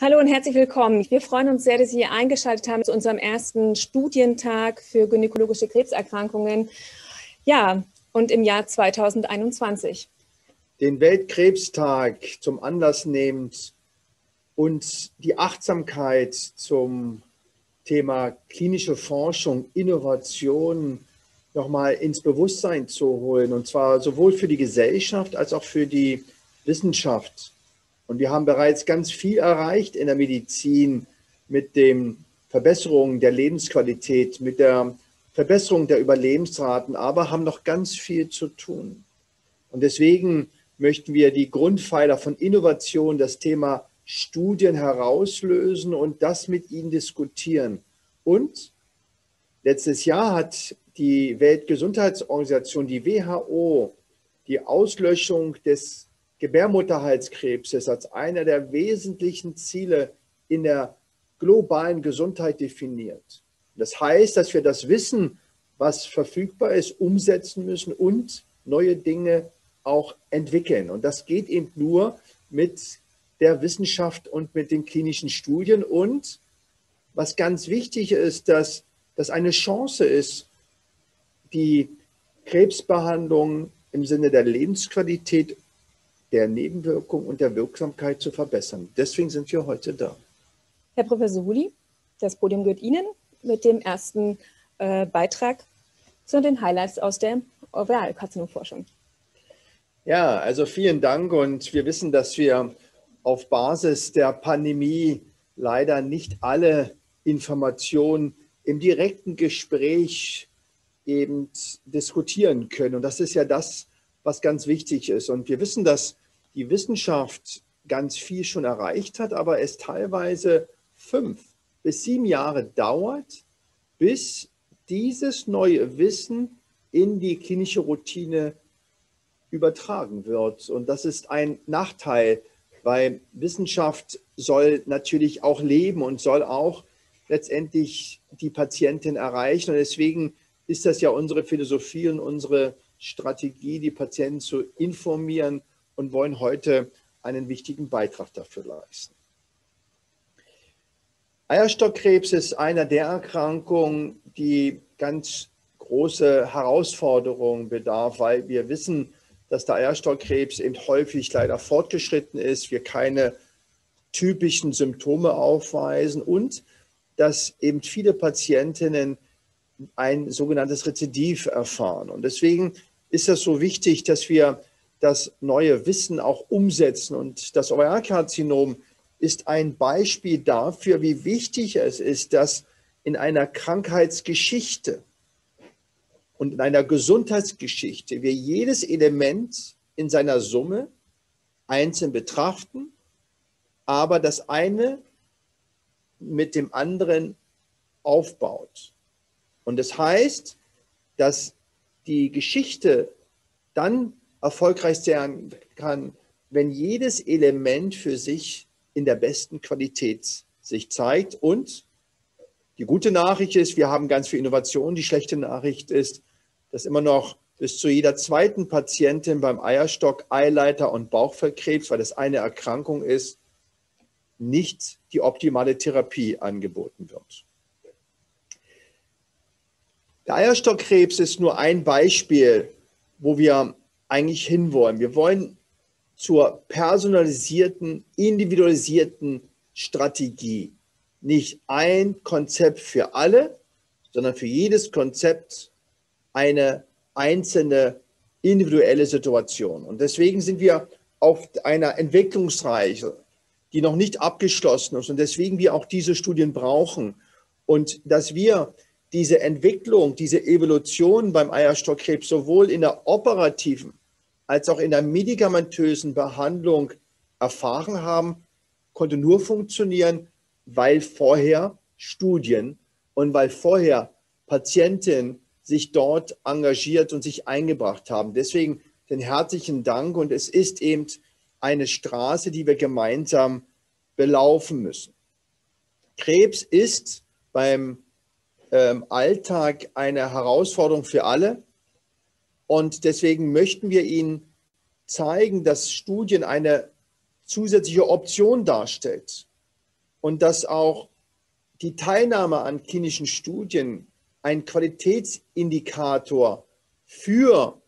Hallo und herzlich willkommen. Wir freuen uns sehr, dass Sie hier eingeschaltet haben zu unserem ersten Studientag für gynäkologische Krebserkrankungen. Ja, und im Jahr 2021. Den Weltkrebstag zum Anlass nehmend und die Achtsamkeit zum Thema klinische Forschung, Innovation nochmal ins Bewusstsein zu holen. Und zwar sowohl für die Gesellschaft als auch für die Wissenschaft und wir haben bereits ganz viel erreicht in der Medizin mit den Verbesserungen der Lebensqualität, mit der Verbesserung der Überlebensraten, aber haben noch ganz viel zu tun. Und deswegen möchten wir die Grundpfeiler von Innovation, das Thema Studien herauslösen und das mit Ihnen diskutieren. Und letztes Jahr hat die Weltgesundheitsorganisation, die WHO, die Auslöschung des Gebärmutterhalskrebses als einer der wesentlichen Ziele in der globalen Gesundheit definiert. Das heißt, dass wir das Wissen, was verfügbar ist, umsetzen müssen und neue Dinge auch entwickeln. Und das geht eben nur mit der Wissenschaft und mit den klinischen Studien. Und was ganz wichtig ist, dass das eine Chance ist, die Krebsbehandlung im Sinne der Lebensqualität der Nebenwirkung und der Wirksamkeit zu verbessern. Deswegen sind wir heute da. Herr Professor Huli, das Podium gehört Ihnen mit dem ersten äh, Beitrag zu den Highlights aus der Ovalkarzinomforschung. Ja, also vielen Dank und wir wissen, dass wir auf Basis der Pandemie leider nicht alle Informationen im direkten Gespräch eben diskutieren können. Und das ist ja das, was ganz wichtig ist. Und wir wissen, dass die Wissenschaft ganz viel schon erreicht hat, aber es teilweise fünf bis sieben Jahre dauert, bis dieses neue Wissen in die klinische Routine übertragen wird. Und das ist ein Nachteil, weil Wissenschaft soll natürlich auch leben und soll auch letztendlich die Patientin erreichen. Und deswegen ist das ja unsere Philosophie und unsere Strategie, die Patienten zu informieren und wollen heute einen wichtigen Beitrag dafür leisten. Eierstockkrebs ist einer der Erkrankungen, die ganz große Herausforderungen bedarf, weil wir wissen, dass der Eierstockkrebs eben häufig leider fortgeschritten ist, wir keine typischen Symptome aufweisen und dass eben viele Patientinnen ein sogenanntes Rezidiv erfahren. Und deswegen ist das so wichtig, dass wir das neue Wissen auch umsetzen. Und das Ovarialkarzinom ist ein Beispiel dafür, wie wichtig es ist, dass in einer Krankheitsgeschichte und in einer Gesundheitsgeschichte wir jedes Element in seiner Summe einzeln betrachten, aber das eine mit dem anderen aufbaut. Und das heißt, dass die Geschichte dann erfolgreich sein kann, wenn jedes Element für sich in der besten Qualität sich zeigt. Und die gute Nachricht ist, wir haben ganz viel Innovation. Die schlechte Nachricht ist, dass immer noch bis zu jeder zweiten Patientin beim Eierstock, Eileiter und Bauchfellkrebs, weil das eine Erkrankung ist, nicht die optimale Therapie angeboten wird. Der Eierstockkrebs ist nur ein Beispiel, wo wir eigentlich hinwollen. Wir wollen zur personalisierten, individualisierten Strategie. Nicht ein Konzept für alle, sondern für jedes Konzept eine einzelne individuelle Situation. Und deswegen sind wir auf einer Entwicklungsreise, die noch nicht abgeschlossen ist und deswegen wir auch diese Studien brauchen. Und dass wir diese Entwicklung, diese Evolution beim Eierstockkrebs sowohl in der operativen als auch in der medikamentösen Behandlung erfahren haben, konnte nur funktionieren, weil vorher Studien und weil vorher Patienten sich dort engagiert und sich eingebracht haben. Deswegen den herzlichen Dank und es ist eben eine Straße, die wir gemeinsam belaufen müssen. Krebs ist beim ähm, Alltag eine Herausforderung für alle. Und deswegen möchten wir Ihnen zeigen, dass Studien eine zusätzliche Option darstellt. und dass auch die Teilnahme an klinischen Studien ein Qualitätsindikator für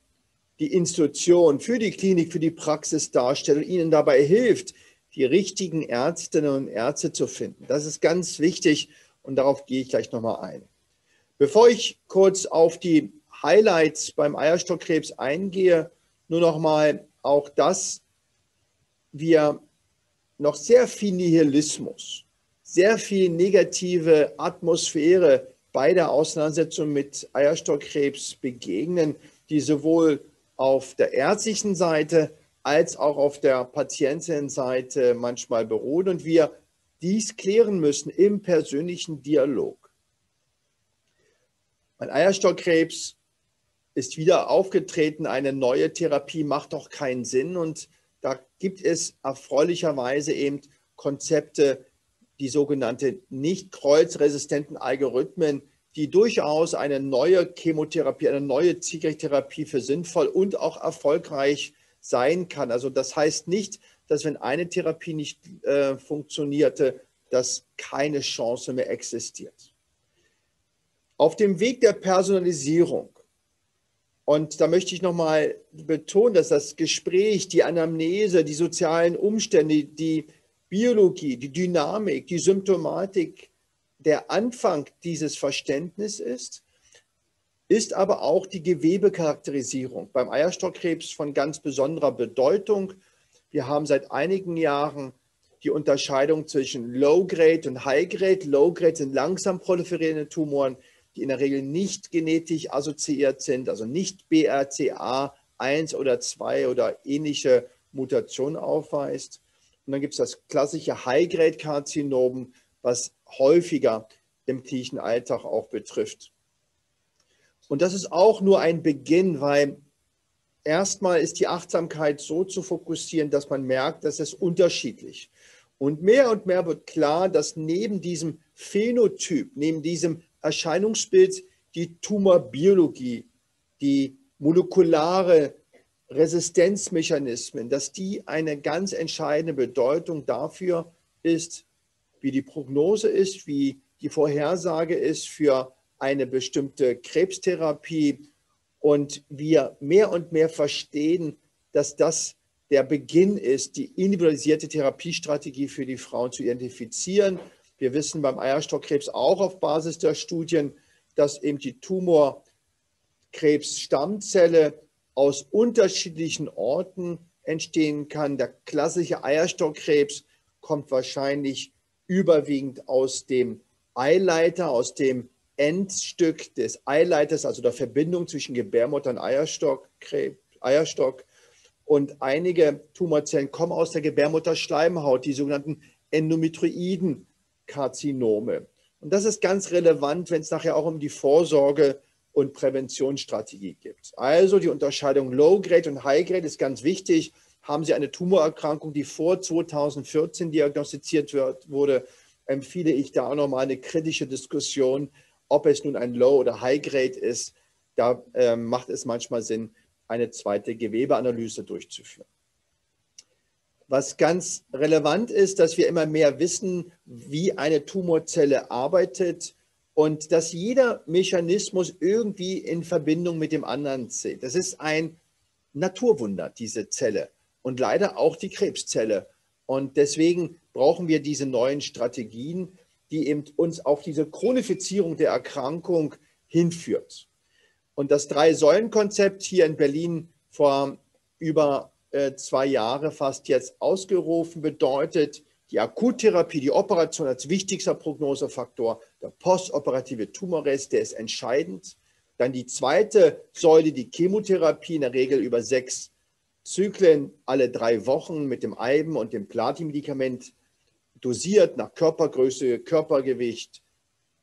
die Institution, für die Klinik, für die Praxis darstellt und ihnen dabei hilft, die richtigen Ärztinnen und Ärzte zu finden. Das ist ganz wichtig und darauf gehe ich gleich nochmal ein. Bevor ich kurz auf die Highlights beim Eierstockkrebs eingehe, nur nochmal auch das, wir noch sehr viel Nihilismus, sehr viel negative Atmosphäre bei der Auseinandersetzung mit Eierstockkrebs begegnen, die sowohl auf der ärztlichen Seite als auch auf der Patientenseite manchmal beruht und wir dies klären müssen im persönlichen Dialog. Mein Eierstockkrebs ist wieder aufgetreten, eine neue Therapie macht doch keinen Sinn und da gibt es erfreulicherweise eben Konzepte, die sogenannte nicht kreuzresistenten Algorithmen, die durchaus eine neue Chemotherapie, eine neue Ziegeltherapie für sinnvoll und auch erfolgreich sein kann. Also das heißt nicht, dass wenn eine Therapie nicht äh, funktionierte, dass keine Chance mehr existiert. Auf dem Weg der Personalisierung, und da möchte ich nochmal betonen, dass das Gespräch, die Anamnese, die sozialen Umstände, die Biologie, die Dynamik, die Symptomatik der Anfang dieses Verständnisses ist, ist aber auch die Gewebecharakterisierung beim Eierstockkrebs von ganz besonderer Bedeutung. Wir haben seit einigen Jahren die Unterscheidung zwischen Low-Grade und High-Grade. Low-Grade sind langsam proliferierende Tumoren, die in der Regel nicht genetisch assoziiert sind, also nicht BRCA 1 oder 2 oder ähnliche Mutationen aufweist. Und dann gibt es das klassische High-Grade-Karzinom, was häufiger im klinischen Alltag auch betrifft. Und das ist auch nur ein Beginn, weil erstmal ist die Achtsamkeit so zu fokussieren, dass man merkt, dass es unterschiedlich. Und mehr und mehr wird klar, dass neben diesem Phänotyp, neben diesem Erscheinungsbild die Tumorbiologie, die molekulare Resistenzmechanismen, dass die eine ganz entscheidende Bedeutung dafür ist, wie die Prognose ist, wie die Vorhersage ist für eine bestimmte Krebstherapie und wir mehr und mehr verstehen, dass das der Beginn ist, die individualisierte Therapiestrategie für die Frauen zu identifizieren. Wir wissen beim Eierstockkrebs auch auf Basis der Studien, dass eben die Tumorkrebsstammzelle aus unterschiedlichen Orten entstehen kann. Der klassische Eierstockkrebs kommt wahrscheinlich überwiegend aus dem Eileiter, aus dem Endstück des Eileiters, also der Verbindung zwischen Gebärmutter und Eierstock. Und einige Tumorzellen kommen aus der Gebärmutterschleimhaut, die sogenannten Endometrioiden-Karzinome. Und das ist ganz relevant, wenn es nachher auch um die Vorsorge und Präventionsstrategie geht. Also die Unterscheidung Low-Grade und High-Grade ist ganz wichtig haben Sie eine Tumorerkrankung, die vor 2014 diagnostiziert wird, wurde, empfehle ich da auch nochmal eine kritische Diskussion, ob es nun ein Low- oder High-Grade ist. Da äh, macht es manchmal Sinn, eine zweite Gewebeanalyse durchzuführen. Was ganz relevant ist, dass wir immer mehr wissen, wie eine Tumorzelle arbeitet und dass jeder Mechanismus irgendwie in Verbindung mit dem anderen steht. Das ist ein Naturwunder, diese Zelle und leider auch die Krebszelle. Und deswegen brauchen wir diese neuen Strategien, die eben uns auf diese Chronifizierung der Erkrankung hinführt. Und das Drei-Säulen-Konzept hier in Berlin vor über zwei Jahren fast jetzt ausgerufen bedeutet, die Akuttherapie, die Operation als wichtigster Prognosefaktor, der postoperative Tumorrest, der ist entscheidend. Dann die zweite Säule, die Chemotherapie, in der Regel über sechs Zyklen alle drei Wochen mit dem Eiben und dem Platin-Medikament dosiert nach Körpergröße, Körpergewicht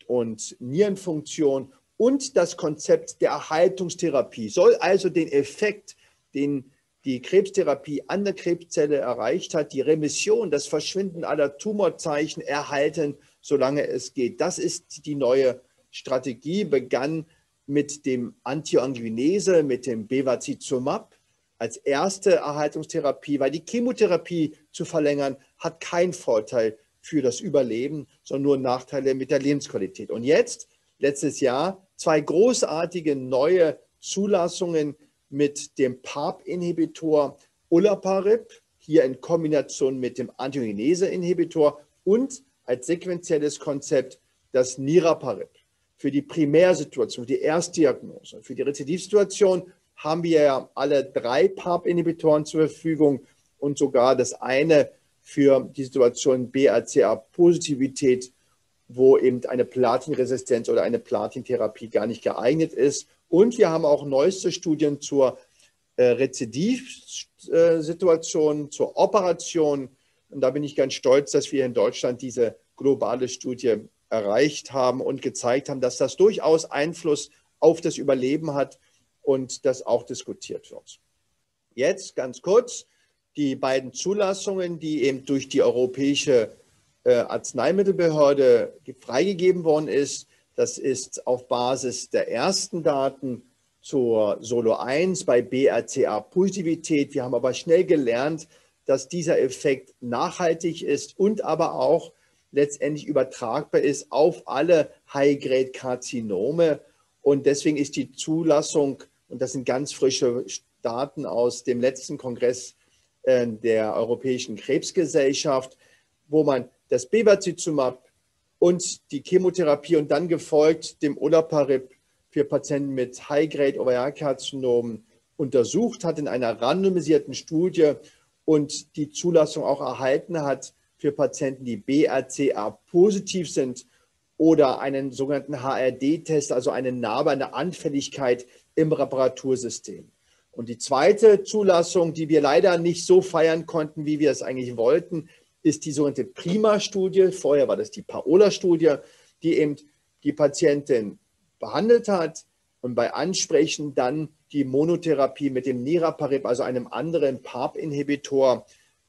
und Nierenfunktion und das Konzept der Erhaltungstherapie soll also den Effekt, den die Krebstherapie an der Krebszelle erreicht hat, die Remission, das Verschwinden aller Tumorzeichen erhalten, solange es geht. Das ist die neue Strategie, begann mit dem Antianguinese, mit dem Bevacizumab als erste Erhaltungstherapie, weil die Chemotherapie zu verlängern hat keinen Vorteil für das Überleben, sondern nur Nachteile mit der Lebensqualität. Und jetzt, letztes Jahr, zwei großartige neue Zulassungen mit dem PARP-Inhibitor Olaparib, hier in Kombination mit dem Angiogenese-Inhibitor und als sequenzielles Konzept das Niraparib. Für die Primärsituation, für die Erstdiagnose, für die Rezidivsituation haben wir ja alle drei PARP-Inhibitoren zur Verfügung und sogar das eine für die Situation BRCA-Positivität, wo eben eine Platinresistenz oder eine Platintherapie gar nicht geeignet ist. Und wir haben auch neueste Studien zur äh, Rezidivsituation, zur Operation. Und da bin ich ganz stolz, dass wir in Deutschland diese globale Studie erreicht haben und gezeigt haben, dass das durchaus Einfluss auf das Überleben hat und das auch diskutiert wird. Jetzt ganz kurz die beiden Zulassungen, die eben durch die Europäische äh, Arzneimittelbehörde freigegeben worden ist. Das ist auf Basis der ersten Daten zur Solo 1 bei BRCA-Positivität. Wir haben aber schnell gelernt, dass dieser Effekt nachhaltig ist und aber auch letztendlich übertragbar ist auf alle High-Grade-Karzinome. Und deswegen ist die Zulassung, und das sind ganz frische Daten aus dem letzten Kongress äh, der Europäischen Krebsgesellschaft, wo man das Bevacizumab und die Chemotherapie und dann gefolgt dem Olaparib für Patienten mit High-Grade Ovarialkarzinom untersucht hat in einer randomisierten Studie und die Zulassung auch erhalten hat für Patienten, die BRCA positiv sind oder einen sogenannten HRD-Test, also eine Narbe, eine Anfälligkeit im Reparatursystem. Und die zweite Zulassung, die wir leider nicht so feiern konnten, wie wir es eigentlich wollten, ist die sogenannte Prima-Studie. Vorher war das die Paola-Studie, die eben die Patientin behandelt hat und bei Ansprechen dann die Monotherapie mit dem Niraparib, also einem anderen PARP-Inhibitor,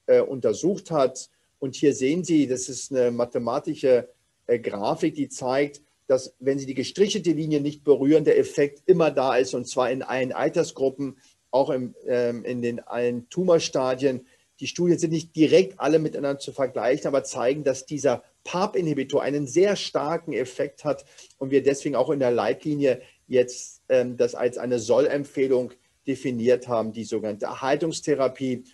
äh, untersucht hat. Und hier sehen Sie, das ist eine mathematische äh, Grafik, die zeigt, dass wenn Sie die gestrichelte Linie nicht berühren, der Effekt immer da ist und zwar in allen Altersgruppen, auch im, ähm, in den allen Tumorstadien. Die Studien sind nicht direkt alle miteinander zu vergleichen, aber zeigen, dass dieser PARP-Inhibitor einen sehr starken Effekt hat und wir deswegen auch in der Leitlinie jetzt ähm, das als eine Sollempfehlung definiert haben, die sogenannte Erhaltungstherapie.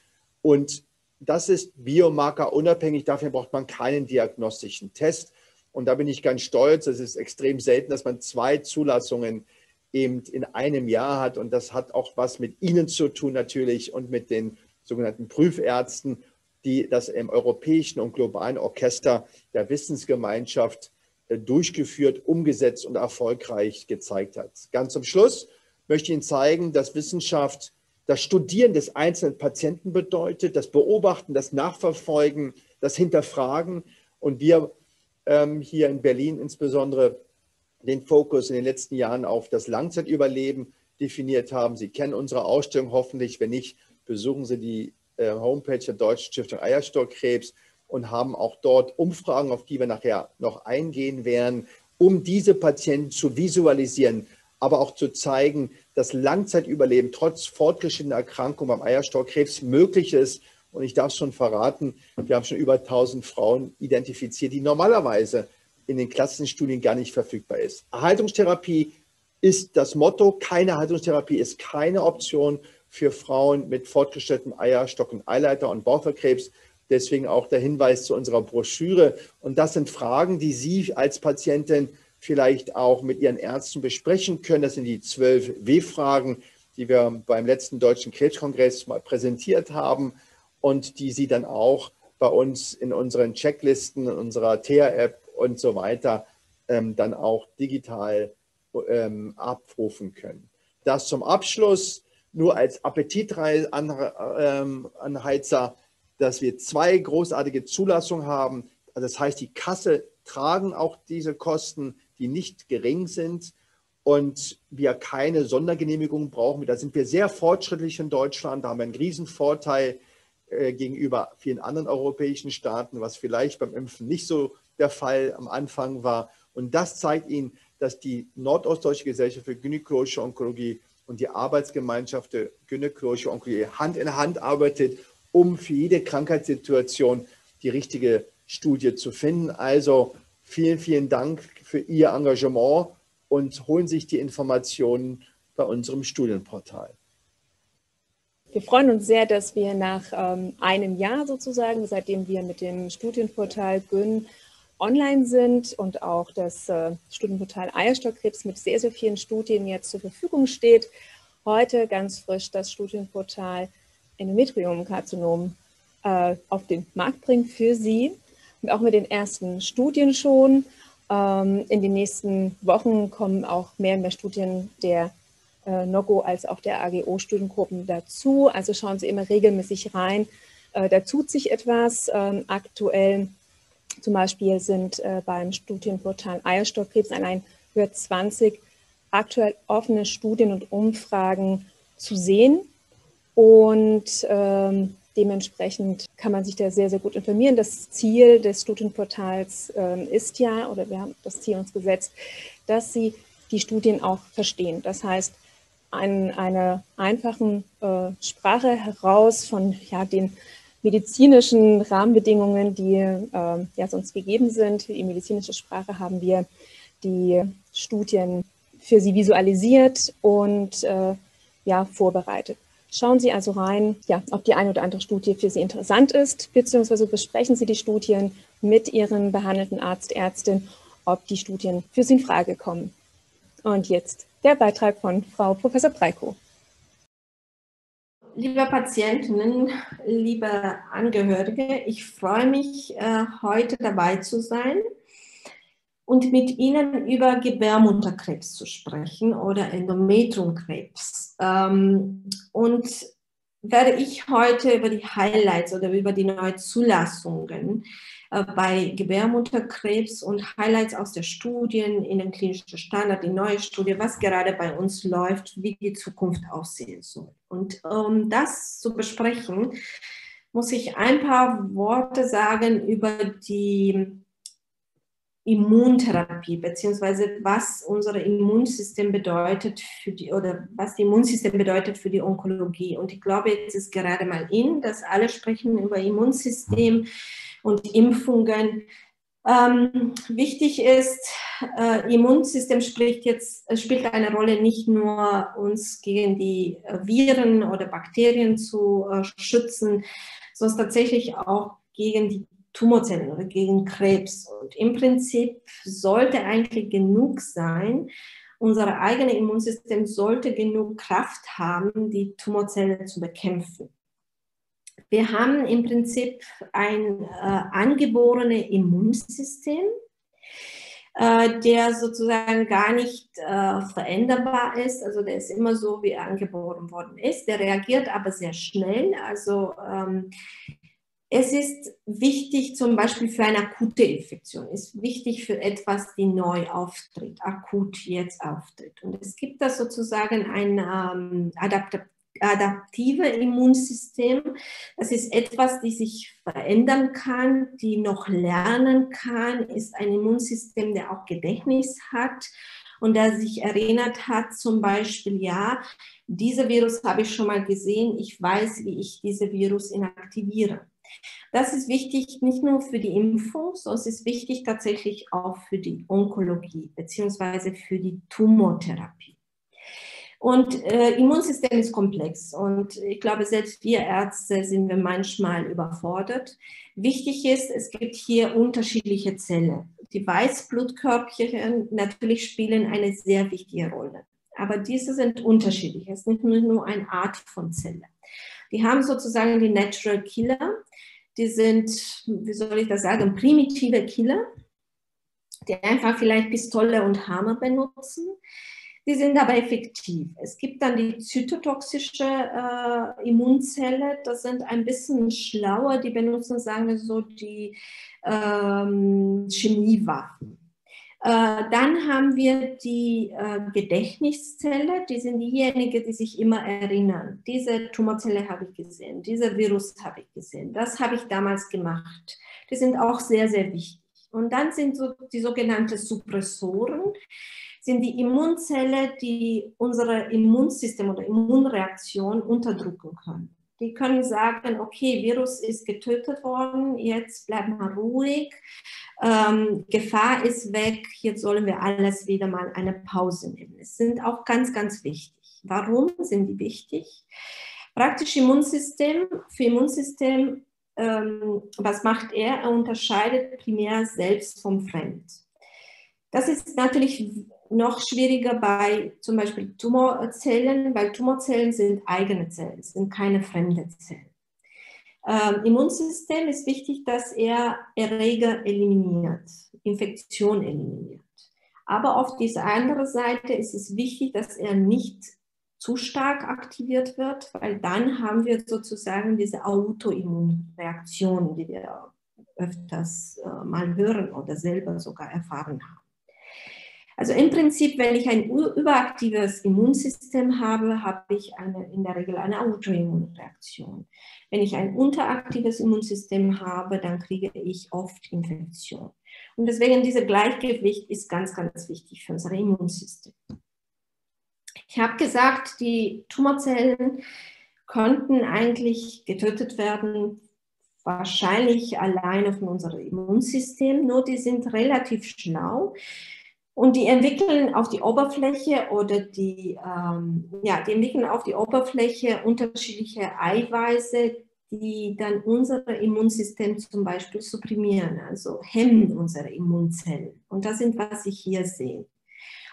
Und das ist biomarkerunabhängig, dafür braucht man keinen diagnostischen Test. Und da bin ich ganz stolz. Es ist extrem selten, dass man zwei Zulassungen eben in einem Jahr hat. Und das hat auch was mit Ihnen zu tun natürlich und mit den sogenannten Prüfärzten, die das im europäischen und globalen Orchester der Wissensgemeinschaft äh, durchgeführt, umgesetzt und erfolgreich gezeigt hat. Ganz zum Schluss möchte ich Ihnen zeigen, dass Wissenschaft das Studieren des einzelnen Patienten bedeutet, das Beobachten, das Nachverfolgen, das Hinterfragen. Und wir ähm, hier in Berlin insbesondere den Fokus in den letzten Jahren auf das Langzeitüberleben definiert haben. Sie kennen unsere Ausstellung hoffentlich. Wenn nicht, besuchen Sie die äh, Homepage der Deutschen Stiftung Eierstockkrebs und haben auch dort Umfragen, auf die wir nachher noch eingehen werden, um diese Patienten zu visualisieren, aber auch zu zeigen, dass Langzeitüberleben trotz fortgeschrittener Erkrankung beim Eierstockkrebs möglich ist. Und ich darf schon verraten, wir haben schon über 1000 Frauen identifiziert, die normalerweise in den klassischen Studien gar nicht verfügbar ist. Erhaltungstherapie ist das Motto. Keine Erhaltungstherapie ist keine Option für Frauen mit fortgeschrittenem Eierstock- und Eileiter- und Bauchfeldkrebs. Deswegen auch der Hinweis zu unserer Broschüre. Und das sind Fragen, die Sie als Patientin vielleicht auch mit Ihren Ärzten besprechen können. Das sind die zwölf W-Fragen, die wir beim letzten Deutschen Krebskongress mal präsentiert haben und die Sie dann auch bei uns in unseren Checklisten, in unserer TR-App und so weiter ähm, dann auch digital ähm, abrufen können. Das zum Abschluss nur als Appetitanheizer, dass wir zwei großartige Zulassungen haben. Das heißt, die Kasse tragen auch diese Kosten, die nicht gering sind und wir keine Sondergenehmigung brauchen. Da sind wir sehr fortschrittlich in Deutschland, da haben wir einen Riesenvorteil äh, gegenüber vielen anderen europäischen Staaten, was vielleicht beim Impfen nicht so der Fall am Anfang war. Und das zeigt Ihnen, dass die Nordostdeutsche Gesellschaft für Gynäkologische Onkologie und die Arbeitsgemeinschaft der Gynäkologische Onkologie Hand in Hand arbeitet, um für jede Krankheitssituation die richtige Studie zu finden. Also vielen, vielen Dank für Ihr Engagement und holen sich die Informationen bei unserem Studienportal. Wir freuen uns sehr, dass wir nach ähm, einem Jahr sozusagen, seitdem wir mit dem Studienportal Gün online sind und auch das äh, Studienportal Eierstockkrebs mit sehr, sehr vielen Studien jetzt zur Verfügung steht, heute ganz frisch das Studienportal Endometriumkarzinom äh, auf den Markt bringt für Sie. Und auch mit den ersten Studien schon. Ähm, in den nächsten Wochen kommen auch mehr und mehr Studien der äh, NOGO als auch der AGO-Studiengruppen dazu. Also schauen Sie immer regelmäßig rein. Äh, da tut sich etwas. Ähm, aktuell zum Beispiel sind äh, beim Studienportal Eierstockkrebs allein über 20 aktuell offene Studien und Umfragen zu sehen. Und ähm, dementsprechend kann man sich da sehr, sehr gut informieren. Das Ziel des Studienportals ähm, ist ja, oder wir haben das Ziel uns gesetzt, dass Sie die Studien auch verstehen. Das heißt, in einer einfachen äh, Sprache heraus von ja, den medizinischen Rahmenbedingungen, die äh, ja sonst gegeben sind. In medizinischer Sprache haben wir die Studien für Sie visualisiert und äh, ja, vorbereitet. Schauen Sie also rein, ja, ob die eine oder andere Studie für Sie interessant ist, beziehungsweise besprechen Sie die Studien mit Ihrem behandelten Arzt, Ärztin, ob die Studien für Sie in Frage kommen. Und jetzt der Beitrag von Frau Professor Breiko. Liebe Patientinnen, liebe Angehörige, ich freue mich, äh, heute dabei zu sein und mit Ihnen über Gebärmutterkrebs zu sprechen oder Endometriumkrebs. Ähm, und werde ich heute über die Highlights oder über die Neuzulassungen äh, bei Gebärmutterkrebs und Highlights aus der Studien in den klinischen Standard, die neue Studie, was gerade bei uns läuft, wie die Zukunft aussehen soll. Und um das zu besprechen, muss ich ein paar Worte sagen über die Immuntherapie, beziehungsweise was unser Immunsystem bedeutet für die, oder was das Immunsystem bedeutet für die Onkologie. Und ich glaube, jetzt ist gerade mal in, dass alle sprechen über Immunsystem und Impfungen. Ähm, wichtig ist, äh, Immunsystem spricht jetzt, spielt eine Rolle nicht nur uns gegen die Viren oder Bakterien zu äh, schützen, sondern tatsächlich auch gegen die Tumorzellen oder gegen Krebs. Und im Prinzip sollte eigentlich genug sein, unser eigenes Immunsystem sollte genug Kraft haben, die Tumorzellen zu bekämpfen. Wir haben im Prinzip ein äh, angeborenes Immunsystem, äh, der sozusagen gar nicht äh, veränderbar ist. Also der ist immer so, wie er angeboren worden ist. Der reagiert aber sehr schnell. Also ähm, es ist wichtig, zum Beispiel für eine akute Infektion, ist wichtig für etwas, die neu auftritt, akut jetzt auftritt. Und es gibt da sozusagen ein ähm, adaptive adaptive Immunsystem. Das ist etwas, die sich verändern kann, die noch lernen kann, ist ein Immunsystem, der auch Gedächtnis hat und der sich erinnert hat, zum Beispiel, ja, diese Virus habe ich schon mal gesehen, ich weiß, wie ich diese Virus inaktiviere. Das ist wichtig nicht nur für die Impfung, sondern es ist wichtig tatsächlich auch für die Onkologie beziehungsweise für die Tumortherapie. Und äh, Immunsystem ist komplex und ich glaube, selbst wir Ärzte sind wir manchmal überfordert. Wichtig ist, es gibt hier unterschiedliche Zellen. Die Weißblutkörbchen natürlich spielen eine sehr wichtige Rolle. Aber diese sind unterschiedlich. Es ist nicht nur eine Art von Zelle. Die haben sozusagen die Natural Killer. Die sind, wie soll ich das sagen, primitive Killer, die einfach vielleicht Pistole und Hammer benutzen. Die sind aber effektiv. Es gibt dann die zytotoxische äh, Immunzelle, das sind ein bisschen schlauer, die benutzen, sagen wir so, die ähm, Chemiewaffen. Äh, dann haben wir die äh, Gedächtniszelle, die sind diejenigen, die sich immer erinnern. Diese Tumorzelle habe ich gesehen, dieser Virus habe ich gesehen, das habe ich damals gemacht. Die sind auch sehr, sehr wichtig. Und dann sind so die sogenannten Suppressoren, sind die Immunzelle, die unsere Immunsystem oder Immunreaktion unterdrücken können. Die können sagen, okay, Virus ist getötet worden, jetzt bleibt mal ruhig, ähm, Gefahr ist weg, jetzt sollen wir alles wieder mal eine Pause nehmen. Es sind auch ganz, ganz wichtig. Warum sind die wichtig? Praktisch Immunsystem, für Immunsystem, ähm, was macht er? Er unterscheidet primär selbst vom Fremd. Das ist natürlich noch schwieriger bei zum Beispiel Tumorzellen, weil Tumorzellen sind eigene Zellen, sind keine fremde Zellen. Ähm, Immunsystem ist wichtig, dass er Erreger eliminiert, Infektion eliminiert. Aber auf dieser anderen Seite ist es wichtig, dass er nicht zu stark aktiviert wird, weil dann haben wir sozusagen diese Autoimmunreaktion, die wir öfters äh, mal hören oder selber sogar erfahren haben. Also im Prinzip, wenn ich ein überaktives Immunsystem habe, habe ich eine, in der Regel eine Autoimmunreaktion. Wenn ich ein unteraktives Immunsystem habe, dann kriege ich oft Infektion. Und deswegen dieses Gleichgewicht ist ganz, ganz wichtig für unser Immunsystem. Ich habe gesagt, die Tumorzellen könnten eigentlich getötet werden, wahrscheinlich alleine von unserem Immunsystem, nur die sind relativ schlau. Und die entwickeln auf die Oberfläche oder die, ähm, ja, die entwickeln auf die Oberfläche unterschiedliche Eiweiße, die dann unser Immunsystem zum Beispiel supprimieren, also hemmen unsere Immunzellen. Und das sind, was Sie hier sehen.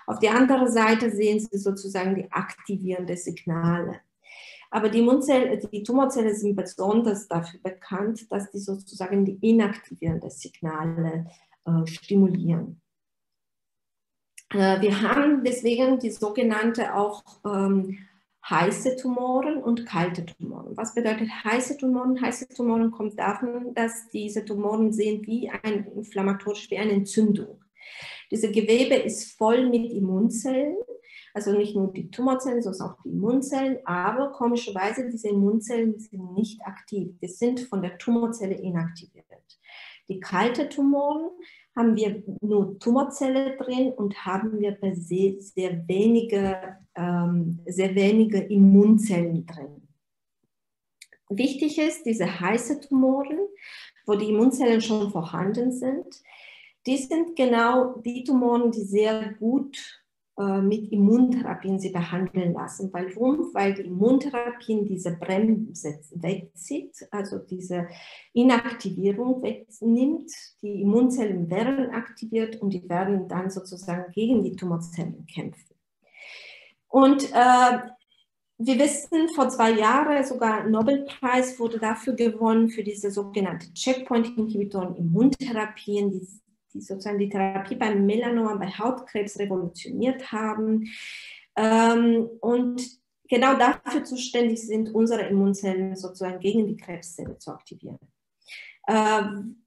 Auf der anderen Seite sehen Sie sozusagen die aktivierenden Signale. Aber die, die Tumorzellen sind besonders dafür bekannt, dass die sozusagen die inaktivierenden Signale äh, stimulieren. Äh, wir haben deswegen die sogenannte auch ähm, heiße Tumoren und kalte Tumoren. Was bedeutet heiße Tumoren? Heiße Tumoren kommt davon, dass diese Tumoren sehen wie ein inflammatorisch, wie eine Entzündung. Diese Gewebe ist voll mit Immunzellen, also nicht nur die Tumorzellen, sondern auch die Immunzellen, aber komischerweise diese Immunzellen sind nicht aktiv. Die sind von der Tumorzelle inaktiviert. Die kalte Tumoren haben wir nur Tumorzelle drin und haben wir per se sehr wenige, ähm, sehr wenige Immunzellen drin. Wichtig ist, diese heißen Tumoren, wo die Immunzellen schon vorhanden sind, die sind genau die Tumoren, die sehr gut mit Immuntherapien sie behandeln lassen. Warum? Weil die Immuntherapien diese Bremse wegzieht, also diese Inaktivierung wegnimmt. Die Immunzellen werden aktiviert und die werden dann sozusagen gegen die Tumorzellen kämpfen. Und äh, wir wissen, vor zwei Jahren sogar Nobelpreis wurde dafür gewonnen, für diese sogenannten Checkpoint-Inhibitoren, Immuntherapien, die die sozusagen die Therapie beim Melanom, bei Hautkrebs revolutioniert haben. Ähm, und genau dafür zuständig sind, unsere Immunzellen sozusagen gegen die Krebszelle zu aktivieren. Ähm,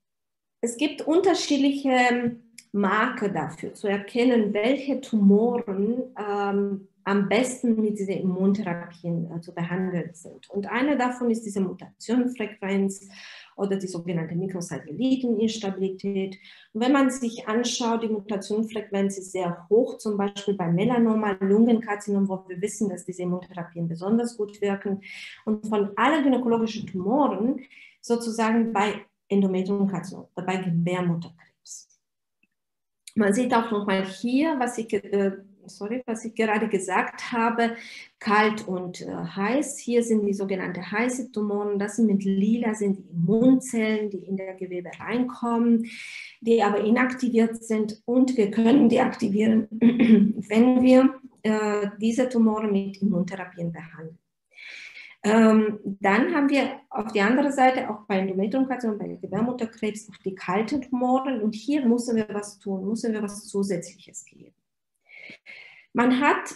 es gibt unterschiedliche Marker dafür, zu erkennen, welche Tumoren ähm, am besten mit diesen Immuntherapien äh, zu behandeln sind. Und eine davon ist diese Mutationenfrequenz oder die sogenannte Mikrosatelliteninstabilität. Und wenn man sich anschaut, die Mutationenfrequenz ist sehr hoch, zum Beispiel bei Melanoma, Lungenkarzinom, wo wir wissen, dass diese Immuntherapien besonders gut wirken. Und von allen gynäkologischen Tumoren sozusagen bei Endometriumkarzinom, bei Gebärmutterkrebs. Man sieht auch nochmal hier, was ich äh, sorry, was ich gerade gesagt habe, kalt und äh, heiß. Hier sind die sogenannten heißen Tumoren. Das sind mit lila sind die Immunzellen, die in der Gewebe reinkommen, die aber inaktiviert sind und wir können die aktivieren, wenn wir äh, diese Tumore mit Immuntherapien behandeln. Ähm, dann haben wir auf der anderen Seite auch bei Endometriumkarzinom, bei Gebärmutterkrebs auch die kalten Tumoren und hier müssen wir was tun, müssen wir was Zusätzliches geben. Man hat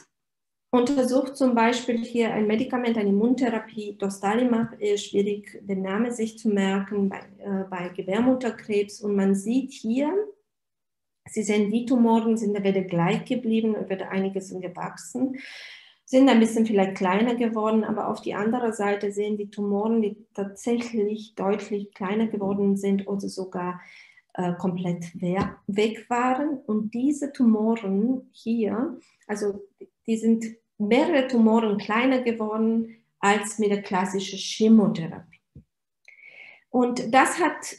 untersucht zum Beispiel hier ein Medikament, eine Immuntherapie, Dostalimab, ist schwierig den Namen sich zu merken, bei, äh, bei Gebärmutterkrebs. Und man sieht hier, Sie sehen, die Tumoren sind wieder gleich geblieben und wird einiges gewachsen, sind ein bisschen vielleicht kleiner geworden, aber auf die andere Seite sehen die Tumoren, die tatsächlich deutlich kleiner geworden sind oder sogar äh, komplett weg waren. Und diese Tumoren hier, also die sind mehrere Tumoren kleiner geworden, als mit der klassischen Chemotherapie. Und das hat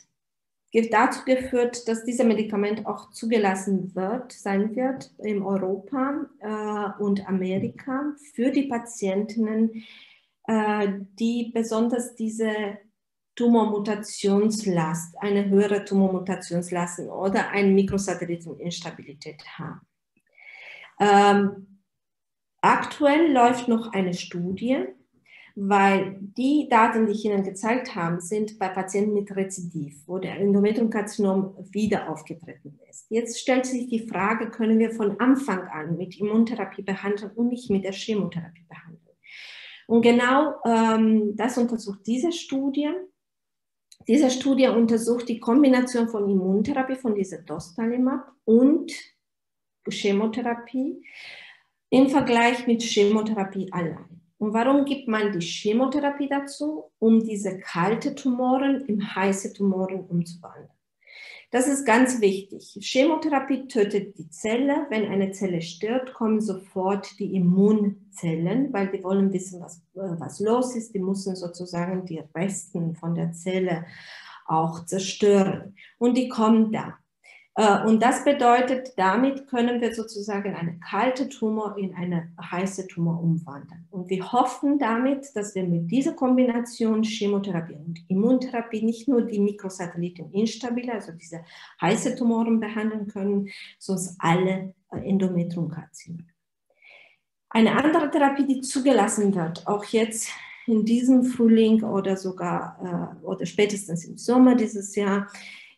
dazu geführt, dass dieses Medikament auch zugelassen wird, sein wird in Europa äh, und Amerika für die Patientinnen, äh, die besonders diese Tumormutationslast, eine höhere Tumormutationslast oder eine Mikrosatelliteninstabilität haben. Ähm, aktuell läuft noch eine Studie, weil die Daten, die ich Ihnen gezeigt habe, sind bei Patienten mit Rezidiv, wo der Endometriumkarzinom wieder aufgetreten ist. Jetzt stellt sich die Frage, können wir von Anfang an mit Immuntherapie behandeln und nicht mit der Chemotherapie behandeln? Und genau ähm, das untersucht diese Studie. Diese Studie untersucht die Kombination von Immuntherapie, von dieser Dostalimac und Chemotherapie im Vergleich mit Chemotherapie allein. Und warum gibt man die Chemotherapie dazu? Um diese kalte Tumoren in heiße Tumoren umzuwandeln. Das ist ganz wichtig. Chemotherapie tötet die Zelle. Wenn eine Zelle stirbt, kommen sofort die Immunzellen, weil die wollen wissen, was, äh, was los ist. Die müssen sozusagen die Resten von der Zelle auch zerstören. Und die kommen da. Äh, und das bedeutet, damit können wir sozusagen eine kalte Tumor in eine heiße Tumor umwandeln. Und wir hoffen damit, dass wir mit dieser Kombination Chemotherapie und Immuntherapie nicht nur die Mikrosatelliten instabile, also diese heiße Tumoren behandeln können, sondern alle äh, Endometriumkarzinomen. Eine andere Therapie, die zugelassen wird, auch jetzt in diesem Frühling oder sogar äh, oder spätestens im Sommer dieses Jahr,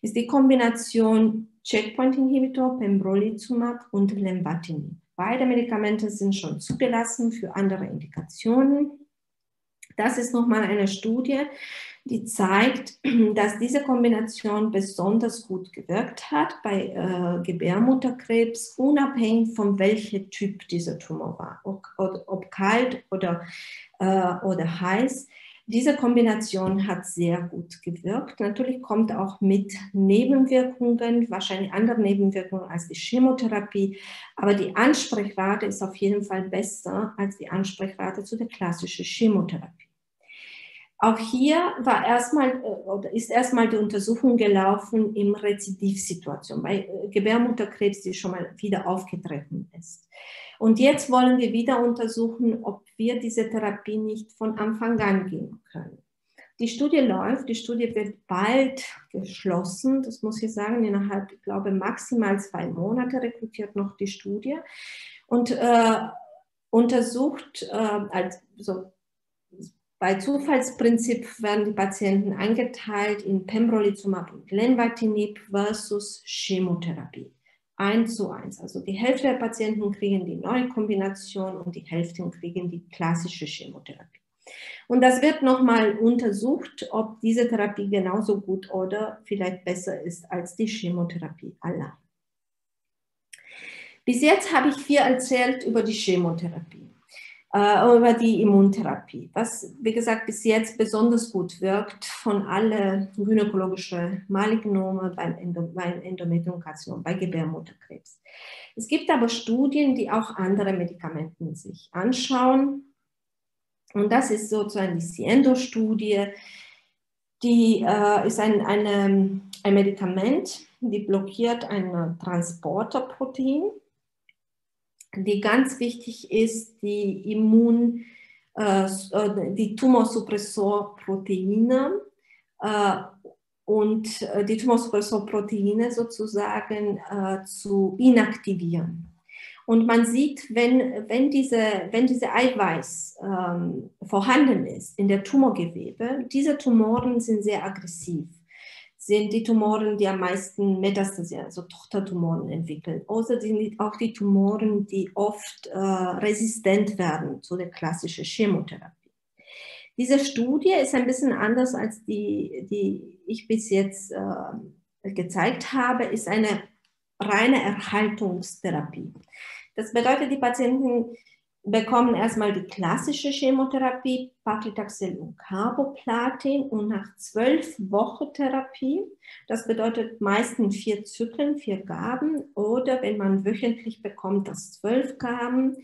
ist die Kombination Checkpoint-Inhibitor, Pembrolizumab und Lenvatinib. Beide Medikamente sind schon zugelassen für andere Indikationen. Das ist nochmal eine Studie, die zeigt, dass diese Kombination besonders gut gewirkt hat bei äh, Gebärmutterkrebs, unabhängig von welchem Typ dieser Tumor war, ob, ob kalt oder, äh, oder heiß. Diese Kombination hat sehr gut gewirkt. Natürlich kommt auch mit Nebenwirkungen, wahrscheinlich andere Nebenwirkungen als die Chemotherapie, aber die Ansprechrate ist auf jeden Fall besser als die Ansprechrate zu der klassischen Chemotherapie. Auch hier war erstmal äh, oder ist erstmal die Untersuchung gelaufen im Rezidivsituation bei äh, Gebärmutterkrebs, die schon mal wieder aufgetreten ist. Und jetzt wollen wir wieder untersuchen, ob wir diese Therapie nicht von Anfang an geben können. Die Studie läuft, die Studie wird bald geschlossen, das muss ich sagen, innerhalb, ich glaube, maximal zwei Monate rekrutiert noch die Studie und äh, untersucht, äh, also bei Zufallsprinzip werden die Patienten eingeteilt in Pembrolizumab und Lenvatinib versus Chemotherapie. 1 zu 1. Also die Hälfte der Patienten kriegen die neue Kombination und die Hälfte kriegen die klassische Chemotherapie. Und das wird nochmal untersucht, ob diese Therapie genauso gut oder vielleicht besser ist als die Chemotherapie allein. Bis jetzt habe ich viel erzählt über die Chemotherapie äh, über die Immuntherapie, was, wie gesagt, bis jetzt besonders gut wirkt von allen gynäkologischen Malignome beim, Endo, beim Endometriumkarzinom, bei Gebärmutterkrebs. Es gibt aber Studien, die auch andere Medikamente sich anschauen. Und das ist sozusagen die Siendo-Studie. Die äh, ist ein, eine, ein Medikament, die blockiert ein Transporterprotein die ganz wichtig ist, die Immun, äh, äh die Tumorsuppressorproteine äh, und äh, die Tumorsuppressorproteine sozusagen äh, zu inaktivieren. Und man sieht, wenn, wenn, diese, wenn diese Eiweiß ähm, vorhanden ist in der Tumorgewebe, diese Tumoren sind sehr aggressiv sind die Tumoren, die am meisten Metastasie, also Tochtertumoren entwickeln. Außer sind auch die Tumoren, die oft äh, resistent werden zu der klassischen Chemotherapie. Diese Studie ist ein bisschen anders als die, die ich bis jetzt äh, gezeigt habe, ist eine reine Erhaltungstherapie. Das bedeutet, die Patienten bekommen erstmal die klassische Chemotherapie, Paclitaxel und Carboplatin und nach zwölf Wochen Therapie, das bedeutet meistens vier Zyklen, vier Gaben oder wenn man wöchentlich bekommt, das zwölf Gaben,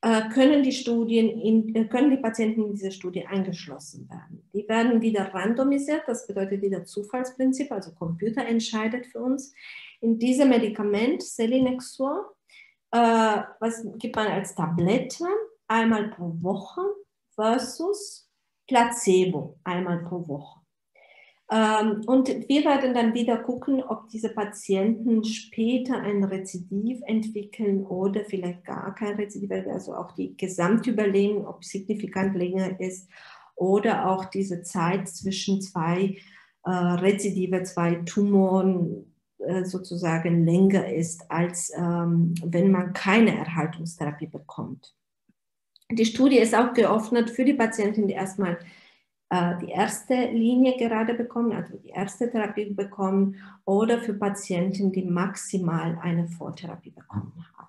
äh, können die Studien in, äh, können die Patienten in diese Studie eingeschlossen werden. Die werden wieder randomisiert, das bedeutet wieder Zufallsprinzip, also Computer entscheidet für uns. In diesem Medikament, Selinexor, äh, was gibt man als Tablette einmal pro Woche versus Placebo einmal pro Woche. Ähm, und wir werden dann wieder gucken, ob diese Patienten später ein Rezidiv entwickeln oder vielleicht gar kein Rezidiv, also auch die Gesamtüberlegung, ob signifikant länger ist oder auch diese Zeit zwischen zwei äh, Rezidive, zwei Tumoren sozusagen länger ist, als ähm, wenn man keine Erhaltungstherapie bekommt. Die Studie ist auch geöffnet für die Patienten, die erstmal äh, die erste Linie gerade bekommen, also die erste Therapie bekommen, oder für Patienten, die maximal eine Vortherapie bekommen haben.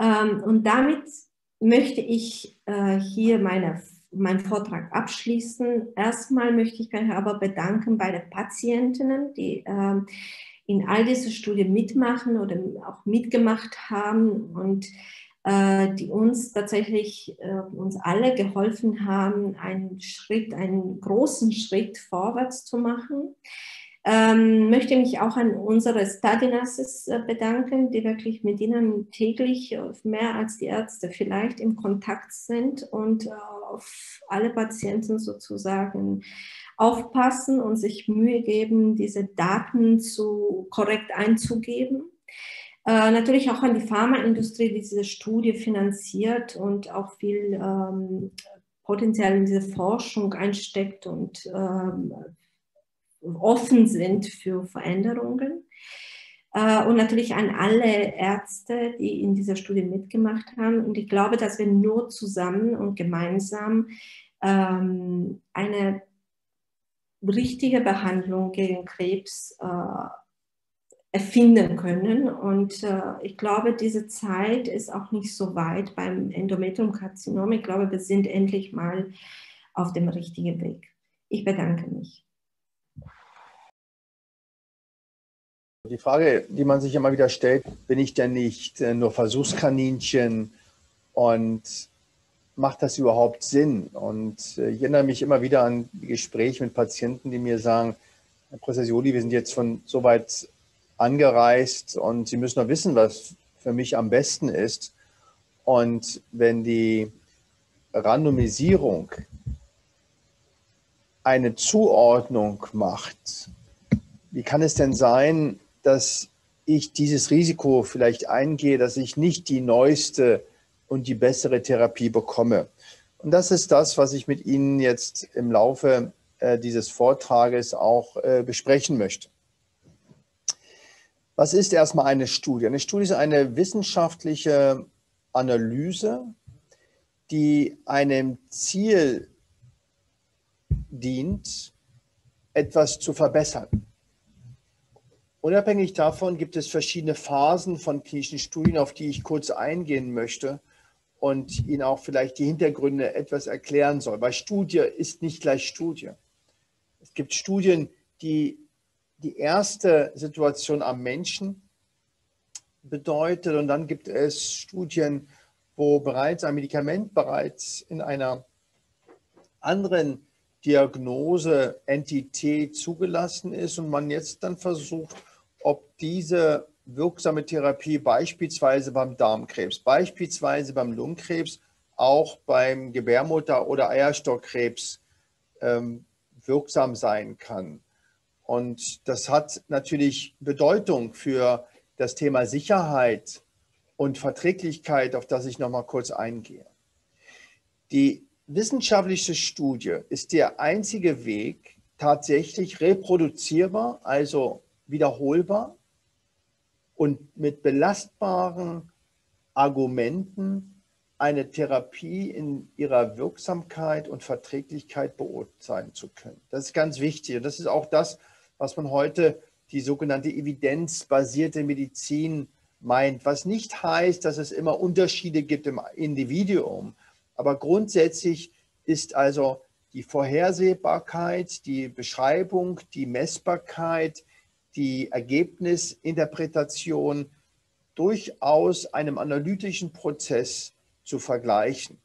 Ähm, und damit möchte ich äh, hier meine, meinen Vortrag abschließen. Erstmal möchte ich mich aber bedanken bei den Patientinnen, die ähm, in all diese Studien mitmachen oder auch mitgemacht haben und äh, die uns tatsächlich, äh, uns alle geholfen haben, einen Schritt, einen großen Schritt vorwärts zu machen. Ähm, möchte mich auch an unsere Study Nurses äh, bedanken, die wirklich mit ihnen täglich mehr als die Ärzte vielleicht im Kontakt sind und äh, auf alle Patienten sozusagen aufpassen und sich Mühe geben, diese Daten zu, korrekt einzugeben. Äh, natürlich auch an die Pharmaindustrie, die diese Studie finanziert und auch viel ähm, Potenzial in diese Forschung einsteckt und ähm, offen sind für Veränderungen. Äh, und natürlich an alle Ärzte, die in dieser Studie mitgemacht haben. Und ich glaube, dass wir nur zusammen und gemeinsam ähm, eine richtige Behandlung gegen Krebs äh, erfinden können. Und äh, ich glaube, diese Zeit ist auch nicht so weit beim Endometriumkarzinom. Ich glaube, wir sind endlich mal auf dem richtigen Weg. Ich bedanke mich. Die Frage, die man sich immer wieder stellt, bin ich denn nicht äh, nur Versuchskaninchen und macht das überhaupt Sinn? Und äh, ich erinnere mich immer wieder an Gespräche mit Patienten, die mir sagen, Herr Professor Sioli, wir sind jetzt von so weit angereist und Sie müssen noch wissen, was für mich am besten ist. Und wenn die Randomisierung eine Zuordnung macht, wie kann es denn sein, dass ich dieses Risiko vielleicht eingehe, dass ich nicht die neueste und die bessere Therapie bekomme? Und das ist das, was ich mit Ihnen jetzt im Laufe äh, dieses Vortrages auch äh, besprechen möchte. Was ist erstmal eine Studie? Eine Studie ist eine wissenschaftliche Analyse, die einem Ziel dient, etwas zu verbessern. Unabhängig davon gibt es verschiedene Phasen von klinischen Studien, auf die ich kurz eingehen möchte und Ihnen auch vielleicht die Hintergründe etwas erklären soll. Weil Studie ist nicht gleich Studie. Es gibt Studien, die die erste Situation am Menschen bedeutet. Und dann gibt es Studien, wo bereits ein Medikament bereits in einer anderen Diagnose-Entität zugelassen ist und man jetzt dann versucht, ob diese wirksame Therapie beispielsweise beim Darmkrebs, beispielsweise beim Lungenkrebs, auch beim Gebärmutter- oder Eierstockkrebs ähm, wirksam sein kann. Und das hat natürlich Bedeutung für das Thema Sicherheit und Verträglichkeit, auf das ich noch mal kurz eingehe. Die wissenschaftliche Studie ist der einzige Weg, tatsächlich reproduzierbar, also wiederholbar und mit belastbaren Argumenten eine Therapie in ihrer Wirksamkeit und Verträglichkeit beurteilen zu können. Das ist ganz wichtig und das ist auch das, was man heute die sogenannte evidenzbasierte Medizin meint, was nicht heißt, dass es immer Unterschiede gibt im Individuum. Aber grundsätzlich ist also die Vorhersehbarkeit, die Beschreibung, die Messbarkeit, die Ergebnisinterpretation durchaus einem analytischen Prozess zu vergleichen.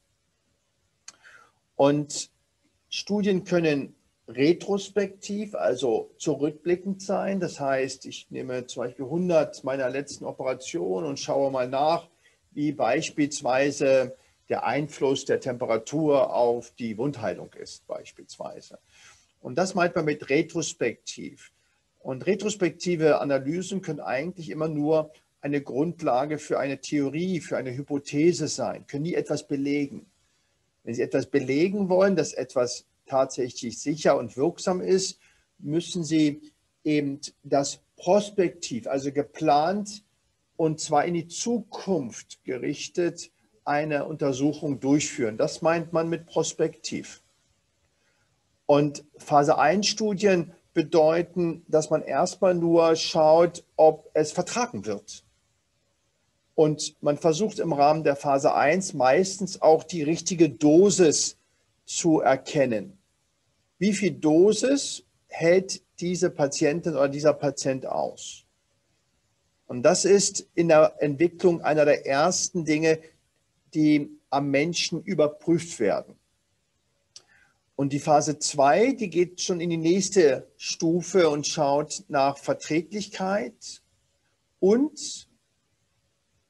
Und Studien können retrospektiv, also zurückblickend sein. Das heißt, ich nehme zum Beispiel 100 meiner letzten Operationen und schaue mal nach, wie beispielsweise der Einfluss der Temperatur auf die Wundheilung ist, beispielsweise. Und das meint man mit retrospektiv. Und retrospektive Analysen können eigentlich immer nur eine Grundlage für eine Theorie, für eine Hypothese sein, können nie etwas belegen. Wenn Sie etwas belegen wollen, dass etwas tatsächlich sicher und wirksam ist, müssen Sie eben das prospektiv, also geplant und zwar in die Zukunft gerichtet, eine Untersuchung durchführen. Das meint man mit prospektiv. Und Phase 1 Studien bedeuten, dass man erstmal nur schaut, ob es vertragen wird. Und man versucht im Rahmen der Phase 1 meistens auch die richtige Dosis zu erkennen. Wie viel Dosis hält diese Patientin oder dieser Patient aus? Und das ist in der Entwicklung einer der ersten Dinge, die am Menschen überprüft werden. Und die Phase 2, die geht schon in die nächste Stufe und schaut nach Verträglichkeit und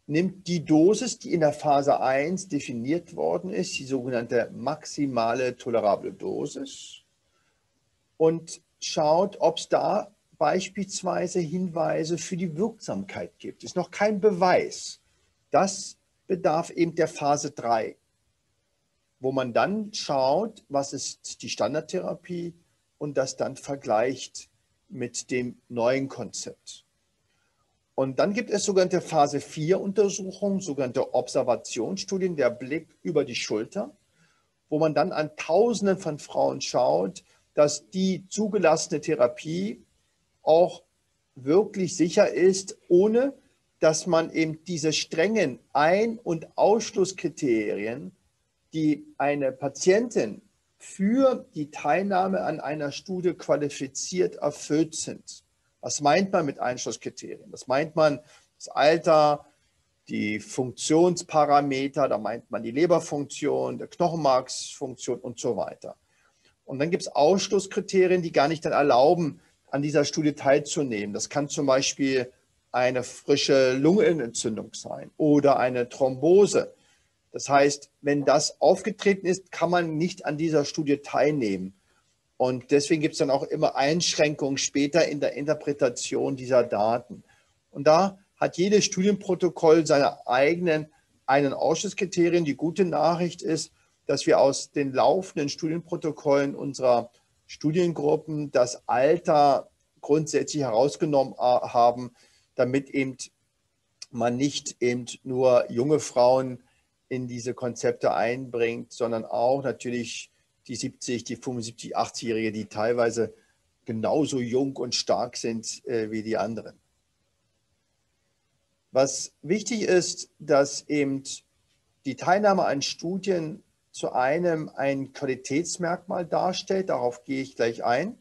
nimmt die Dosis, die in der Phase 1 definiert worden ist, die sogenannte maximale tolerable Dosis, und schaut, ob es da beispielsweise Hinweise für die Wirksamkeit gibt. Ist noch kein Beweis. Das bedarf eben der Phase 3 wo man dann schaut, was ist die Standardtherapie und das dann vergleicht mit dem neuen Konzept. Und dann gibt es sogenannte Phase 4 Untersuchungen, sogenannte Observationsstudien, der Blick über die Schulter, wo man dann an Tausenden von Frauen schaut, dass die zugelassene Therapie auch wirklich sicher ist, ohne dass man eben diese strengen Ein- und Ausschlusskriterien die eine Patientin für die Teilnahme an einer Studie qualifiziert erfüllt sind. Was meint man mit Einschlusskriterien? Das meint man das Alter, die Funktionsparameter, da meint man die Leberfunktion, der Knochenmarksfunktion und so weiter. Und dann gibt es Ausschlusskriterien, die gar nicht dann erlauben, an dieser Studie teilzunehmen. Das kann zum Beispiel eine frische Lungenentzündung sein oder eine Thrombose das heißt, wenn das aufgetreten ist, kann man nicht an dieser Studie teilnehmen. Und deswegen gibt es dann auch immer Einschränkungen später in der Interpretation dieser Daten. Und da hat jedes Studienprotokoll seine eigenen einen Ausschusskriterien. Die gute Nachricht ist, dass wir aus den laufenden Studienprotokollen unserer Studiengruppen das Alter grundsätzlich herausgenommen äh, haben, damit eben man nicht eben nur junge Frauen in diese Konzepte einbringt, sondern auch natürlich die 70, die 75, 80-Jährige, die teilweise genauso jung und stark sind äh, wie die anderen. Was wichtig ist, dass eben die Teilnahme an Studien zu einem ein Qualitätsmerkmal darstellt, darauf gehe ich gleich ein.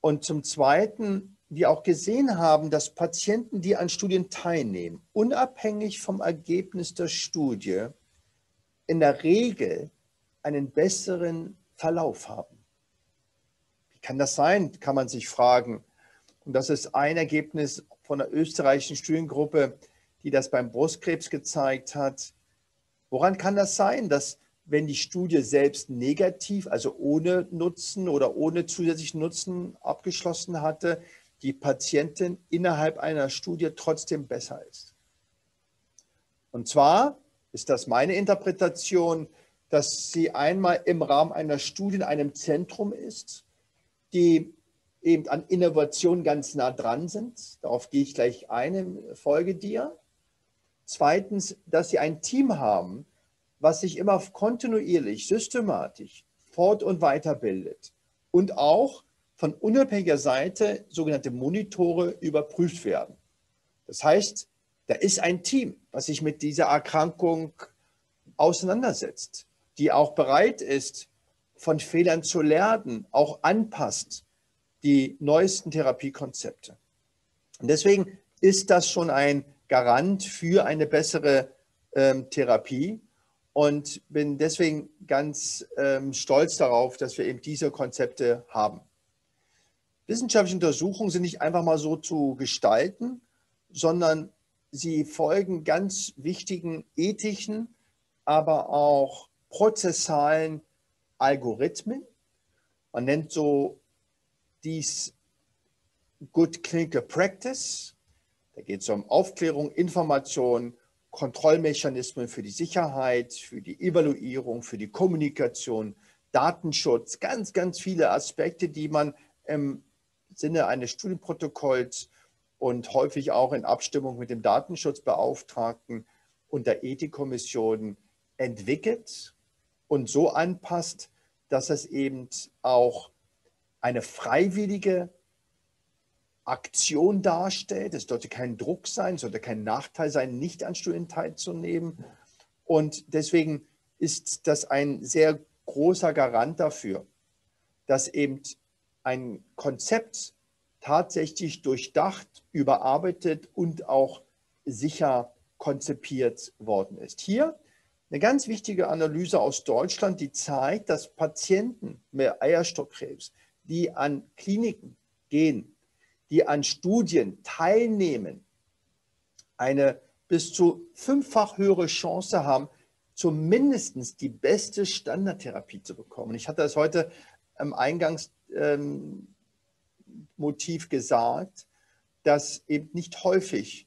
Und zum Zweiten wir auch gesehen haben, dass Patienten, die an Studien teilnehmen, unabhängig vom Ergebnis der Studie, in der Regel einen besseren Verlauf haben. Wie kann das sein, kann man sich fragen. Und das ist ein Ergebnis von der österreichischen Studiengruppe, die das beim Brustkrebs gezeigt hat. Woran kann das sein, dass wenn die Studie selbst negativ, also ohne Nutzen oder ohne zusätzlichen Nutzen abgeschlossen hatte, die Patientin innerhalb einer Studie trotzdem besser ist. Und zwar ist das meine Interpretation, dass sie einmal im Rahmen einer Studie in einem Zentrum ist, die eben an Innovation ganz nah dran sind. Darauf gehe ich gleich ein Folge dir. Zweitens, dass sie ein Team haben, was sich immer kontinuierlich, systematisch fort- und weiterbildet und auch von unabhängiger Seite sogenannte Monitore überprüft werden. Das heißt, da ist ein Team, was sich mit dieser Erkrankung auseinandersetzt, die auch bereit ist, von Fehlern zu lernen, auch anpasst die neuesten Therapiekonzepte. Und deswegen ist das schon ein Garant für eine bessere ähm, Therapie und bin deswegen ganz ähm, stolz darauf, dass wir eben diese Konzepte haben. Wissenschaftliche Untersuchungen sind nicht einfach mal so zu gestalten, sondern sie folgen ganz wichtigen ethischen, aber auch prozessalen Algorithmen. Man nennt so dies Good Clinical Practice. Da geht es um Aufklärung, Information, Kontrollmechanismen für die Sicherheit, für die Evaluierung, für die Kommunikation, Datenschutz, ganz, ganz viele Aspekte, die man im Sinne eines Studienprotokolls und häufig auch in Abstimmung mit dem Datenschutzbeauftragten und der Ethikkommission entwickelt und so anpasst, dass es eben auch eine freiwillige Aktion darstellt. Es sollte kein Druck sein, es sollte kein Nachteil sein, nicht an Studien teilzunehmen. Und deswegen ist das ein sehr großer Garant dafür, dass eben ein Konzept tatsächlich durchdacht, überarbeitet und auch sicher konzipiert worden ist. Hier eine ganz wichtige Analyse aus Deutschland, die zeigt, dass Patienten mit Eierstockkrebs, die an Kliniken gehen, die an Studien teilnehmen, eine bis zu fünffach höhere Chance haben, zumindest die beste Standardtherapie zu bekommen. Ich hatte das heute im Eingangsmotiv ähm, gesagt, dass eben nicht häufig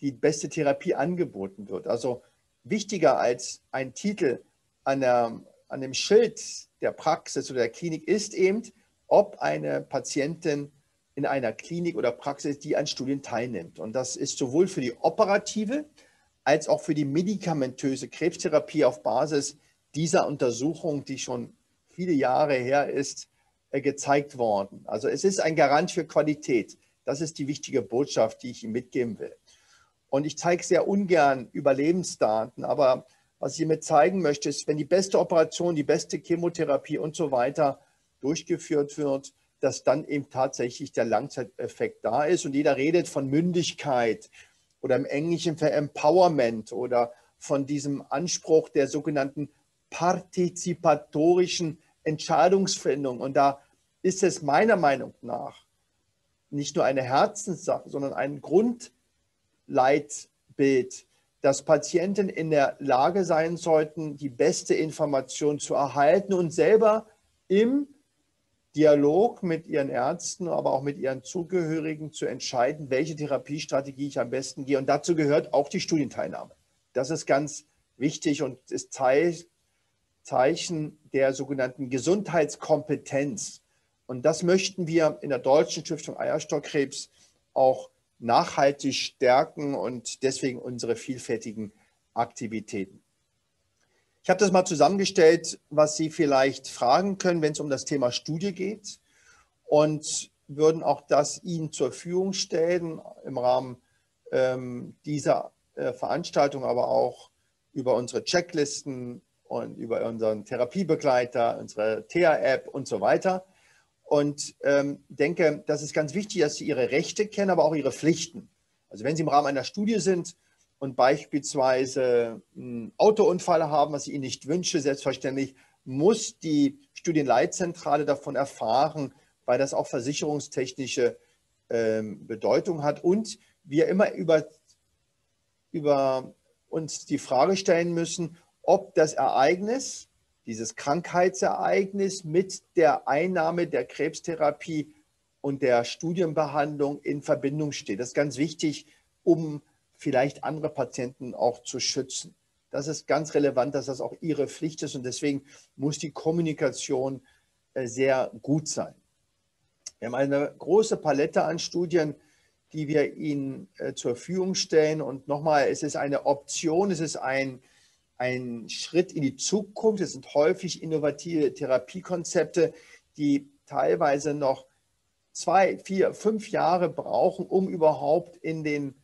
die beste Therapie angeboten wird. Also wichtiger als ein Titel an, der, an dem Schild der Praxis oder der Klinik ist eben, ob eine Patientin in einer Klinik oder Praxis, die an Studien teilnimmt. Und das ist sowohl für die operative als auch für die medikamentöse Krebstherapie auf Basis dieser Untersuchung, die schon viele Jahre her ist, gezeigt worden. Also es ist ein Garant für Qualität. Das ist die wichtige Botschaft, die ich Ihnen mitgeben will. Und ich zeige sehr ungern Überlebensdaten, aber was ich hiermit zeigen möchte, ist, wenn die beste Operation, die beste Chemotherapie und so weiter durchgeführt wird, dass dann eben tatsächlich der Langzeiteffekt da ist. Und jeder redet von Mündigkeit oder im Englischen für Empowerment oder von diesem Anspruch der sogenannten partizipatorischen Entscheidungsfindung. Und da ist es meiner Meinung nach nicht nur eine Herzenssache, sondern ein Grundleitbild, dass Patienten in der Lage sein sollten, die beste Information zu erhalten und selber im Dialog mit ihren Ärzten, aber auch mit ihren Zugehörigen zu entscheiden, welche Therapiestrategie ich am besten gehe. Und dazu gehört auch die Studienteilnahme. Das ist ganz wichtig und ist Zeichen der sogenannten Gesundheitskompetenz. Und das möchten wir in der Deutschen Stiftung Eierstockkrebs auch nachhaltig stärken und deswegen unsere vielfältigen Aktivitäten. Ich habe das mal zusammengestellt, was Sie vielleicht fragen können, wenn es um das Thema Studie geht und würden auch das Ihnen zur Verfügung stellen im Rahmen ähm, dieser äh, Veranstaltung, aber auch über unsere Checklisten und über unseren Therapiebegleiter, unsere THA-App und so weiter. Und ähm, denke, das ist ganz wichtig, dass Sie Ihre Rechte kennen, aber auch Ihre Pflichten. Also wenn Sie im Rahmen einer Studie sind, und beispielsweise einen Autounfall haben, was ich Ihnen nicht wünsche, selbstverständlich muss die Studienleitzentrale davon erfahren, weil das auch versicherungstechnische ähm, Bedeutung hat und wir immer über, über uns die Frage stellen müssen, ob das Ereignis, dieses Krankheitsereignis mit der Einnahme der Krebstherapie und der Studienbehandlung in Verbindung steht. Das ist ganz wichtig, um vielleicht andere Patienten auch zu schützen. Das ist ganz relevant, dass das auch ihre Pflicht ist und deswegen muss die Kommunikation äh, sehr gut sein. Wir haben eine große Palette an Studien, die wir Ihnen äh, zur Verfügung stellen. Und nochmal, es ist eine Option, es ist ein, ein Schritt in die Zukunft. Es sind häufig innovative Therapiekonzepte, die teilweise noch zwei, vier, fünf Jahre brauchen, um überhaupt in den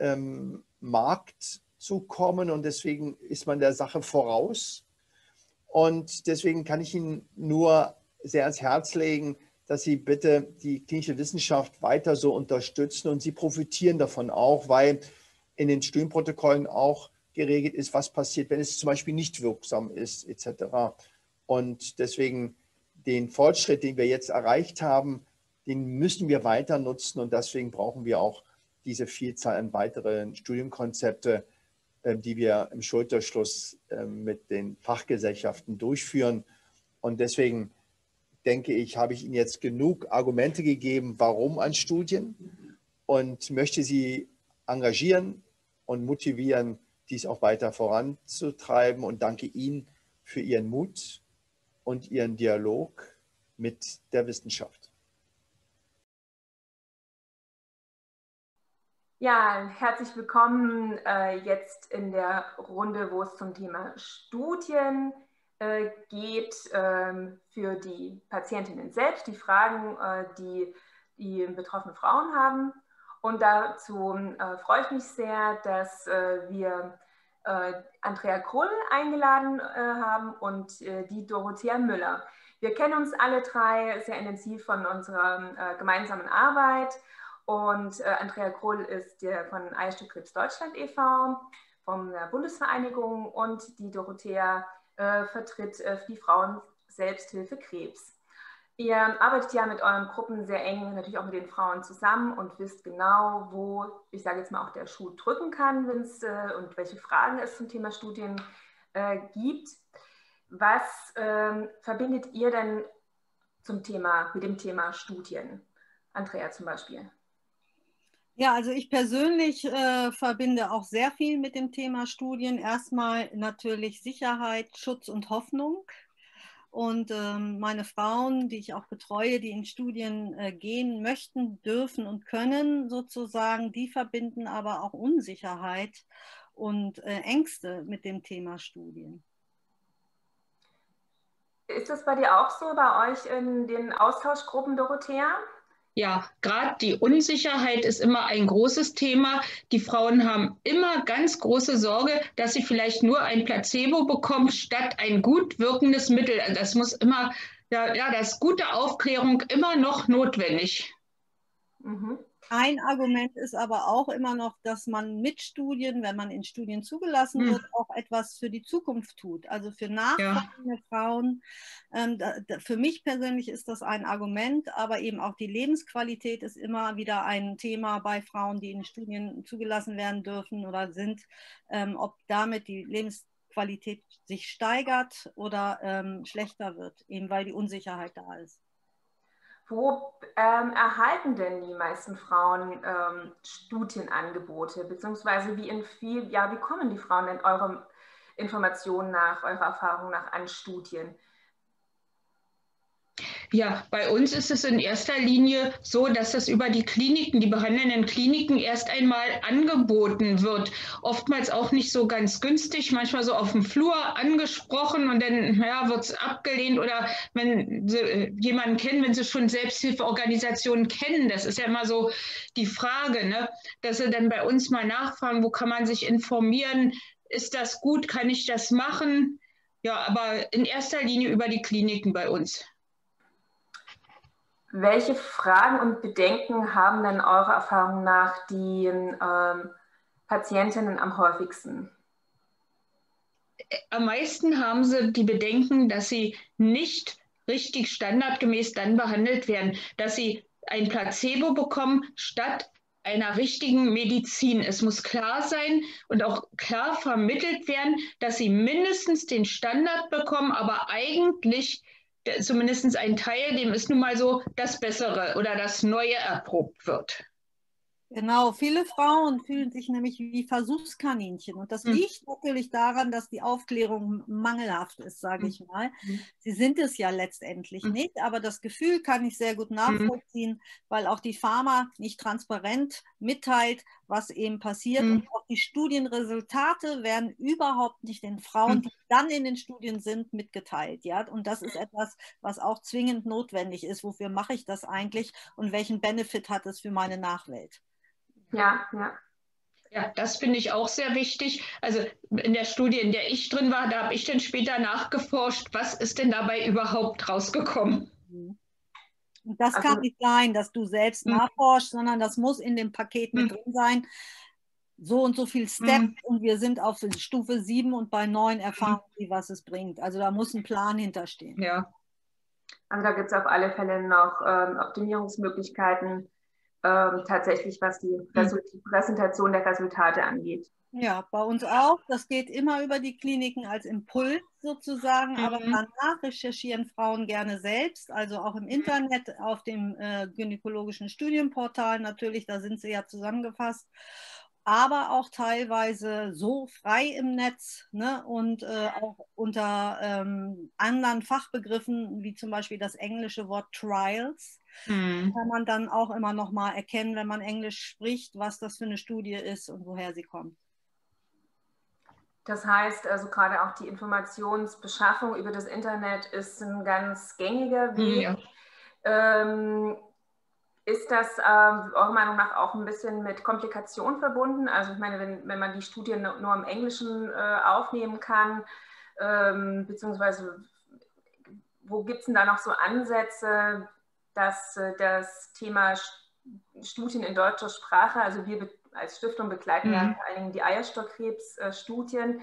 ähm, Markt zu kommen und deswegen ist man der Sache voraus. Und deswegen kann ich Ihnen nur sehr ans Herz legen, dass Sie bitte die klinische Wissenschaft weiter so unterstützen und Sie profitieren davon auch, weil in den Studienprotokollen auch geregelt ist, was passiert, wenn es zum Beispiel nicht wirksam ist, etc. Und deswegen den Fortschritt, den wir jetzt erreicht haben, den müssen wir weiter nutzen und deswegen brauchen wir auch diese Vielzahl an weiteren Studienkonzepte, ähm, die wir im Schulterschluss ähm, mit den Fachgesellschaften durchführen. Und deswegen denke ich, habe ich Ihnen jetzt genug Argumente gegeben, warum an Studien und möchte Sie engagieren und motivieren, dies auch weiter voranzutreiben und danke Ihnen für Ihren Mut und Ihren Dialog mit der Wissenschaft. Ja, herzlich willkommen äh, jetzt in der Runde, wo es zum Thema Studien äh, geht, äh, für die Patientinnen selbst, die Fragen, äh, die die betroffenen Frauen haben. Und dazu äh, freue ich mich sehr, dass äh, wir Andrea Krull eingeladen haben und die Dorothea Müller. Wir kennen uns alle drei sehr intensiv von unserer gemeinsamen Arbeit und äh, Andrea Krull ist von Eierstück Krebs Deutschland e.V., von der Bundesvereinigung und die Dorothea äh, vertritt äh, die Frauen Selbsthilfe Krebs. Ihr arbeitet ja mit euren Gruppen sehr eng, natürlich auch mit den Frauen zusammen und wisst genau, wo, ich sage jetzt mal, auch der Schuh drücken kann wenn's, äh, und welche Fragen es zum Thema Studien äh, gibt. Was ähm, verbindet ihr denn zum Thema, mit dem Thema Studien? Andrea zum Beispiel. Ja, also ich persönlich äh, verbinde auch sehr viel mit dem Thema Studien. Erstmal natürlich Sicherheit, Schutz und Hoffnung. Und ähm, meine Frauen, die ich auch betreue, die in Studien äh, gehen möchten, dürfen und können sozusagen, die verbinden aber auch Unsicherheit und äh, Ängste mit dem Thema Studien. Ist das bei dir auch so, bei euch in den Austauschgruppen, Dorothea? Ja, gerade die Unsicherheit ist immer ein großes Thema. Die Frauen haben immer ganz große Sorge, dass sie vielleicht nur ein Placebo bekommen statt ein gut wirkendes Mittel. Also das muss immer, ja, ja, das gute Aufklärung immer noch notwendig. Mhm. Ein Argument ist aber auch immer noch, dass man mit Studien, wenn man in Studien zugelassen hm. wird, auch etwas für die Zukunft tut. Also für nachfolgende ja. Frauen. Ähm, da, da, für mich persönlich ist das ein Argument, aber eben auch die Lebensqualität ist immer wieder ein Thema bei Frauen, die in Studien zugelassen werden dürfen oder sind, ähm, ob damit die Lebensqualität sich steigert oder ähm, schlechter wird, eben weil die Unsicherheit da ist. Wo ähm, erhalten denn die meisten Frauen ähm, Studienangebote? Beziehungsweise wie, in viel, ja, wie kommen die Frauen denn eurer Informationen nach, eurer Erfahrung nach an Studien? Ja, bei uns ist es in erster Linie so, dass das über die Kliniken, die behandelnden Kliniken erst einmal angeboten wird. Oftmals auch nicht so ganz günstig, manchmal so auf dem Flur angesprochen und dann ja, wird es abgelehnt oder wenn sie äh, jemanden kennen, wenn sie schon Selbsthilfeorganisationen kennen. Das ist ja immer so die Frage, ne? dass sie dann bei uns mal nachfragen, wo kann man sich informieren? Ist das gut? Kann ich das machen? Ja, aber in erster Linie über die Kliniken bei uns. Welche Fragen und Bedenken haben denn eurer Erfahrung nach die ähm, Patientinnen am häufigsten? Am meisten haben sie die Bedenken, dass sie nicht richtig standardgemäß dann behandelt werden, dass sie ein Placebo bekommen statt einer richtigen Medizin. Es muss klar sein und auch klar vermittelt werden, dass sie mindestens den Standard bekommen, aber eigentlich zumindest ein Teil, dem ist nun mal so das Bessere oder das Neue erprobt wird. Genau, viele Frauen fühlen sich nämlich wie Versuchskaninchen. Und das mhm. liegt natürlich daran, dass die Aufklärung mangelhaft ist, sage mhm. ich mal. Mhm. Sie sind es ja letztendlich mhm. nicht, aber das Gefühl kann ich sehr gut mhm. nachvollziehen, weil auch die Pharma nicht transparent mitteilt, was eben passiert. Mhm. Und auch die Studienresultate werden überhaupt nicht den Frauen, die dann in den Studien sind, mitgeteilt. Ja? Und das ist etwas, was auch zwingend notwendig ist. Wofür mache ich das eigentlich und welchen Benefit hat es für meine Nachwelt? Ja, ja. Ja, das finde ich auch sehr wichtig. Also in der Studie, in der ich drin war, da habe ich dann später nachgeforscht, was ist denn dabei überhaupt rausgekommen. Und das also, kann nicht sein, dass du selbst hm. nachforschst, sondern das muss in dem Paket mit hm. drin sein. so und so viel Steps mhm. und wir sind auf Stufe 7 und bei 9 erfahren sie, was es bringt. Also da muss ein Plan hinterstehen. Ja. Also da gibt es auf alle Fälle noch ähm, Optimierungsmöglichkeiten, ähm, tatsächlich was die mhm. Präsentation der Resultate angeht. Ja, bei uns auch. Das geht immer über die Kliniken als Impuls sozusagen, mhm. aber danach recherchieren Frauen gerne selbst, also auch im Internet, auf dem äh, gynäkologischen Studienportal natürlich, da sind sie ja zusammengefasst aber auch teilweise so frei im Netz ne, und äh, auch unter ähm, anderen Fachbegriffen, wie zum Beispiel das englische Wort Trials, mhm. kann man dann auch immer noch mal erkennen, wenn man Englisch spricht, was das für eine Studie ist und woher sie kommt. Das heißt also gerade auch die Informationsbeschaffung über das Internet ist ein ganz gängiger Weg. Ja. Ähm, ist das äh, eurer Meinung nach auch ein bisschen mit Komplikationen verbunden? Also ich meine, wenn, wenn man die Studien nur im Englischen äh, aufnehmen kann, ähm, beziehungsweise wo gibt es denn da noch so Ansätze, dass äh, das Thema Studien in deutscher Sprache, also wir als Stiftung begleiten mhm. ja vor allen Dingen die Eierstockkrebsstudien,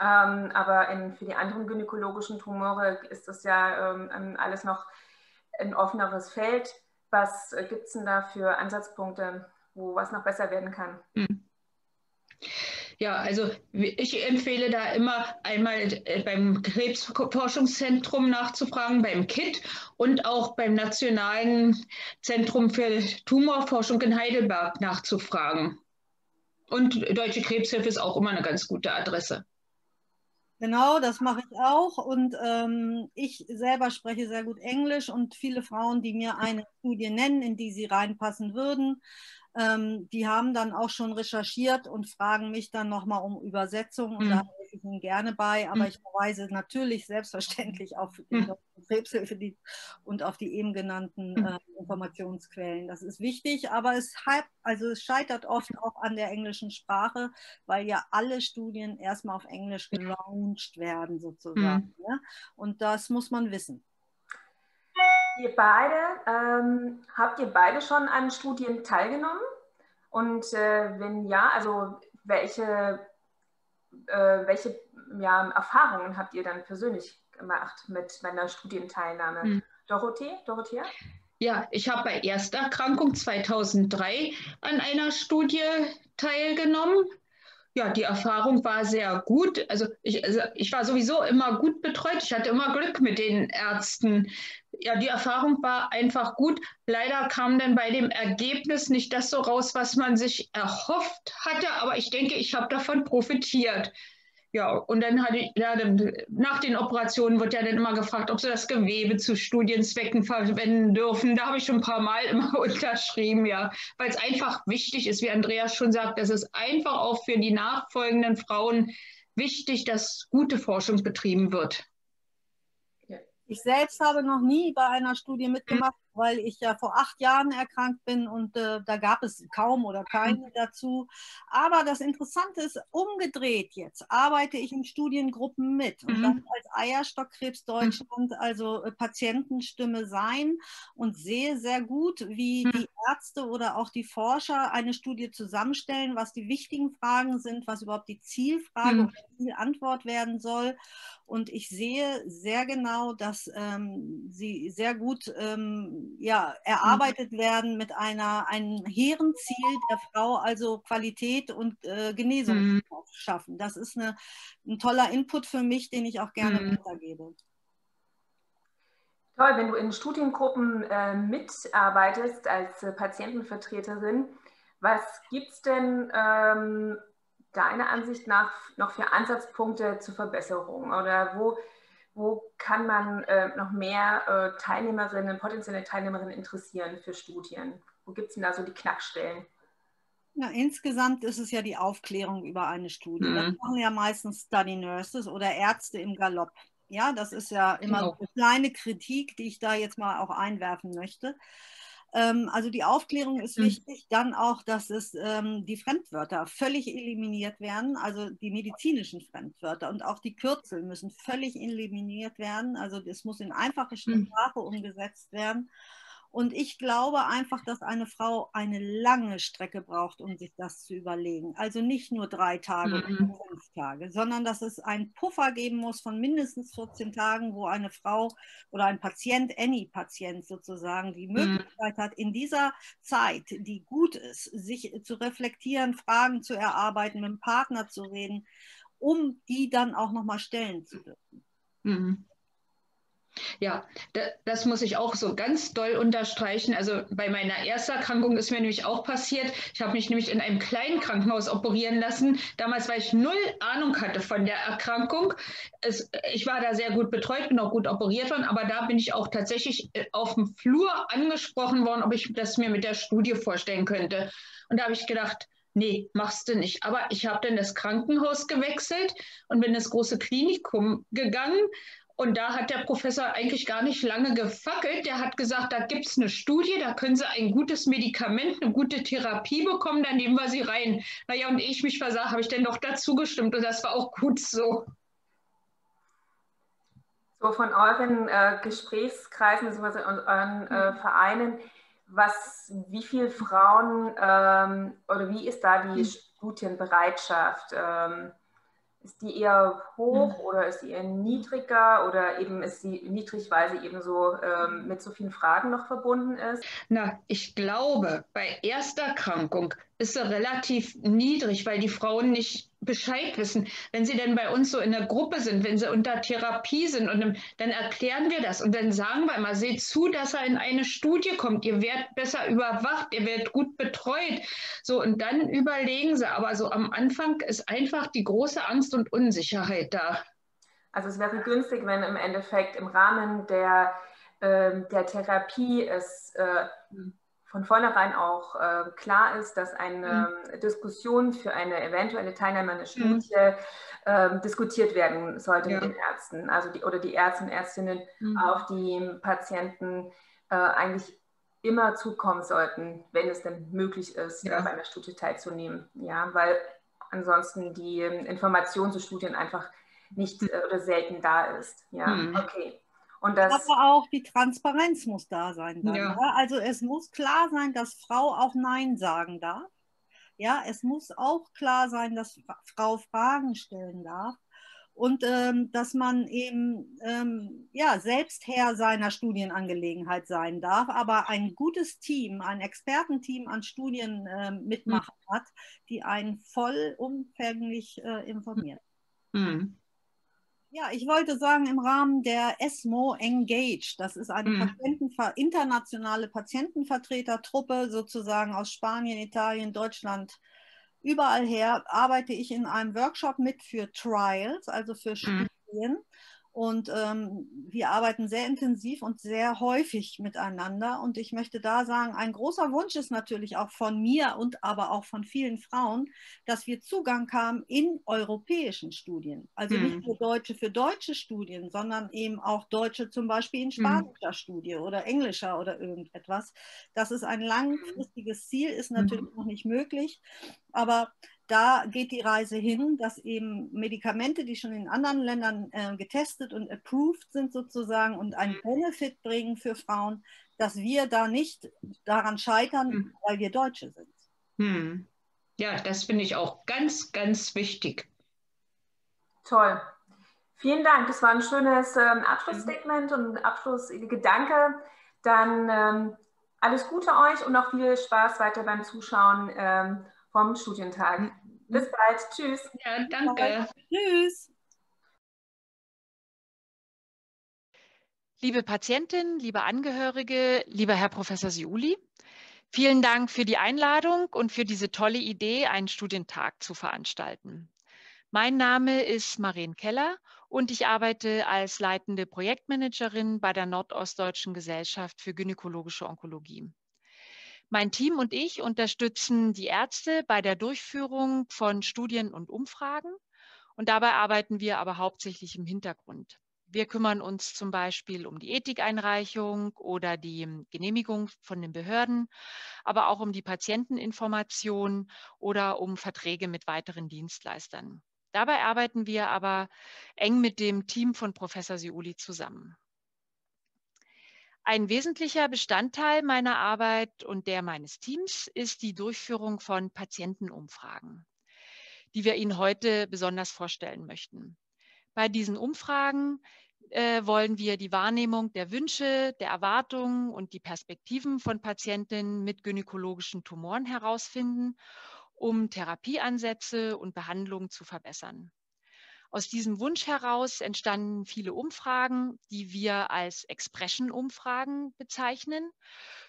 ähm, aber in, für die anderen gynäkologischen Tumore ist das ja ähm, alles noch ein offeneres Feld. Was äh, gibt es denn da für Ansatzpunkte, wo was noch besser werden kann? Hm. Ja, also ich empfehle da immer einmal äh, beim Krebsforschungszentrum nachzufragen, beim KIT und auch beim Nationalen Zentrum für Tumorforschung in Heidelberg nachzufragen. Und Deutsche Krebshilfe ist auch immer eine ganz gute Adresse. Genau, das mache ich auch. Und ähm, ich selber spreche sehr gut Englisch und viele Frauen, die mir eine Studie nennen, in die sie reinpassen würden, ähm, die haben dann auch schon recherchiert und fragen mich dann nochmal um Übersetzung. Mhm. da helfe ich ihnen gerne bei. Aber mhm. ich verweise natürlich selbstverständlich auf die mhm. Krebshilfe und auf die eben genannten äh, Informationsquellen. Das ist wichtig, aber es, also es scheitert oft auch an der englischen Sprache, weil ja alle Studien erstmal auf Englisch gelauncht werden, sozusagen. Mhm. Ne? Und das muss man wissen. Ihr beide, ähm, habt ihr beide schon an Studien teilgenommen? Und äh, wenn ja, also welche, äh, welche ja, Erfahrungen habt ihr dann persönlich gemacht mit meiner Studienteilnahme? Hm. Dorothee, Dorothea? Ja, ich habe bei Ersterkrankung 2003 an einer Studie teilgenommen ja, die Erfahrung war sehr gut. Also ich, also ich war sowieso immer gut betreut. Ich hatte immer Glück mit den Ärzten. Ja, die Erfahrung war einfach gut. Leider kam dann bei dem Ergebnis nicht das so raus, was man sich erhofft hatte. Aber ich denke, ich habe davon profitiert. Ja, und dann hatte ich, ja, nach den Operationen wird ja dann immer gefragt, ob sie das Gewebe zu Studienzwecken verwenden dürfen. Da habe ich schon ein paar Mal immer unterschrieben, ja, weil es einfach wichtig ist, wie Andreas schon sagt, es ist einfach auch für die nachfolgenden Frauen wichtig, dass gute Forschung betrieben wird. Ich selbst habe noch nie bei einer Studie mitgemacht, weil ich ja vor acht Jahren erkrankt bin und äh, da gab es kaum oder keine dazu. Aber das Interessante ist, umgedreht jetzt arbeite ich in Studiengruppen mit und mhm. das als Eierstockkrebs Deutschland, also äh, Patientenstimme sein und sehe sehr gut, wie mhm. die Ärzte oder auch die Forscher eine Studie zusammenstellen, was die wichtigen Fragen sind, was überhaupt die Zielfrage mhm. und Zielantwort werden soll. Und ich sehe sehr genau, dass ähm, sie sehr gut ähm, ja, erarbeitet werden mit einer, einem hehren Ziel der Frau, also Qualität und äh, Genesung mhm. schaffen. Das ist eine, ein toller Input für mich, den ich auch gerne mhm. weitergebe. Toll, wenn du in Studiengruppen äh, mitarbeitest als äh, Patientenvertreterin, was gibt es denn ähm, deiner Ansicht nach noch für Ansatzpunkte zur Verbesserung? Oder wo, wo kann man äh, noch mehr äh, Teilnehmerinnen, potenzielle Teilnehmerinnen interessieren für Studien? Wo gibt es denn da so die Knackstellen? Na, insgesamt ist es ja die Aufklärung über eine Studie. Mhm. Das machen ja meistens Study Nurses oder Ärzte im Galopp. Ja, das ist ja immer genau. eine kleine Kritik, die ich da jetzt mal auch einwerfen möchte. Ähm, also die Aufklärung ist mhm. wichtig. Dann auch, dass es ähm, die Fremdwörter völlig eliminiert werden, also die medizinischen Fremdwörter und auch die Kürzel müssen völlig eliminiert werden. Also es muss in einfache mhm. Sprache umgesetzt werden. Und ich glaube einfach, dass eine Frau eine lange Strecke braucht, um sich das zu überlegen. Also nicht nur drei Tage mhm. oder fünf Tage, sondern dass es einen Puffer geben muss von mindestens 14 Tagen, wo eine Frau oder ein Patient, Any-Patient sozusagen, die mhm. Möglichkeit mhm. hat, in dieser Zeit, die gut ist, sich zu reflektieren, Fragen zu erarbeiten, mit dem Partner zu reden, um die dann auch nochmal stellen zu dürfen. Mhm. Ja, das muss ich auch so ganz doll unterstreichen. Also bei meiner Ersterkrankung ist mir nämlich auch passiert. Ich habe mich nämlich in einem kleinen Krankenhaus operieren lassen. Damals, weil ich null Ahnung hatte von der Erkrankung. Es, ich war da sehr gut betreut, bin auch gut operiert worden, aber da bin ich auch tatsächlich äh, auf dem Flur angesprochen worden, ob ich das mir mit der Studie vorstellen könnte. Und da habe ich gedacht, nee, machst du nicht. Aber ich habe dann das Krankenhaus gewechselt und bin ins große Klinikum gegangen und da hat der Professor eigentlich gar nicht lange gefackelt. Der hat gesagt, da gibt es eine Studie, da können Sie ein gutes Medikament, eine gute Therapie bekommen, dann nehmen wir Sie rein. Naja, und ich mich versah, habe ich denn doch dazu gestimmt und das war auch gut so. So von euren äh, Gesprächskreisen bzw. euren äh, Vereinen, was, wie viele Frauen ähm, oder wie ist da die hm. Studienbereitschaft? Ähm, ist die eher hoch mhm. oder ist die eher niedriger oder eben ist sie niedrig, weil sie eben so ähm, mit so vielen Fragen noch verbunden ist? Na, ich glaube, bei Ersterkrankung ist sie relativ niedrig, weil die Frauen nicht Bescheid wissen. Wenn sie denn bei uns so in der Gruppe sind, wenn sie unter Therapie sind, und dann erklären wir das und dann sagen wir immer, seht zu, dass er in eine Studie kommt. Ihr werdet besser überwacht, ihr werdet gut betreut. So, und dann überlegen sie. Aber so am Anfang ist einfach die große Angst und Unsicherheit da. Also es wäre günstig, wenn im Endeffekt im Rahmen der, äh, der Therapie es äh, von vornherein auch äh, klar ist, dass eine mhm. Diskussion für eine eventuelle Teilnahme an der mhm. Studie mhm. äh, diskutiert werden sollte ja. mit den Ärzten, also die, oder die Ärzte und Ärztinnen mhm. auf die Patienten äh, eigentlich immer zukommen sollten, wenn es denn möglich ist, ja. bei einer Studie teilzunehmen. Ja, weil ansonsten die Information zu Studien einfach nicht mhm. äh, oder selten da ist. Ja, mhm. okay. Und das, Aber auch die Transparenz muss da sein. Dann, ja. Ja? Also es muss klar sein, dass Frau auch Nein sagen darf. Ja, es muss auch klar sein, dass Frau Fragen stellen darf und ähm, dass man eben ähm, ja, selbst Herr seiner Studienangelegenheit sein darf, aber ein gutes Team, ein Expertenteam an Studienmitmachern ähm, mhm. hat, die einen vollumfänglich äh, informiert. Mhm. Ja, ich wollte sagen, im Rahmen der ESMO Engage, das ist eine mhm. Patientenver internationale Patientenvertretertruppe sozusagen aus Spanien, Italien, Deutschland, überall her, arbeite ich in einem Workshop mit für Trials, also für mhm. Und ähm, wir arbeiten sehr intensiv und sehr häufig miteinander. Und ich möchte da sagen, ein großer Wunsch ist natürlich auch von mir und aber auch von vielen Frauen, dass wir Zugang haben in europäischen Studien. Also mhm. nicht nur Deutsche für deutsche Studien, sondern eben auch Deutsche zum Beispiel in mhm. spanischer mhm. Studie oder englischer oder irgendetwas. Das ist ein langfristiges Ziel, ist natürlich mhm. noch nicht möglich. Aber da geht die Reise hin, dass eben Medikamente, die schon in anderen Ländern äh, getestet und approved sind sozusagen und einen mhm. Benefit bringen für Frauen, dass wir da nicht daran scheitern, hm. weil wir Deutsche sind. Hm. Ja, das finde ich auch ganz, ganz wichtig. Toll. Vielen Dank. Das war ein schönes ähm, Abschlussstatement und Abschlussgedanke. Dann ähm, alles Gute euch und noch viel Spaß weiter beim Zuschauen ähm, vom Studientag. Bis bald. Tschüss. Ja, danke. Tschüss. Liebe Patientin, liebe Angehörige, lieber Herr Professor Siuli, vielen Dank für die Einladung und für diese tolle Idee, einen Studientag zu veranstalten. Mein Name ist Marien Keller und ich arbeite als leitende Projektmanagerin bei der Nordostdeutschen Gesellschaft für gynäkologische Onkologie. Mein Team und ich unterstützen die Ärzte bei der Durchführung von Studien und Umfragen. Und dabei arbeiten wir aber hauptsächlich im Hintergrund. Wir kümmern uns zum Beispiel um die Ethikeinreichung oder die Genehmigung von den Behörden, aber auch um die Patienteninformation oder um Verträge mit weiteren Dienstleistern. Dabei arbeiten wir aber eng mit dem Team von Professor Siuli zusammen. Ein wesentlicher Bestandteil meiner Arbeit und der meines Teams ist die Durchführung von Patientenumfragen, die wir Ihnen heute besonders vorstellen möchten. Bei diesen Umfragen äh, wollen wir die Wahrnehmung der Wünsche, der Erwartungen und die Perspektiven von Patientinnen mit gynäkologischen Tumoren herausfinden, um Therapieansätze und Behandlungen zu verbessern. Aus diesem Wunsch heraus entstanden viele Umfragen, die wir als Expression-Umfragen bezeichnen,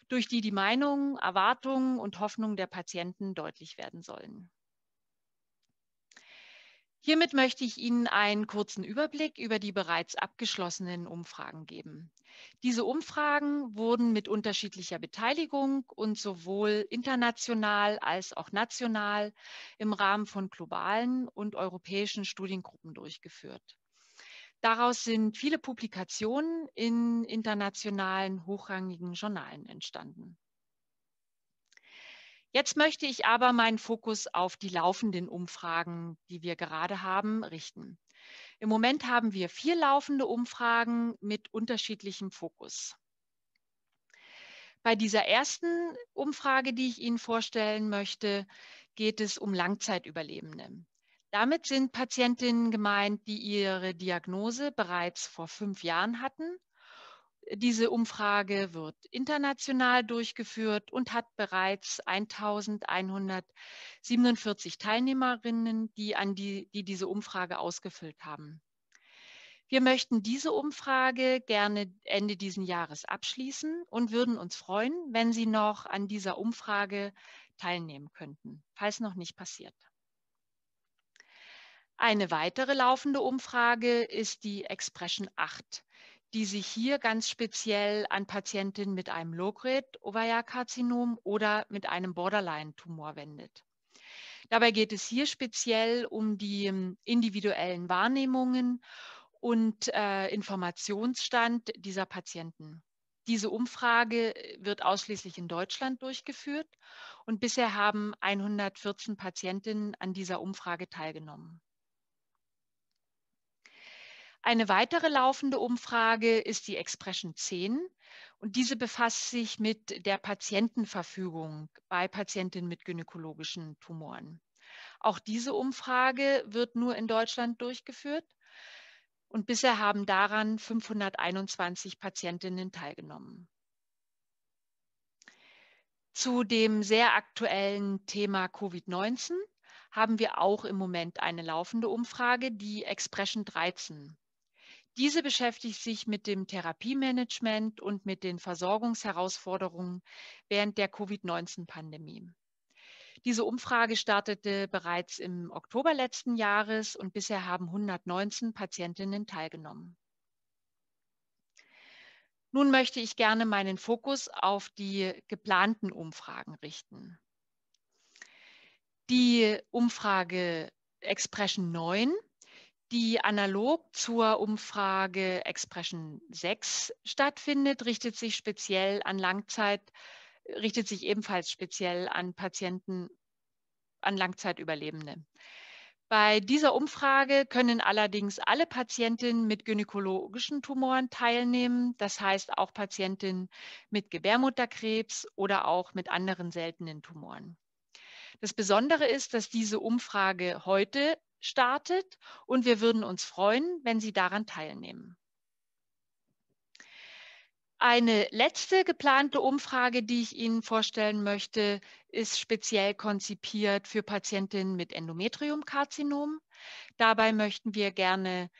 durch die die Meinungen, Erwartungen und Hoffnungen der Patienten deutlich werden sollen. Hiermit möchte ich Ihnen einen kurzen Überblick über die bereits abgeschlossenen Umfragen geben. Diese Umfragen wurden mit unterschiedlicher Beteiligung und sowohl international als auch national im Rahmen von globalen und europäischen Studiengruppen durchgeführt. Daraus sind viele Publikationen in internationalen hochrangigen Journalen entstanden. Jetzt möchte ich aber meinen Fokus auf die laufenden Umfragen, die wir gerade haben, richten. Im Moment haben wir vier laufende Umfragen mit unterschiedlichem Fokus. Bei dieser ersten Umfrage, die ich Ihnen vorstellen möchte, geht es um Langzeitüberlebende. Damit sind Patientinnen gemeint, die ihre Diagnose bereits vor fünf Jahren hatten diese Umfrage wird international durchgeführt und hat bereits 1147 Teilnehmerinnen, die, an die, die diese Umfrage ausgefüllt haben. Wir möchten diese Umfrage gerne Ende dieses Jahres abschließen und würden uns freuen, wenn Sie noch an dieser Umfrage teilnehmen könnten, falls noch nicht passiert. Eine weitere laufende Umfrage ist die Expression 8 die sich hier ganz speziell an Patientinnen mit einem Low-Grade-Ovarkarzinom oder mit einem Borderline-Tumor wendet. Dabei geht es hier speziell um die ähm, individuellen Wahrnehmungen und äh, Informationsstand dieser Patienten. Diese Umfrage wird ausschließlich in Deutschland durchgeführt und bisher haben 114 Patientinnen an dieser Umfrage teilgenommen. Eine weitere laufende Umfrage ist die Expression 10 und diese befasst sich mit der Patientenverfügung bei Patientinnen mit gynäkologischen Tumoren. Auch diese Umfrage wird nur in Deutschland durchgeführt und bisher haben daran 521 Patientinnen teilgenommen. Zu dem sehr aktuellen Thema Covid-19 haben wir auch im Moment eine laufende Umfrage, die Expression 13. Diese beschäftigt sich mit dem Therapiemanagement und mit den Versorgungsherausforderungen während der Covid-19-Pandemie. Diese Umfrage startete bereits im Oktober letzten Jahres und bisher haben 119 Patientinnen teilgenommen. Nun möchte ich gerne meinen Fokus auf die geplanten Umfragen richten. Die Umfrage Expression 9 die analog zur Umfrage Expression 6 stattfindet, richtet sich speziell an Langzeit, richtet sich ebenfalls speziell an Patienten, an Langzeitüberlebende. Bei dieser Umfrage können allerdings alle Patientinnen mit gynäkologischen Tumoren teilnehmen, das heißt auch Patientinnen mit Gebärmutterkrebs oder auch mit anderen seltenen Tumoren. Das Besondere ist, dass diese Umfrage heute startet und wir würden uns freuen, wenn Sie daran teilnehmen. Eine letzte geplante Umfrage, die ich Ihnen vorstellen möchte, ist speziell konzipiert für Patientinnen mit Endometriumkarzinom. Dabei möchten wir gerne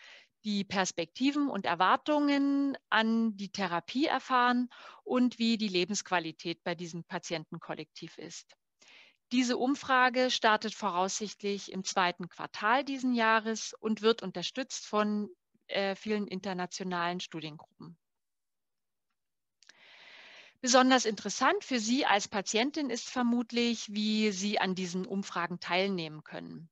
die Perspektiven und Erwartungen an die Therapie erfahren und wie die Lebensqualität bei diesem Patientenkollektiv ist. Diese Umfrage startet voraussichtlich im zweiten Quartal diesen Jahres und wird unterstützt von äh, vielen internationalen Studiengruppen. Besonders interessant für Sie als Patientin ist vermutlich, wie Sie an diesen Umfragen teilnehmen können.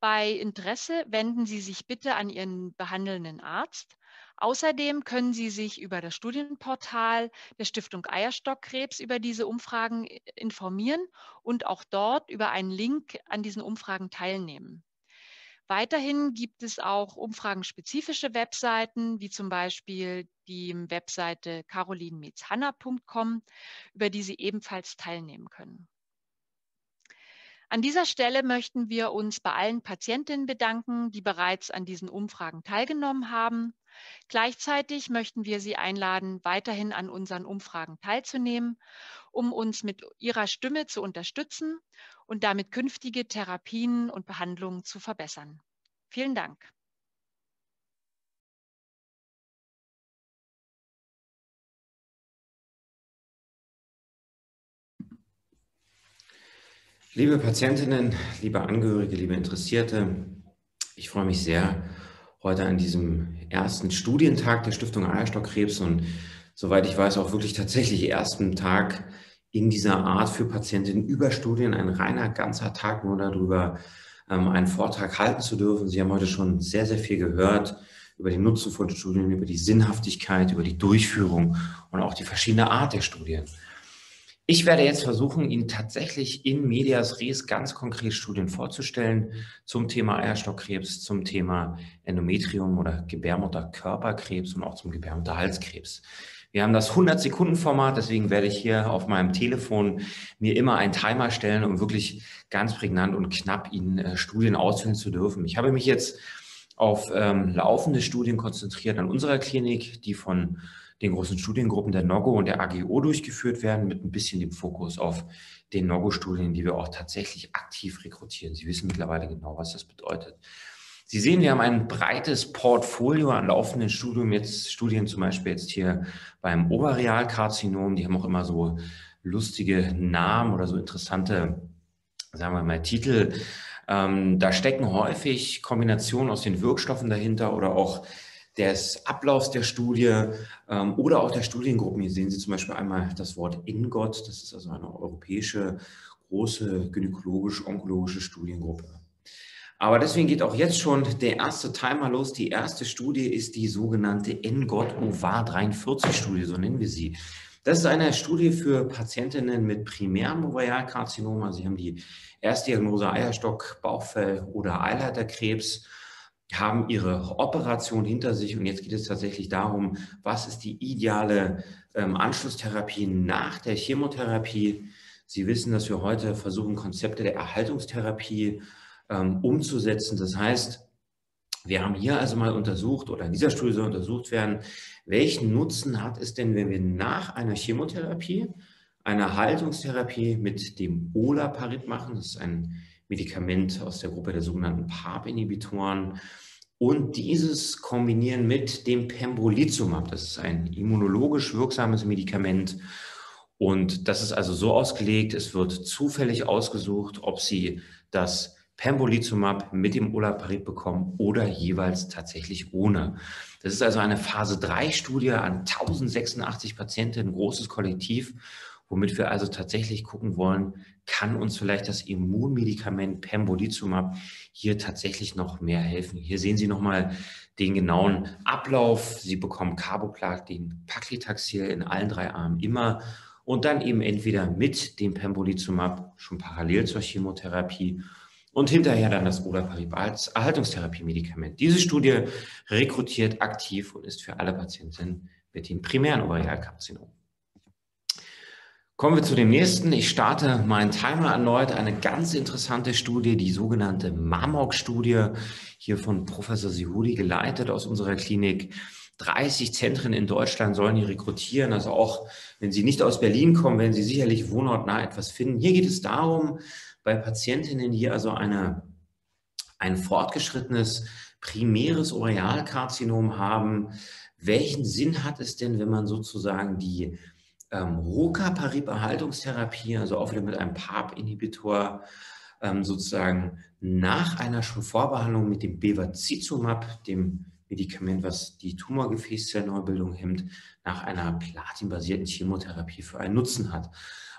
Bei Interesse wenden Sie sich bitte an Ihren behandelnden Arzt. Außerdem können Sie sich über das Studienportal der Stiftung Eierstockkrebs über diese Umfragen äh, informieren und auch dort über einen Link an diesen Umfragen teilnehmen. Weiterhin gibt es auch umfragenspezifische Webseiten, wie zum Beispiel die Webseite carolinmetzhanna.com, über die Sie ebenfalls teilnehmen können. An dieser Stelle möchten wir uns bei allen Patientinnen bedanken, die bereits an diesen Umfragen teilgenommen haben. Gleichzeitig möchten wir Sie einladen, weiterhin an unseren Umfragen teilzunehmen, um uns mit Ihrer Stimme zu unterstützen und damit künftige Therapien und Behandlungen zu verbessern. Vielen Dank. Liebe Patientinnen, liebe Angehörige, liebe Interessierte, ich freue mich sehr, heute an diesem ersten Studientag der Stiftung Eierstockkrebs und soweit ich weiß auch wirklich tatsächlich ersten Tag in dieser Art für Patientinnen über Studien, ein reiner ganzer Tag nur darüber, ähm, einen Vortrag halten zu dürfen. Sie haben heute schon sehr, sehr viel gehört über den Nutzen von Studien, über die Sinnhaftigkeit, über die Durchführung und auch die verschiedene Art der Studien. Ich werde jetzt versuchen, Ihnen tatsächlich in Medias Res ganz konkret Studien vorzustellen zum Thema Eierstockkrebs, zum Thema Endometrium oder Gebärmutterkörperkrebs und auch zum Gebärmutterhalskrebs. Wir haben das 100-Sekunden-Format, deswegen werde ich hier auf meinem Telefon mir immer einen Timer stellen, um wirklich ganz prägnant und knapp Ihnen äh, Studien auswählen zu dürfen. Ich habe mich jetzt auf ähm, laufende Studien konzentriert an unserer Klinik, die von den großen Studiengruppen der NOGO und der AGO durchgeführt werden, mit ein bisschen dem Fokus auf den NOGO-Studien, die wir auch tatsächlich aktiv rekrutieren. Sie wissen mittlerweile genau, was das bedeutet. Sie sehen, wir haben ein breites Portfolio an laufenden Studien, jetzt Studien zum Beispiel jetzt hier beim Oberrealkarzinom, die haben auch immer so lustige Namen oder so interessante, sagen wir mal, Titel. Ähm, da stecken häufig Kombinationen aus den Wirkstoffen dahinter oder auch des Ablaufs der Studie ähm, oder auch der Studiengruppen. Hier sehen Sie zum Beispiel einmal das Wort INGOT, das ist also eine europäische große gynäkologisch-onkologische Studiengruppe. Aber deswegen geht auch jetzt schon der erste Timer los. Die erste Studie ist die sogenannte NGOT-OVA43-Studie, so nennen wir sie. Das ist eine Studie für Patientinnen mit primären Ovarialkarzinom. Also sie haben die Erstdiagnose Eierstock, Bauchfell oder Eileiterkrebs haben ihre Operation hinter sich und jetzt geht es tatsächlich darum, was ist die ideale ähm, Anschlusstherapie nach der Chemotherapie. Sie wissen, dass wir heute versuchen, Konzepte der Erhaltungstherapie ähm, umzusetzen. Das heißt, wir haben hier also mal untersucht oder in dieser Studie soll untersucht werden, welchen Nutzen hat es denn, wenn wir nach einer Chemotherapie eine Haltungstherapie mit dem Olaparib machen. Das ist ein Medikament aus der Gruppe der sogenannten PARP-Inhibitoren. Und dieses kombinieren mit dem Pembrolizumab. Das ist ein immunologisch wirksames Medikament. Und das ist also so ausgelegt, es wird zufällig ausgesucht, ob Sie das Pembrolizumab mit dem Olaparib bekommen oder jeweils tatsächlich ohne. Das ist also eine Phase-3-Studie an 1086 Patienten, ein großes Kollektiv womit wir also tatsächlich gucken wollen, kann uns vielleicht das Immunmedikament Pembrolizumab hier tatsächlich noch mehr helfen. Hier sehen Sie nochmal den genauen Ablauf. Sie bekommen Carboplatin, Paclitaxel in allen drei Armen immer und dann eben entweder mit dem Pembrolizumab schon parallel zur Chemotherapie und hinterher dann das Olaparib als Erhaltungstherapie-Medikament. Diese Studie rekrutiert aktiv und ist für alle Patienten mit dem primären Ovarialkarzinom. Kommen wir zu dem nächsten. Ich starte meinen Timer erneut. Eine ganz interessante Studie, die sogenannte MAMOG-Studie, hier von Professor Sihudi geleitet aus unserer Klinik. 30 Zentren in Deutschland sollen hier rekrutieren. Also auch wenn Sie nicht aus Berlin kommen, werden Sie sicherlich wohnortnah etwas finden. Hier geht es darum, bei Patientinnen, die also eine, ein fortgeschrittenes primäres Orealkarzinom haben, welchen Sinn hat es denn, wenn man sozusagen die ähm, Rocaparib-Erhaltungstherapie, also auch wieder mit einem PARP-Inhibitor, ähm, sozusagen nach einer schon Vorbehandlung mit dem Bevacizumab, dem Medikament, was die Tumorgefäßzellneubildung hemmt, nach einer platinbasierten Chemotherapie für einen Nutzen hat.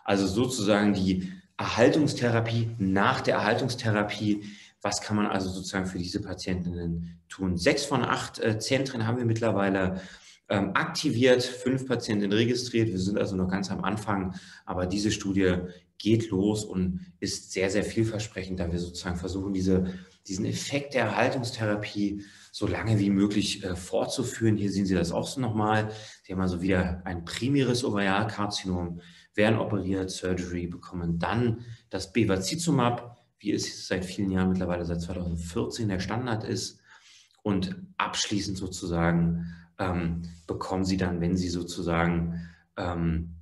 Also sozusagen die Erhaltungstherapie nach der Erhaltungstherapie. Was kann man also sozusagen für diese Patientinnen tun? Sechs von acht äh, Zentren haben wir mittlerweile aktiviert, fünf Patienten registriert. Wir sind also noch ganz am Anfang, aber diese Studie geht los und ist sehr, sehr vielversprechend, da wir sozusagen versuchen, diese, diesen Effekt der Erhaltungstherapie so lange wie möglich äh, fortzuführen. Hier sehen Sie das auch so nochmal. Sie haben also wieder ein primäres Ovarialkarzinom, werden operiert, Surgery, bekommen dann das Bevacizumab, wie es seit vielen Jahren mittlerweile seit 2014 der Standard ist. Und abschließend sozusagen ähm, bekommen Sie dann, wenn Sie sozusagen ähm,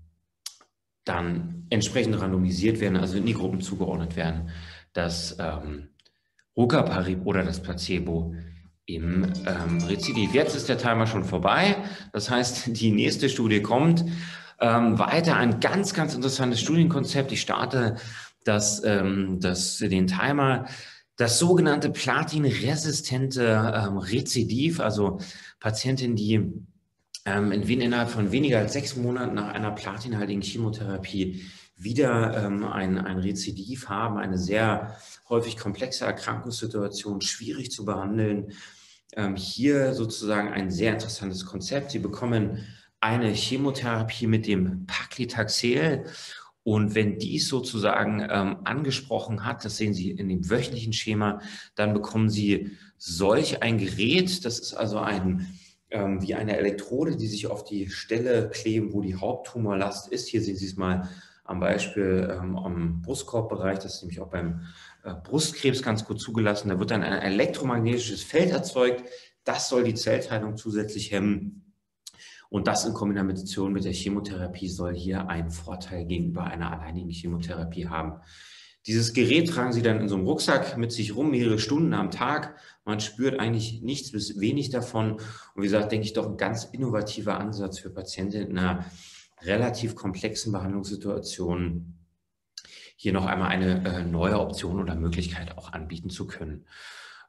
dann entsprechend randomisiert werden, also in die Gruppen zugeordnet werden, das ähm, Rucaparib oder das Placebo im ähm, Rezidiv. Jetzt ist der Timer schon vorbei. Das heißt, die nächste Studie kommt. Ähm, weiter ein ganz, ganz interessantes Studienkonzept. Ich starte das, ähm, das, den Timer. Das sogenannte platinresistente ähm, Rezidiv, also Patientinnen, die ähm, innerhalb von weniger als sechs Monaten nach einer platinhaltigen Chemotherapie wieder ähm, ein, ein Rezidiv haben, eine sehr häufig komplexe Erkrankungssituation, schwierig zu behandeln. Ähm, hier sozusagen ein sehr interessantes Konzept. Sie bekommen eine Chemotherapie mit dem Paclitaxel und wenn dies sozusagen ähm, angesprochen hat, das sehen Sie in dem wöchentlichen Schema, dann bekommen Sie solch ein Gerät. Das ist also ein ähm, wie eine Elektrode, die sich auf die Stelle kleben, wo die Haupttumorlast ist. Hier sehen Sie es mal am Beispiel ähm, am Brustkorbbereich. Das ist nämlich auch beim äh, Brustkrebs ganz gut zugelassen. Da wird dann ein elektromagnetisches Feld erzeugt. Das soll die Zellteilung zusätzlich hemmen. Und das in Kombination mit der Chemotherapie soll hier einen Vorteil gegenüber einer alleinigen Chemotherapie haben. Dieses Gerät tragen Sie dann in so einem Rucksack mit sich rum, mehrere Stunden am Tag. Man spürt eigentlich nichts bis wenig davon. Und wie gesagt, denke ich doch ein ganz innovativer Ansatz für Patienten in einer relativ komplexen Behandlungssituation, hier noch einmal eine äh, neue Option oder Möglichkeit auch anbieten zu können.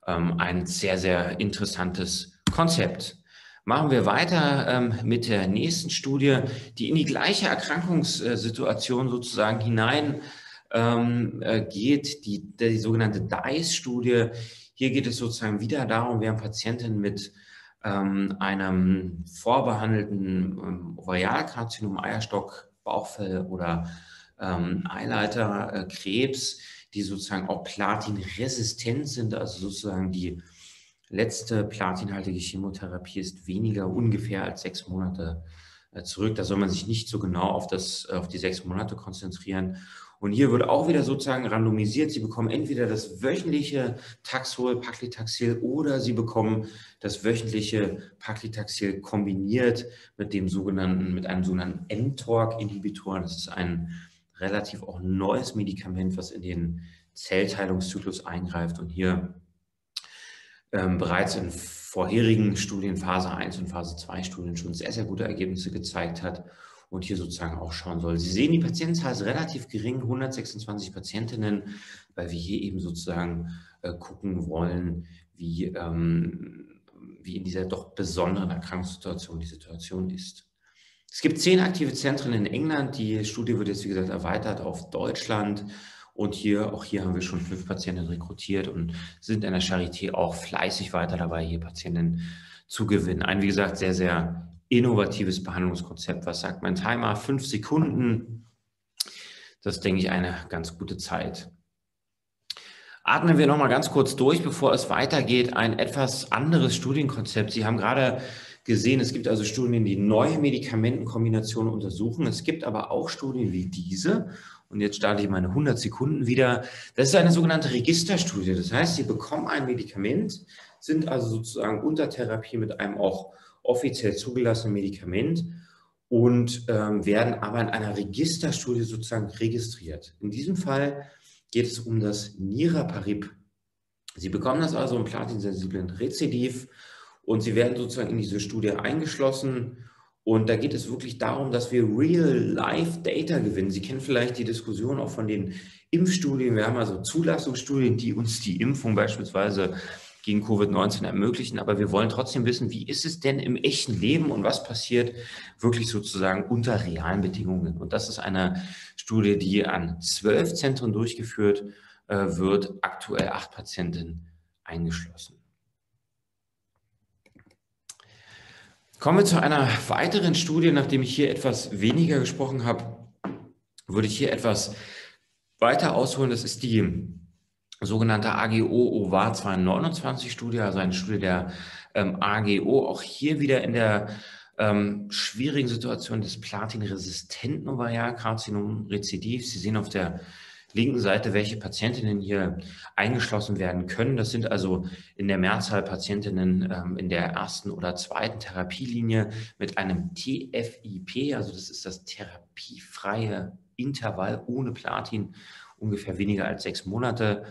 Ähm, ein sehr, sehr interessantes Konzept. Machen wir weiter ähm, mit der nächsten Studie, die in die gleiche Erkrankungssituation sozusagen hinein ähm, äh, geht, die, die sogenannte DICE-Studie. Hier geht es sozusagen wieder darum, wir haben Patienten mit ähm, einem vorbehandelten ähm, Ovarialkarzinom, Eierstock, Bauchfell oder ähm, Eileiterkrebs, die sozusagen auch platinresistent sind, also sozusagen die letzte platinhaltige Chemotherapie ist weniger ungefähr als sechs Monate äh, zurück. Da soll man sich nicht so genau auf, das, auf die sechs Monate konzentrieren. Und hier wird auch wieder sozusagen randomisiert. Sie bekommen entweder das wöchentliche Taxol, Paclitaxel oder Sie bekommen das wöchentliche Paclitaxel kombiniert mit dem sogenannten, mit einem sogenannten mTORC-Inhibitor. Das ist ein relativ auch neues Medikament, was in den Zellteilungszyklus eingreift und hier ähm, bereits in vorherigen Studien, Phase 1 und Phase 2 Studien schon sehr, sehr gute Ergebnisse gezeigt hat und hier sozusagen auch schauen soll. Sie sehen, die Patientenzahl ist relativ gering, 126 Patientinnen, weil wir hier eben sozusagen äh, gucken wollen, wie, ähm, wie in dieser doch besonderen Erkrankungssituation die Situation ist. Es gibt zehn aktive Zentren in England. Die Studie wird jetzt, wie gesagt, erweitert auf Deutschland. Und hier, auch hier haben wir schon fünf Patienten rekrutiert und sind in der Charité auch fleißig weiter dabei, hier Patienten zu gewinnen. Ein, wie gesagt, sehr, sehr innovatives Behandlungskonzept. Was sagt mein Timer? Fünf Sekunden. Das denke ich, eine ganz gute Zeit. Atmen wir nochmal ganz kurz durch, bevor es weitergeht. Ein etwas anderes Studienkonzept. Sie haben gerade gesehen, es gibt also Studien, die neue Medikamentenkombinationen untersuchen. Es gibt aber auch Studien wie diese und jetzt starte ich meine 100 Sekunden wieder. Das ist eine sogenannte Registerstudie. Das heißt, Sie bekommen ein Medikament, sind also sozusagen unter Therapie mit einem auch offiziell zugelassenen Medikament und ähm, werden aber in einer Registerstudie sozusagen registriert. In diesem Fall geht es um das Niraparib. Sie bekommen das also im platinsensiblen Rezidiv und Sie werden sozusagen in diese Studie eingeschlossen und da geht es wirklich darum, dass wir Real-Life-Data gewinnen. Sie kennen vielleicht die Diskussion auch von den Impfstudien. Wir haben also Zulassungsstudien, die uns die Impfung beispielsweise gegen Covid-19 ermöglichen. Aber wir wollen trotzdem wissen, wie ist es denn im echten Leben und was passiert wirklich sozusagen unter realen Bedingungen. Und das ist eine Studie, die an zwölf Zentren durchgeführt äh, wird, aktuell acht Patienten eingeschlossen. Kommen wir zu einer weiteren Studie, nachdem ich hier etwas weniger gesprochen habe, würde ich hier etwas weiter ausholen. Das ist die sogenannte AGO-OVA 229-Studie, also eine Studie der ähm, AGO, auch hier wieder in der ähm, schwierigen Situation des platinresistenten Ovarialkarzinom Rezidiv. Sie sehen auf der linken Seite, welche Patientinnen hier eingeschlossen werden können. Das sind also in der Mehrzahl Patientinnen ähm, in der ersten oder zweiten Therapielinie mit einem TFIP, also das ist das therapiefreie Intervall ohne Platin, ungefähr weniger als sechs Monate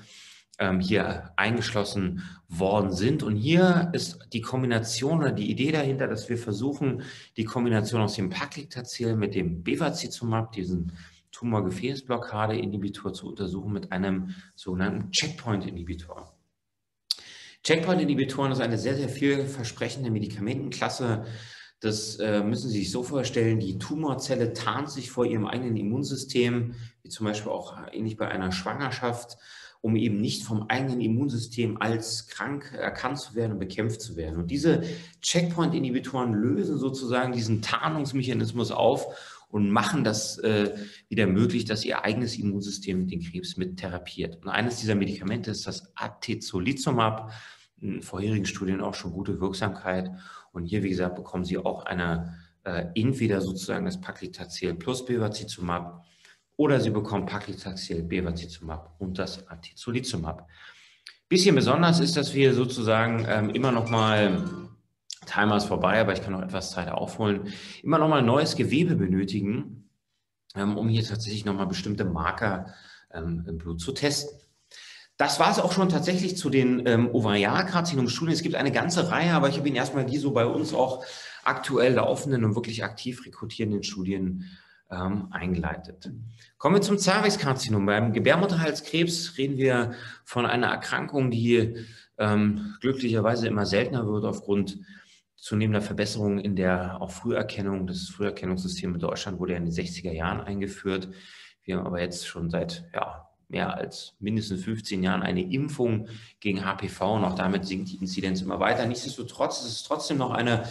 ähm, hier eingeschlossen worden sind. Und hier ist die Kombination oder die Idee dahinter, dass wir versuchen, die Kombination aus dem Paclitaxel mit dem Bevacizumab, diesen Tumorgefäßblockade-Inhibitor zu untersuchen mit einem sogenannten Checkpoint-Inhibitor. Checkpoint-Inhibitoren ist eine sehr, sehr vielversprechende Medikamentenklasse. Das äh, müssen Sie sich so vorstellen, die Tumorzelle tarnt sich vor ihrem eigenen Immunsystem, zum Beispiel auch ähnlich bei einer Schwangerschaft, um eben nicht vom eigenen Immunsystem als krank erkannt zu werden und bekämpft zu werden. Und diese Checkpoint-Inhibitoren lösen sozusagen diesen Tarnungsmechanismus auf und machen das äh, wieder möglich, dass ihr eigenes Immunsystem den Krebs mit therapiert. Und eines dieser Medikamente ist das Atezolizumab, in vorherigen Studien auch schon gute Wirksamkeit. Und hier, wie gesagt, bekommen Sie auch eine, äh, entweder sozusagen das Paclitaxel plus Bevacizumab oder Sie bekommen Paclitaxel, Bevacizumab und das Atezolizumab. Bisschen besonders ist, dass wir sozusagen ähm, immer noch mal Timer ist vorbei, aber ich kann noch etwas Zeit aufholen. Immer noch mal neues Gewebe benötigen, ähm, um hier tatsächlich noch mal bestimmte Marker ähm, im Blut zu testen. Das war es auch schon tatsächlich zu den ähm, Ovarialkarzinom-Studien. Es gibt eine ganze Reihe, aber ich habe Ihnen erstmal die so bei uns auch aktuell laufenden und wirklich aktiv rekrutierenden Studien ähm, eingeleitet. Kommen wir zum Cervixkarzinom. Beim Gebärmutterhalskrebs reden wir von einer Erkrankung, die ähm, glücklicherweise immer seltener wird aufgrund zunehmender Verbesserungen in der auch Früherkennung. Das Früherkennungssystem in Deutschland wurde ja in den 60er Jahren eingeführt. Wir haben aber jetzt schon seit ja, mehr als mindestens 15 Jahren eine Impfung gegen HPV und auch damit sinkt die Inzidenz immer weiter. Nichtsdestotrotz ist es trotzdem noch eine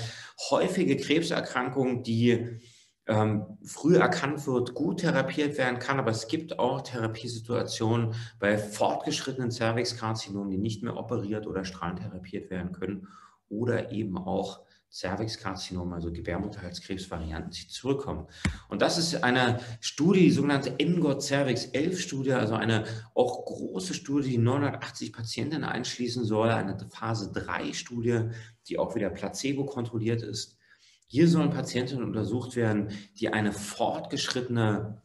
häufige Krebserkrankung, die ähm, früh erkannt wird, gut therapiert werden kann, aber es gibt auch Therapiesituationen bei fortgeschrittenen Cervixkarzinomen, die nicht mehr operiert oder strahlentherapiert werden können oder eben auch Cervixkarzinom, also Gebärmutterhalskrebsvarianten, die zurückkommen. Und das ist eine Studie, die sogenannte NGOT Cervix 11 Studie, also eine auch große Studie, die 980 Patienten einschließen soll, eine Phase 3 Studie, die auch wieder placebo kontrolliert ist. Hier sollen Patientinnen untersucht werden, die eine fortgeschrittene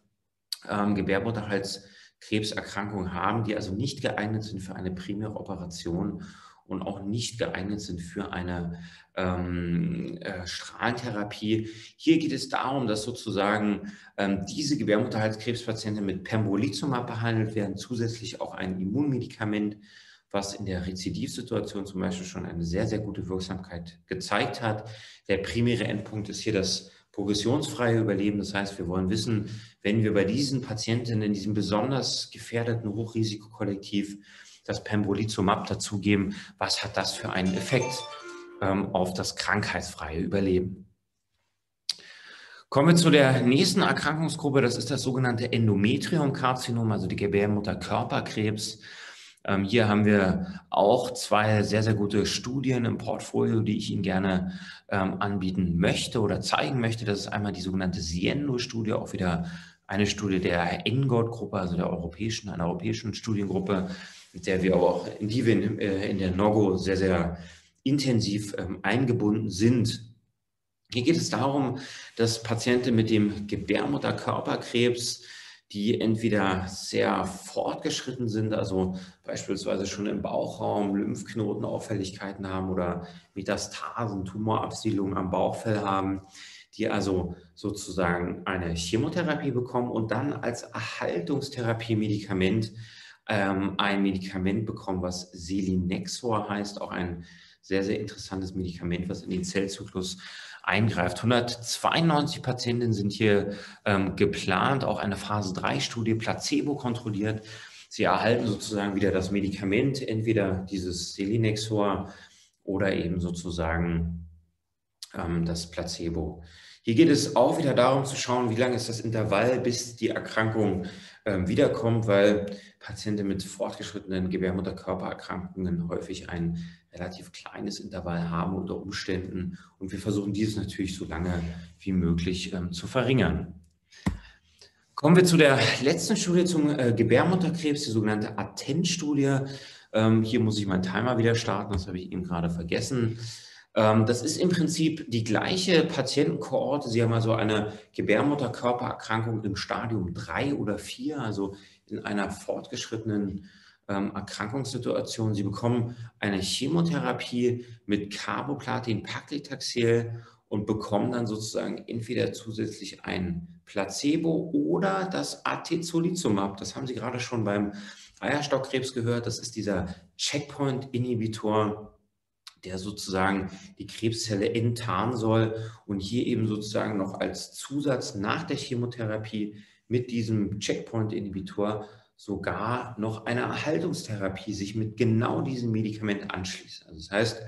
ähm, Gebärmutterhalskrebserkrankung haben, die also nicht geeignet sind für eine primäre Operation und auch nicht geeignet sind für eine ähm, äh, Strahlentherapie. Hier geht es darum, dass sozusagen ähm, diese Gebärmutterhalskrebspatienten mit Pembrolizumab behandelt werden, zusätzlich auch ein Immunmedikament, was in der Rezidivsituation zum Beispiel schon eine sehr, sehr gute Wirksamkeit gezeigt hat. Der primäre Endpunkt ist hier das progressionsfreie Überleben. Das heißt, wir wollen wissen, wenn wir bei diesen Patientinnen in diesem besonders gefährdeten Hochrisikokollektiv das Pembrolizumab dazugeben, was hat das für einen Effekt ähm, auf das krankheitsfreie Überleben? Kommen wir zu der nächsten Erkrankungsgruppe, das ist das sogenannte Endometriumkarzinom, also die Gebärmutterkörperkrebs. Ähm, hier haben wir auch zwei sehr, sehr gute Studien im Portfolio, die ich Ihnen gerne ähm, anbieten möchte oder zeigen möchte. Das ist einmal die sogenannte Siendo-Studie, auch wieder eine Studie der ENGOT-Gruppe, also der europäischen, einer europäischen Studiengruppe, mit der wir auch, in die wir in, äh, in der NOGO sehr, sehr intensiv ähm, eingebunden sind. Hier geht es darum, dass Patienten mit dem Gebärmutterkörperkrebs, die entweder sehr fortgeschritten sind, also beispielsweise schon im Bauchraum Lymphknotenauffälligkeiten haben oder Metastasen, Tumorabsiedlungen am Bauchfell haben, die also sozusagen eine Chemotherapie bekommen und dann als Erhaltungstherapie-Medikament ähm, ein Medikament bekommen, was Selinexor heißt, auch ein sehr, sehr interessantes Medikament, was in den Zellzyklus eingreift. 192 Patienten sind hier ähm, geplant, auch eine Phase-3-Studie, placebo kontrolliert. Sie erhalten sozusagen wieder das Medikament, entweder dieses Selinexor oder eben sozusagen ähm, das Placebo. Hier geht es auch wieder darum zu schauen, wie lange ist das Intervall, bis die Erkrankung ähm, wiederkommt, weil Patienten mit fortgeschrittenen Gebärmutterkörpererkrankungen häufig ein relativ kleines Intervall haben unter Umständen. Und wir versuchen dieses natürlich so lange wie möglich ähm, zu verringern. Kommen wir zu der letzten Studie zum äh, Gebärmutterkrebs, die sogenannte ATTENT-Studie. Ähm, hier muss ich meinen Timer wieder starten, das habe ich eben gerade vergessen. Ähm, das ist im Prinzip die gleiche Patientenkohorte. Sie haben also eine Gebärmutterkörpererkrankung im Stadium 3 oder 4, also in einer fortgeschrittenen ähm, Erkrankungssituation. Sie bekommen eine Chemotherapie mit Carboplatin, Paclitaxel und bekommen dann sozusagen entweder zusätzlich ein Placebo oder das Atezolizumab. Das haben Sie gerade schon beim Eierstockkrebs gehört. Das ist dieser Checkpoint-Inhibitor der sozusagen die Krebszelle enttarnen soll und hier eben sozusagen noch als Zusatz nach der Chemotherapie mit diesem Checkpoint-Inhibitor sogar noch eine Erhaltungstherapie sich mit genau diesem Medikament anschließt. Also das heißt,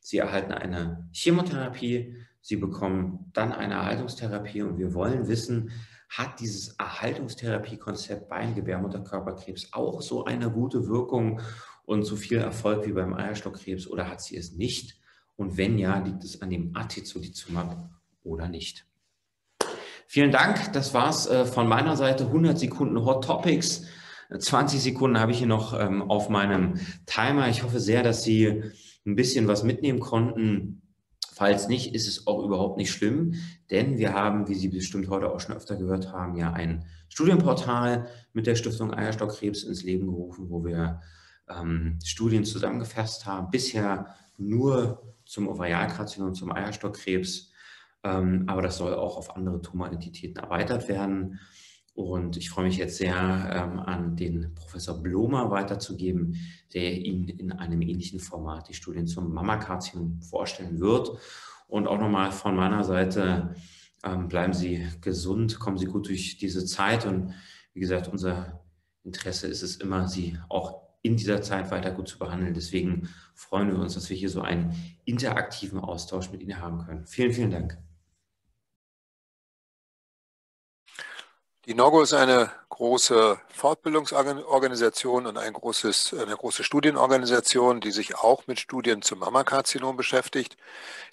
Sie erhalten eine Chemotherapie, Sie bekommen dann eine Erhaltungstherapie und wir wollen wissen, hat dieses Erhaltungstherapiekonzept beim Gebärmutterkörperkrebs auch so eine gute Wirkung und so viel Erfolg wie beim Eierstockkrebs oder hat sie es nicht? Und wenn ja, liegt es an dem Atezolizumab oder nicht? Vielen Dank. Das war's äh, von meiner Seite. 100 Sekunden Hot Topics. 20 Sekunden habe ich hier noch ähm, auf meinem Timer. Ich hoffe sehr, dass Sie ein bisschen was mitnehmen konnten. Falls nicht, ist es auch überhaupt nicht schlimm, denn wir haben, wie Sie bestimmt heute auch schon öfter gehört haben, ja ein Studienportal mit der Stiftung Eierstockkrebs ins Leben gerufen, wo wir ähm, Studien zusammengefasst haben. Bisher nur zum Ovarialkarzinom, zum Eierstockkrebs, aber das soll auch auf andere Tumorentitäten erweitert werden. Und ich freue mich jetzt sehr, ähm, an den Professor Blomer weiterzugeben, der Ihnen in einem ähnlichen Format die Studien zum Mammakarzinom vorstellen wird. Und auch nochmal von meiner Seite, ähm, bleiben Sie gesund, kommen Sie gut durch diese Zeit. Und wie gesagt, unser Interesse ist es immer, Sie auch in dieser Zeit weiter gut zu behandeln. Deswegen freuen wir uns, dass wir hier so einen interaktiven Austausch mit Ihnen haben können. Vielen, vielen Dank. Die NOGO ist eine große Fortbildungsorganisation und ein großes, eine große Studienorganisation, die sich auch mit Studien zum Mammakarzinom beschäftigt.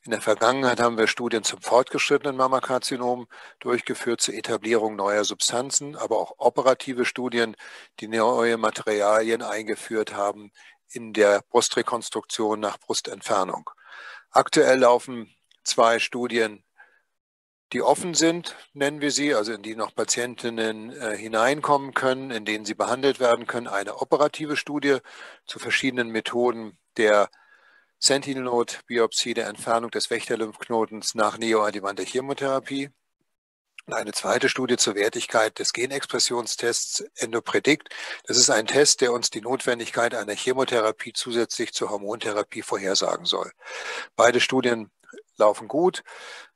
In der Vergangenheit haben wir Studien zum fortgeschrittenen Mammakarzinom durchgeführt zur Etablierung neuer Substanzen, aber auch operative Studien, die neue Materialien eingeführt haben in der Brustrekonstruktion nach Brustentfernung. Aktuell laufen zwei Studien die offen sind, nennen wir sie, also in die noch Patientinnen äh, hineinkommen können, in denen sie behandelt werden können. Eine operative Studie zu verschiedenen Methoden der Sentinel-Node-Biopsie, der Entfernung des Wächterlymphknotens nach neoadjuvanter Chemotherapie. Eine zweite Studie zur Wertigkeit des Genexpressionstests Endopredict. Das ist ein Test, der uns die Notwendigkeit einer Chemotherapie zusätzlich zur Hormontherapie vorhersagen soll. Beide Studien laufen gut.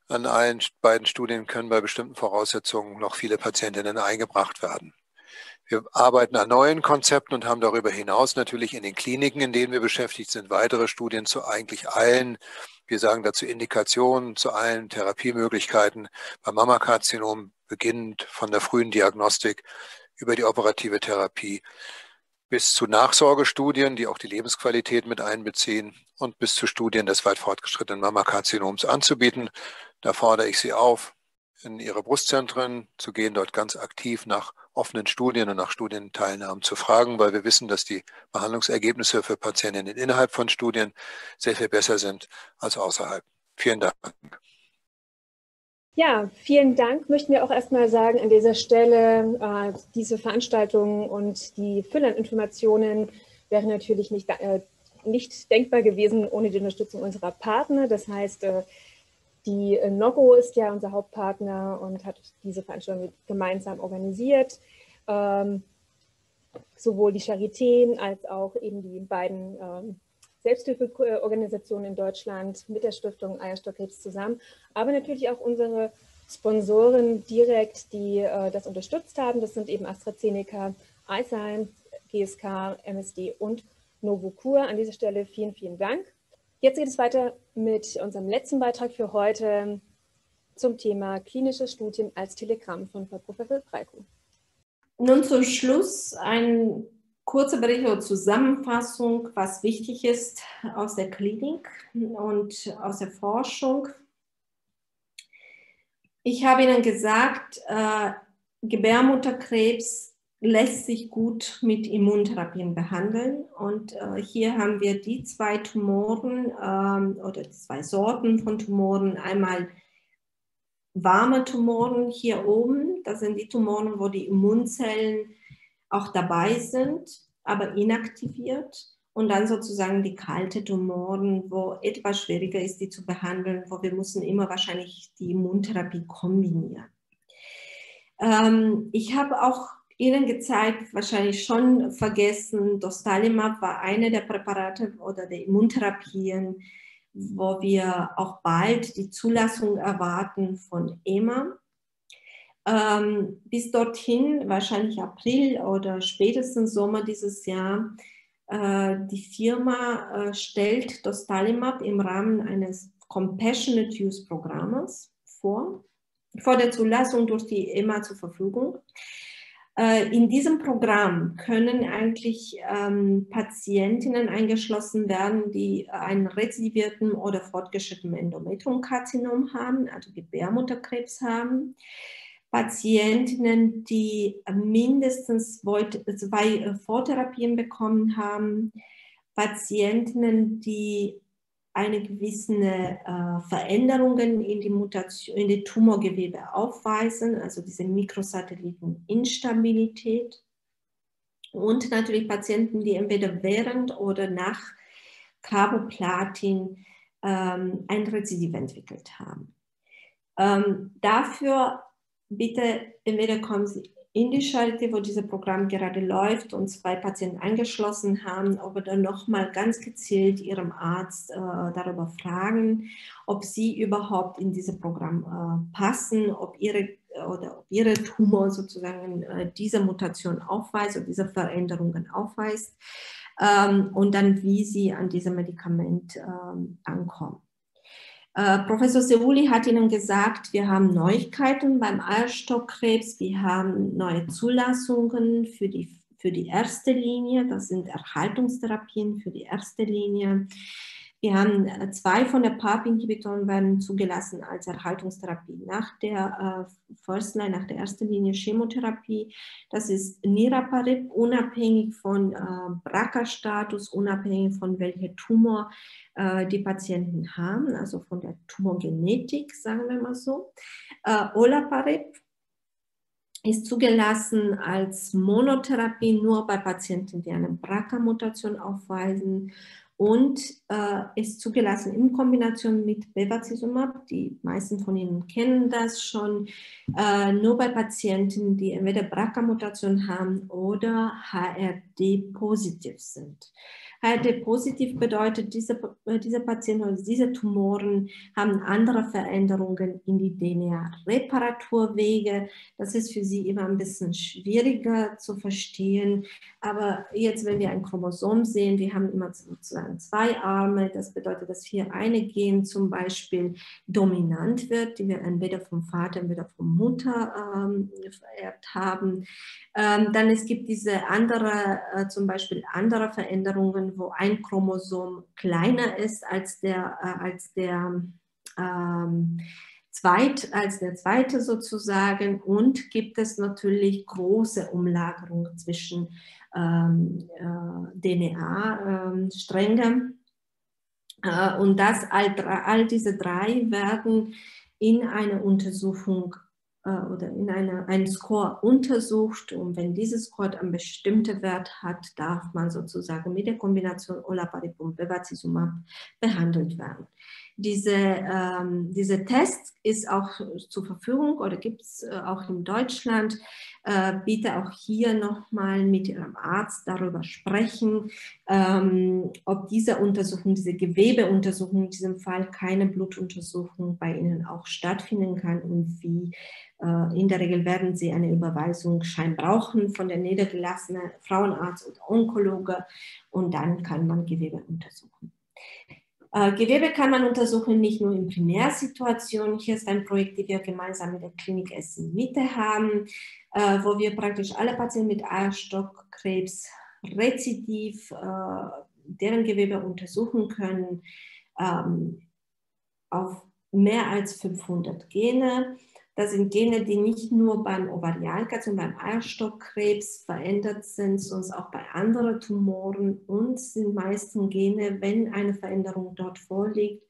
An allen beiden Studien können bei bestimmten Voraussetzungen noch viele Patientinnen eingebracht werden. Wir arbeiten an neuen Konzepten und haben darüber hinaus natürlich in den Kliniken, in denen wir beschäftigt sind, weitere Studien zu eigentlich allen, wir sagen dazu Indikationen, zu allen Therapiemöglichkeiten beim Mammakarzinom, beginnend von der frühen Diagnostik über die operative Therapie bis zu Nachsorgestudien, die auch die Lebensqualität mit einbeziehen und bis zu Studien des weit fortgeschrittenen Mammakarzinoms anzubieten. Da fordere ich Sie auf, in Ihre Brustzentren zu gehen, dort ganz aktiv nach offenen Studien und nach Studienteilnahmen zu fragen, weil wir wissen, dass die Behandlungsergebnisse für Patientinnen innerhalb von Studien sehr viel besser sind als außerhalb. Vielen Dank. Ja, vielen Dank. Möchten wir auch erstmal sagen an dieser Stelle, äh, diese Veranstaltung und die Fülle an Informationen wäre natürlich nicht, äh, nicht denkbar gewesen ohne die Unterstützung unserer Partner. Das heißt, äh, die äh, Nogo ist ja unser Hauptpartner und hat diese Veranstaltung gemeinsam organisiert. Ähm, sowohl die Charité als auch eben die beiden ähm, Selbsthilfeorganisationen in Deutschland mit der Stiftung Eierstockkrebs zusammen, aber natürlich auch unsere Sponsoren direkt, die äh, das unterstützt haben. Das sind eben AstraZeneca, Eisheim, GSK, MSD und Novocur. An dieser Stelle vielen, vielen Dank. Jetzt geht es weiter mit unserem letzten Beitrag für heute zum Thema klinische Studien als Telegramm von Frau Professor Breiko. Nun zum Schluss ein kurzer Bericht oder Zusammenfassung, was wichtig ist aus der Klinik und aus der Forschung. Ich habe Ihnen gesagt, äh, Gebärmutterkrebs lässt sich gut mit Immuntherapien behandeln. Und äh, hier haben wir die zwei Tumoren ähm, oder zwei Sorten von Tumoren. Einmal warme Tumoren hier oben. Das sind die Tumoren, wo die Immunzellen auch dabei sind, aber inaktiviert. Und dann sozusagen die kalte Tumoren, wo etwas schwieriger ist, die zu behandeln, wo wir müssen immer wahrscheinlich die Immuntherapie kombinieren. Ähm, ich habe auch Ihnen gezeigt, wahrscheinlich schon vergessen, Dostalimac war eine der Präparate oder der Immuntherapien, wo wir auch bald die Zulassung erwarten von EMA. Ähm, bis dorthin, wahrscheinlich April oder spätestens Sommer dieses Jahr, äh, die Firma äh, stellt Dostalimac im Rahmen eines Compassionate Use Programmes vor, vor der Zulassung durch die EMA zur Verfügung. Äh, in diesem Programm können eigentlich ähm, Patientinnen eingeschlossen werden, die einen rezidivierten oder fortgeschrittenen Endometriumkarzinom haben, also Gebärmutterkrebs haben. Patientinnen, die mindestens zwei Vortherapien bekommen haben, Patientinnen, die eine gewisse äh, Veränderungen in die Mutation, in die Tumorgewebe aufweisen, also diese Mikrosatelliteninstabilität. Und natürlich Patienten, die entweder während oder nach Carboplatin ähm, ein Rezidiv entwickelt haben. Ähm, dafür bitte entweder kommen Sie in die Charité, wo dieses Programm gerade läuft und zwei Patienten eingeschlossen haben, ob wir dann nochmal ganz gezielt Ihrem Arzt äh, darüber fragen, ob Sie überhaupt in dieses Programm äh, passen, ob Ihre oder ob Ihre Tumor sozusagen äh, diese Mutation aufweist oder diese Veränderungen aufweist ähm, und dann wie Sie an diesem Medikament ähm, ankommen. Äh, Professor Seuli hat Ihnen gesagt, wir haben Neuigkeiten beim Eierstockkrebs, wir haben neue Zulassungen für die, für die erste Linie, das sind Erhaltungstherapien für die erste Linie. Wir haben äh, zwei von der PARP-Inhibitoren werden zugelassen als Erhaltungstherapie nach der äh, First Line, nach der ersten Linie Chemotherapie. Das ist Niraparib, unabhängig von äh, BRCA-Status, unabhängig von welcher Tumor äh, die Patienten haben, also von der Tumorgenetik, sagen wir mal so. Äh, Olaparib ist zugelassen als Monotherapie nur bei Patienten, die eine BRCA-Mutation aufweisen und äh, ist zugelassen in Kombination mit Bevacizumab. Die meisten von Ihnen kennen das schon, äh, nur bei Patienten, die entweder BRCA-Mutation haben oder HRD-positiv sind. HRD-positiv bedeutet, diese, äh, diese Patienten oder diese Tumoren haben andere Veränderungen in die DNA-Reparaturwege. Das ist für sie immer ein bisschen schwieriger zu verstehen. Aber jetzt, wenn wir ein Chromosom sehen, wir haben immer sozusagen zwei Arme. Das bedeutet, dass hier eine Gen zum Beispiel dominant wird, die wir entweder vom Vater, entweder vom Mutter ähm, vererbt haben. Ähm, dann es gibt diese andere, äh, zum Beispiel andere Veränderungen, wo ein Chromosom kleiner ist als der, äh, als der ähm, zweit, als der zweite sozusagen und gibt es natürlich große Umlagerungen zwischen ähm, äh, DNA-Stränge. Ähm, äh, und das, all, all diese drei werden in einer Untersuchung oder in einer, einen Score untersucht und wenn dieses Score einen bestimmten Wert hat, darf man sozusagen mit der Kombination Olaparib und Bevacizumab behandelt werden. Diese, ähm, diese Test ist auch zur Verfügung oder gibt es äh, auch in Deutschland. Äh, bitte auch hier nochmal mit Ihrem Arzt darüber sprechen, ähm, ob diese Untersuchung, diese Gewebeuntersuchung in diesem Fall keine Blutuntersuchung bei Ihnen auch stattfinden kann und wie. Äh, in der Regel werden Sie eine Überweisung Schein brauchen von der niedergelassenen Frauenarzt oder Onkologe und dann kann man Gewebe untersuchen. Äh, Gewebe kann man untersuchen, nicht nur in Primärsituationen. Hier ist ein Projekt, das wir gemeinsam mit der Klinik Essen Mitte haben, äh, wo wir praktisch alle Patienten mit Eierstockkrebs rezidiv äh, deren Gewebe untersuchen können ähm, auf mehr als 500 Gene. Das sind Gene, die nicht nur beim Ovarialkarzinom, beim Eierstockkrebs verändert sind, sondern auch bei anderen Tumoren und sind meistens Gene, wenn eine Veränderung dort vorliegt,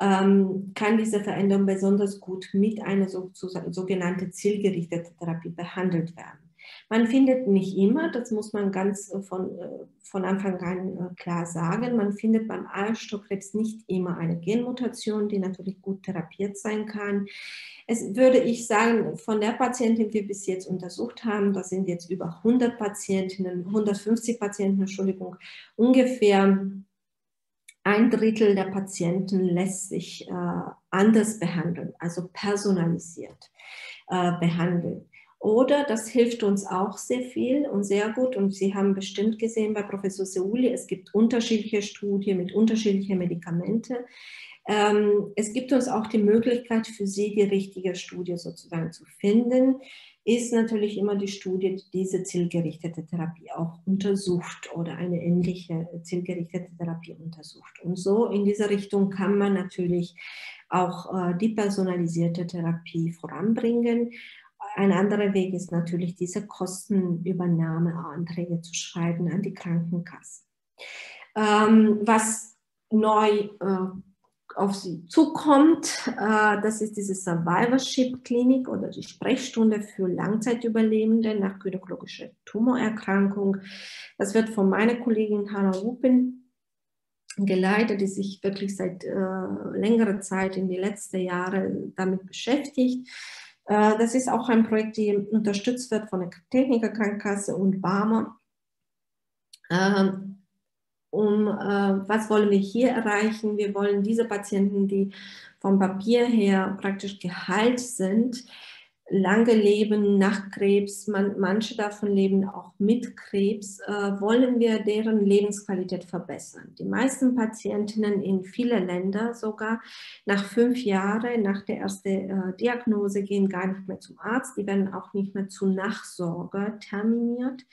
ähm, kann diese Veränderung besonders gut mit einer so, so, sogenannten zielgerichteten Therapie behandelt werden. Man findet nicht immer, das muss man ganz äh, von, äh, von Anfang an äh, klar sagen, man findet beim Eierstockkrebs nicht immer eine Genmutation, die natürlich gut therapiert sein kann. Es würde ich sagen, von der Patientin, die wir bis jetzt untersucht haben, das sind jetzt über 100 Patientinnen, 150 Patienten, Entschuldigung, ungefähr ein Drittel der Patienten lässt sich anders behandeln, also personalisiert behandeln. Oder das hilft uns auch sehr viel und sehr gut. Und Sie haben bestimmt gesehen bei Professor Seuli, es gibt unterschiedliche Studien mit unterschiedlichen Medikamenten. Ähm, es gibt uns auch die Möglichkeit für Sie, die richtige Studie sozusagen zu finden. Ist natürlich immer die Studie, die diese zielgerichtete Therapie auch untersucht oder eine ähnliche zielgerichtete Therapie untersucht. Und so in dieser Richtung kann man natürlich auch äh, die personalisierte Therapie voranbringen. Ein anderer Weg ist natürlich, diese Kostenübernahmeanträge zu schreiben an die Krankenkasse. Ähm, was neu äh, auf sie zukommt, äh, das ist diese Survivorship-Klinik oder die Sprechstunde für Langzeitüberlebende nach gynäkologischer Tumorerkrankung. Das wird von meiner Kollegin Hanna Rupin geleitet, die sich wirklich seit äh, längerer Zeit in die letzten Jahre damit beschäftigt. Äh, das ist auch ein Projekt, die unterstützt wird von der Technikerkrankenkasse und Barmer. Ähm, um äh, was wollen wir hier erreichen? Wir wollen diese Patienten, die vom Papier her praktisch geheilt sind, lange leben nach Krebs, man, manche davon leben auch mit Krebs, äh, wollen wir deren Lebensqualität verbessern. Die meisten Patientinnen in vielen Ländern sogar nach fünf Jahren nach der ersten äh, Diagnose gehen gar nicht mehr zum Arzt, die werden auch nicht mehr zu Nachsorge terminiert.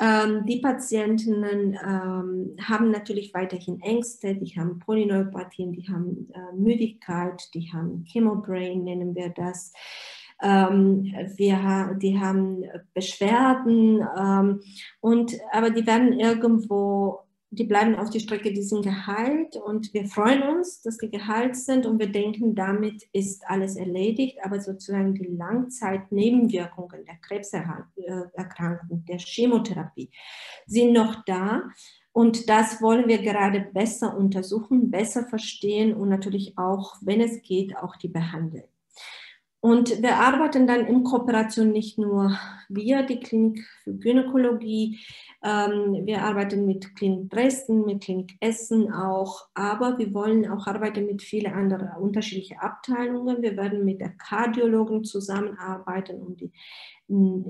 Ähm, die Patientinnen ähm, haben natürlich weiterhin Ängste, die haben Polyneuropathien, die haben äh, Müdigkeit, die haben Chemobrain, nennen wir das. Ähm, wir, die haben Beschwerden, ähm, und, aber die werden irgendwo, die bleiben auf die Strecke, die sind geheilt und wir freuen uns, dass die geheilt sind und wir denken, damit ist alles erledigt, aber sozusagen die Langzeitnebenwirkungen der Krebserkrankung, der Chemotherapie sind noch da. Und das wollen wir gerade besser untersuchen, besser verstehen und natürlich auch, wenn es geht, auch die behandeln. Und wir arbeiten dann in Kooperation nicht nur wir, die Klinik für Gynäkologie, ähm, wir arbeiten mit Klinik Dresden, mit Klinik Essen auch, aber wir wollen auch arbeiten mit vielen anderen unterschiedlichen Abteilungen. Wir werden mit der Kardiologin zusammenarbeiten, um die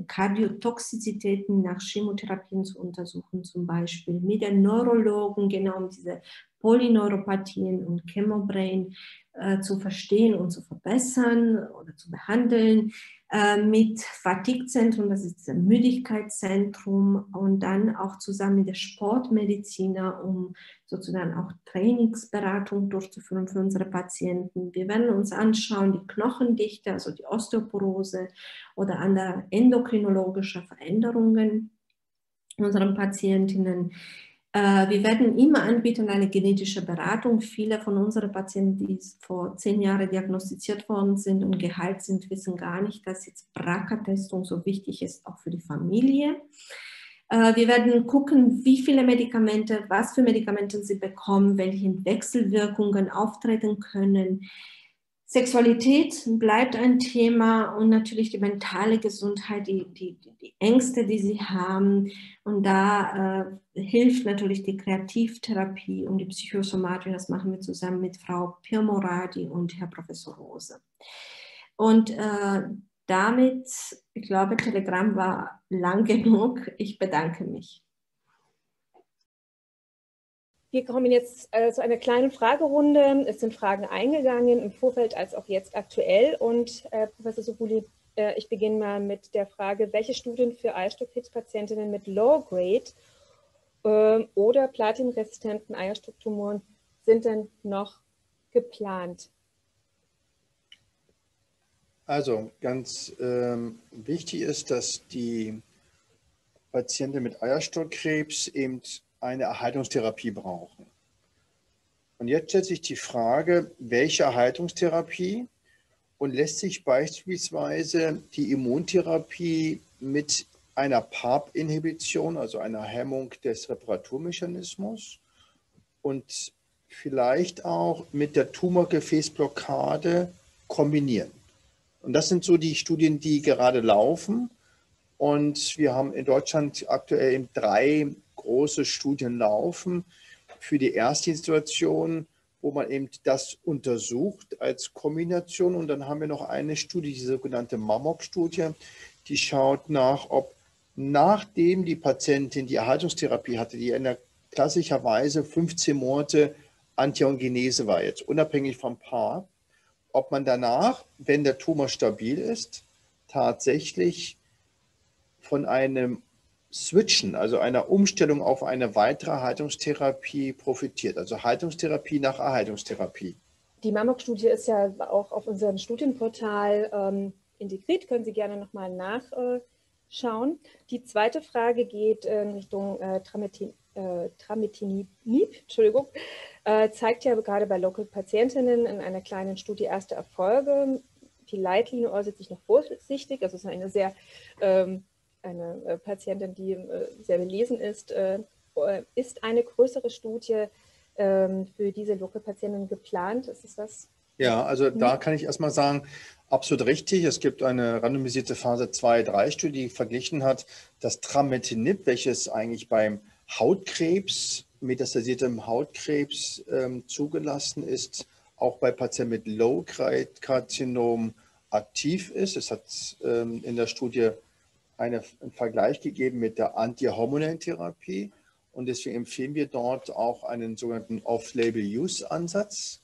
Kardiotoxizitäten nach Chemotherapien zu untersuchen, zum Beispiel mit den Neurologen, genau um diese Polyneuropathien und Chemobrain äh, zu verstehen und zu verbessern oder zu behandeln, äh, mit Fatigue-Zentrum, das ist das Müdigkeitszentrum und dann auch zusammen mit der Sportmediziner, um sozusagen auch Trainingsberatung durchzuführen für unsere Patienten. Wir werden uns anschauen, die Knochendichte, also die Osteoporose oder andere endokrinologische Veränderungen unseren Patientinnen. Äh, wir werden immer anbieten eine genetische Beratung. Viele von unseren Patienten, die vor zehn Jahren diagnostiziert worden sind und geheilt sind, wissen gar nicht, dass jetzt BRCA-Testung so wichtig ist, auch für die Familie. Äh, wir werden gucken, wie viele Medikamente, was für Medikamente sie bekommen, welche Wechselwirkungen auftreten können. Sexualität bleibt ein Thema und natürlich die mentale Gesundheit, die, die, die Ängste, die sie haben. Und da äh, hilft natürlich die Kreativtherapie und die Psychosomatik. Das machen wir zusammen mit Frau Pirmoradi und Herr Professor Rose. Und äh, damit, ich glaube, Telegram war lang genug. Ich bedanke mich. Wir kommen jetzt äh, zu einer kleinen Fragerunde. Es sind Fragen eingegangen im Vorfeld als auch jetzt aktuell. Und äh, Professor Subuli, äh, ich beginne mal mit der Frage, welche Studien für Eierstockkrebspatientinnen mit Low-Grade äh, oder platinresistenten Eierstocktumoren sind denn noch geplant? Also ganz ähm, wichtig ist, dass die Patienten mit Eierstockkrebs eben eine Erhaltungstherapie brauchen. Und jetzt stellt sich die Frage, welche Erhaltungstherapie und lässt sich beispielsweise die Immuntherapie mit einer PARP-Inhibition, also einer Hemmung des Reparaturmechanismus und vielleicht auch mit der Tumorgefäßblockade kombinieren. Und das sind so die Studien, die gerade laufen. Und wir haben in Deutschland aktuell drei große Studien laufen für die erste Situation, wo man eben das untersucht als Kombination. Und dann haben wir noch eine Studie, die sogenannte MAMOC-Studie, die schaut nach, ob nachdem die Patientin die Erhaltungstherapie hatte, die in der klassischerweise 15 Monate Antiongenese war, jetzt unabhängig vom Paar, ob man danach, wenn der Tumor stabil ist, tatsächlich von einem Switchen, also einer Umstellung auf eine weitere Haltungstherapie profitiert. Also Haltungstherapie nach Erhaltungstherapie. Die MAMOC-Studie ist ja auch auf unserem Studienportal ähm, integriert. Können Sie gerne nochmal nachschauen. Die zweite Frage geht in Richtung äh, Trametin, äh, Entschuldigung, äh, zeigt ja gerade bei Local-Patientinnen in einer kleinen Studie erste Erfolge. Die Leitlinie äußert sich noch vorsichtig. Also es ist eine sehr ähm, eine äh, Patientin, die äh, sehr belesen ist, äh, ist eine größere Studie ähm, für diese Local-Patienten geplant? Ist es das? Ja, also da kann ich erstmal sagen, absolut richtig. Es gibt eine randomisierte Phase 2-3-Studie, die verglichen hat das Trametinib, welches eigentlich beim Hautkrebs, metastasiertem Hautkrebs ähm, zugelassen ist, auch bei Patienten mit Low-Grade-Karzinom aktiv ist. Es hat ähm, in der Studie eine, einen Vergleich gegeben mit der antihormonellen Therapie. Und deswegen empfehlen wir dort auch einen sogenannten Off-Label-Use-Ansatz.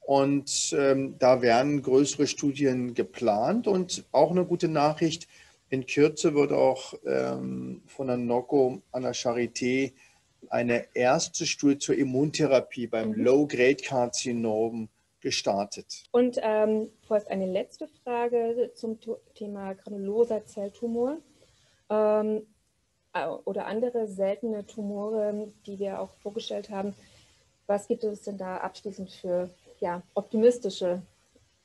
Und ähm, da werden größere Studien geplant. Und auch eine gute Nachricht, in Kürze wird auch ähm, von der NOCO an der Charité eine erste Studie zur Immuntherapie beim. Low-Grade-Karzinom gestartet. Und ähm, vorerst eine letzte Frage zum Thema granuloser Zelltumor ähm, oder andere seltene Tumore, die wir auch vorgestellt haben. Was gibt es denn da abschließend für ja, optimistische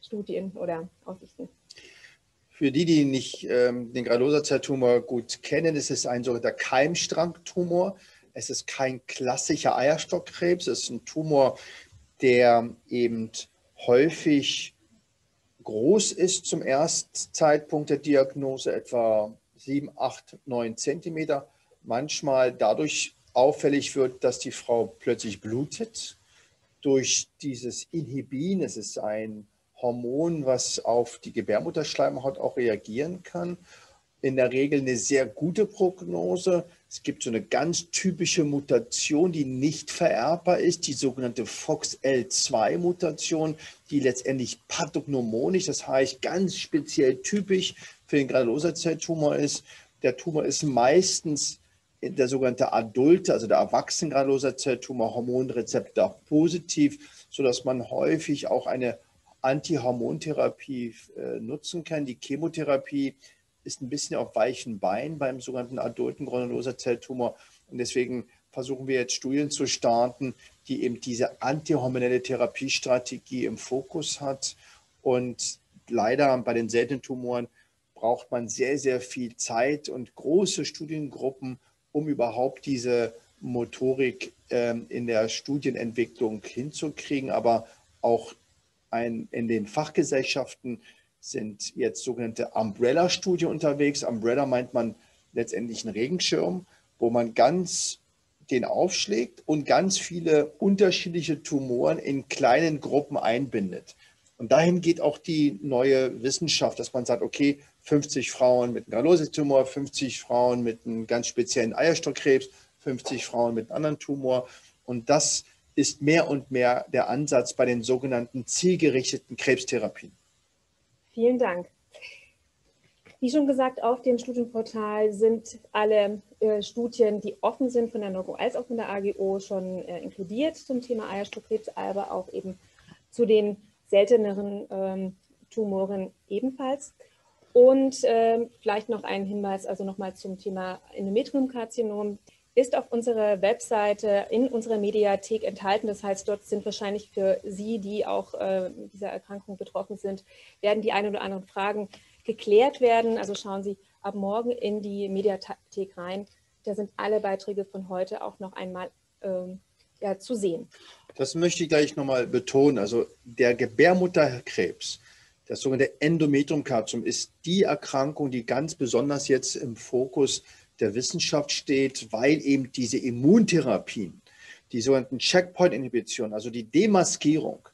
Studien oder Aussichten? Für die, die nicht ähm, den Granulosa-Zelltumor gut kennen, ist es ein sogenannter Keimstrangtumor. Es ist kein klassischer Eierstockkrebs, es ist ein Tumor, der eben häufig groß ist zum Erstzeitpunkt der Diagnose, etwa 7, 8, 9 Zentimeter, manchmal dadurch auffällig wird, dass die Frau plötzlich blutet durch dieses Inhibin. Es ist ein Hormon, was auf die Gebärmutterschleimhaut auch reagieren kann. In der Regel eine sehr gute Prognose. Es gibt so eine ganz typische Mutation, die nicht vererbbar ist, die sogenannte FOXL2-Mutation, die letztendlich pathognomonisch, das heißt ganz speziell typisch für den Granulosa-Zelltumor ist. Der Tumor ist meistens der sogenannte adulte, also der erwachsene Granulosa-Zelltumor, Hormonrezeptor positiv, sodass man häufig auch eine Antihormontherapie äh, nutzen kann. Die Chemotherapie ist ein bisschen auf weichen Beinen beim sogenannten adulten Granulosa-Zelltumor. Und deswegen versuchen wir jetzt Studien zu starten, die eben diese antihormonelle Therapiestrategie im Fokus hat. Und leider bei den seltenen Tumoren braucht man sehr, sehr viel Zeit und große Studiengruppen, um überhaupt diese Motorik äh, in der Studienentwicklung hinzukriegen. Aber auch ein, in den Fachgesellschaften sind jetzt sogenannte Umbrella-Studien unterwegs. Umbrella meint man letztendlich einen Regenschirm, wo man ganz den aufschlägt und ganz viele unterschiedliche Tumoren in kleinen Gruppen einbindet. Und dahin geht auch die neue Wissenschaft, dass man sagt, okay, 50 Frauen mit einem Granulose-Tumor, 50 Frauen mit einem ganz speziellen Eierstockkrebs, 50 Frauen mit einem anderen Tumor. Und das ist mehr und mehr der Ansatz bei den sogenannten zielgerichteten Krebstherapien. Vielen Dank. Wie schon gesagt, auf dem Studienportal sind alle äh, Studien, die offen sind von der NOGO als auch von der AGO schon äh, inkludiert zum Thema Eierstockkrebs, aber auch eben zu den selteneren ähm, Tumoren ebenfalls. Und äh, vielleicht noch ein Hinweis, also nochmal zum Thema Endometriumkarzinom, ist auf unserer Webseite in unserer Mediathek enthalten. Das heißt, dort sind wahrscheinlich für Sie, die auch äh, dieser Erkrankung betroffen sind, werden die ein oder anderen Fragen geklärt werden. Also schauen Sie ab morgen in die Mediathek rein. Da sind alle Beiträge von heute auch noch einmal ähm, ja, zu sehen. Das möchte ich gleich nochmal betonen. Also der Gebärmutterkrebs, das sogenannte Endometriumkarzinom, ist die Erkrankung, die ganz besonders jetzt im Fokus der Wissenschaft steht, weil eben diese Immuntherapien, die sogenannten Checkpoint-Inhibition, also die Demaskierung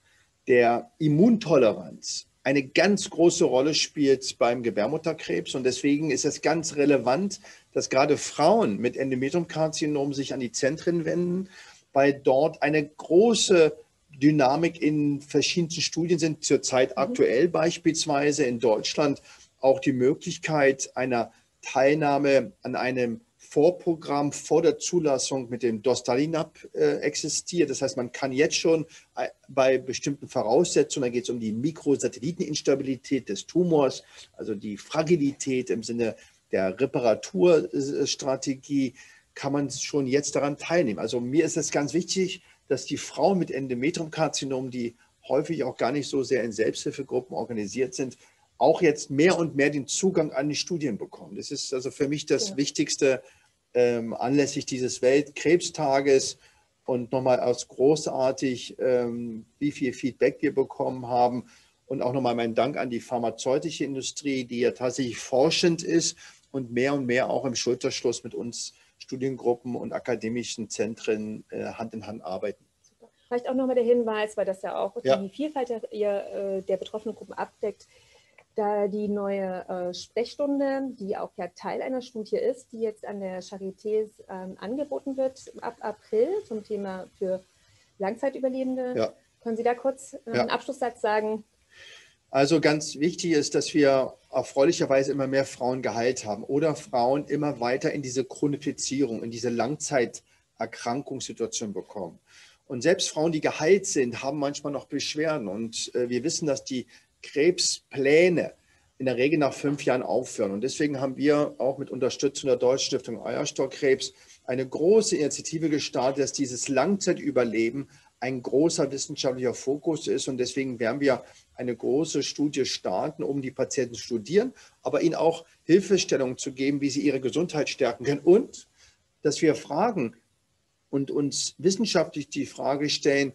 der Immuntoleranz, eine ganz große Rolle spielt beim Gebärmutterkrebs. Und deswegen ist es ganz relevant, dass gerade Frauen mit Endometriumkarzinom sich an die Zentren wenden, weil dort eine große Dynamik in verschiedensten Studien sind. Zurzeit mhm. aktuell beispielsweise in Deutschland auch die Möglichkeit einer Teilnahme an einem Vorprogramm vor der Zulassung mit dem Dostalinab äh, existiert. Das heißt, man kann jetzt schon äh, bei bestimmten Voraussetzungen, da geht es um die Mikrosatelliteninstabilität des Tumors, also die Fragilität im Sinne der Reparaturstrategie, kann man schon jetzt daran teilnehmen. Also mir ist es ganz wichtig, dass die Frauen mit Endometriumkarzinom, die häufig auch gar nicht so sehr in Selbsthilfegruppen organisiert sind, auch jetzt mehr und mehr den Zugang an die Studien bekommen. Das ist also für mich das ja. Wichtigste ähm, anlässlich dieses Weltkrebstages und nochmal als großartig, ähm, wie viel Feedback wir bekommen haben. Und auch nochmal mein Dank an die pharmazeutische Industrie, die ja tatsächlich forschend ist und mehr und mehr auch im Schulterschluss mit uns Studiengruppen und akademischen Zentren äh, Hand in Hand arbeiten. Vielleicht auch nochmal der Hinweis, weil das ja auch ja. die Vielfalt der, äh, der betroffenen Gruppen abdeckt da die neue äh, Sprechstunde, die auch ja Teil einer Studie ist, die jetzt an der Charité ähm, angeboten wird ab April zum Thema für Langzeitüberlebende. Ja. Können Sie da kurz äh, einen ja. Abschlusssatz sagen? Also ganz wichtig ist, dass wir erfreulicherweise immer mehr Frauen geheilt haben oder Frauen immer weiter in diese Chronifizierung, in diese Langzeiterkrankungssituation bekommen. Und selbst Frauen, die geheilt sind, haben manchmal noch Beschwerden. Und äh, wir wissen, dass die Krebspläne in der Regel nach fünf Jahren aufhören. Und deswegen haben wir auch mit Unterstützung der Deutschen Stiftung Eierstockkrebs eine große Initiative gestartet, dass dieses Langzeitüberleben ein großer wissenschaftlicher Fokus ist. Und deswegen werden wir eine große Studie starten, um die Patienten zu studieren, aber ihnen auch Hilfestellungen zu geben, wie sie ihre Gesundheit stärken können. Und dass wir fragen und uns wissenschaftlich die Frage stellen,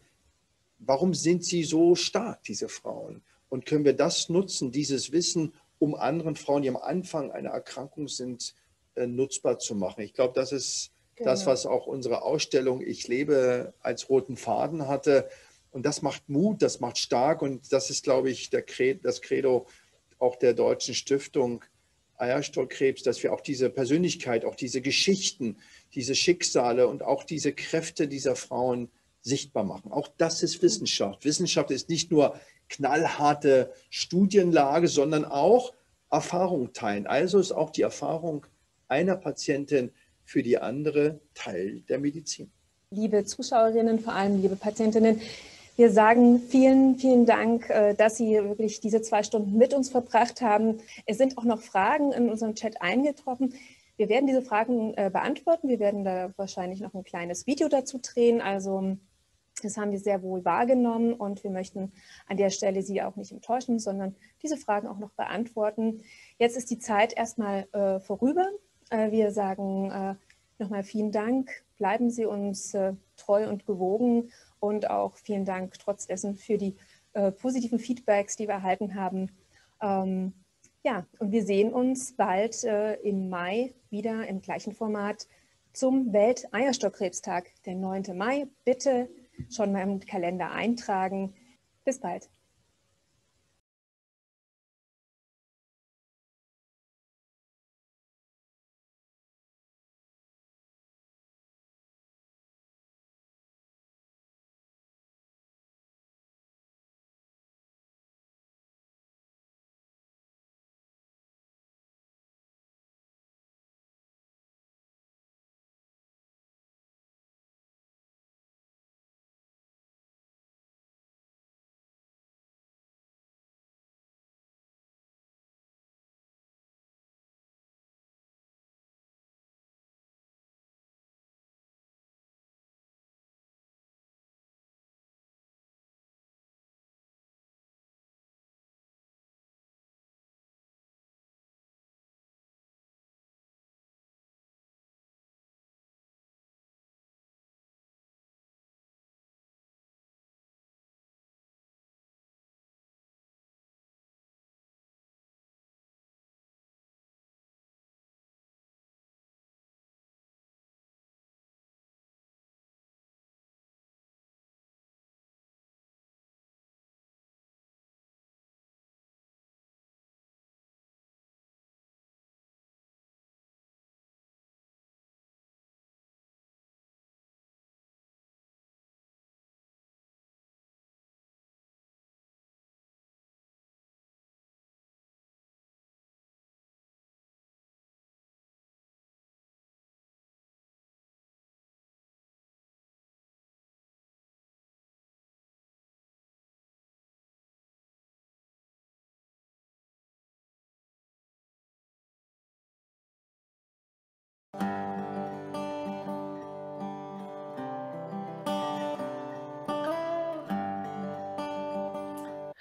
warum sind sie so stark, diese Frauen? Und können wir das nutzen, dieses Wissen, um anderen Frauen, die am Anfang einer Erkrankung sind, äh, nutzbar zu machen? Ich glaube, das ist genau. das, was auch unsere Ausstellung Ich lebe als roten Faden hatte. Und das macht Mut, das macht stark. Und das ist, glaube ich, Credo, das Credo auch der Deutschen Stiftung Eierstockkrebs, dass wir auch diese Persönlichkeit, auch diese Geschichten, diese Schicksale und auch diese Kräfte dieser Frauen sichtbar machen. Auch das ist Wissenschaft. Wissenschaft ist nicht nur knallharte Studienlage, sondern auch Erfahrung teilen. Also ist auch die Erfahrung einer Patientin für die andere Teil der Medizin. Liebe Zuschauerinnen, vor allem liebe Patientinnen, wir sagen vielen, vielen Dank, äh, dass Sie wirklich diese zwei Stunden mit uns verbracht haben. Es sind auch noch Fragen in unserem Chat eingetroffen. Wir werden diese Fragen äh, beantworten. Wir werden da wahrscheinlich noch ein kleines Video dazu drehen. Also das haben wir sehr wohl wahrgenommen und wir möchten an der Stelle Sie auch nicht enttäuschen, sondern diese Fragen auch noch beantworten. Jetzt ist die Zeit erstmal äh, vorüber. Äh, wir sagen äh, nochmal vielen Dank. Bleiben Sie uns äh, treu und gewogen und auch vielen Dank trotz dessen für die äh, positiven Feedbacks, die wir erhalten haben. Ähm, ja, und wir sehen uns bald äh, im Mai wieder im gleichen Format zum Welt-Eierstockkrebstag, der 9. Mai. Bitte schon mal im Kalender eintragen. Bis bald.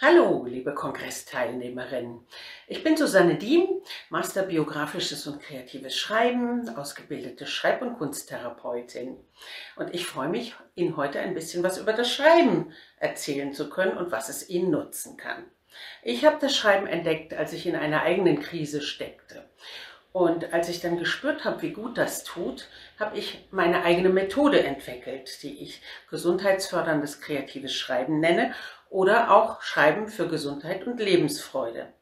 Hallo, liebe Kongressteilnehmerinnen. Ich bin Susanne Diem, Master Biografisches und Kreatives Schreiben, ausgebildete Schreib- und Kunsttherapeutin. Und ich freue mich, Ihnen heute ein bisschen was über das Schreiben erzählen zu können und was es Ihnen nutzen kann. Ich habe das Schreiben entdeckt, als ich in einer eigenen Krise steckte. Und als ich dann gespürt habe, wie gut das tut, habe ich meine eigene Methode entwickelt, die ich gesundheitsförderndes kreatives Schreiben nenne oder auch Schreiben für Gesundheit und Lebensfreude.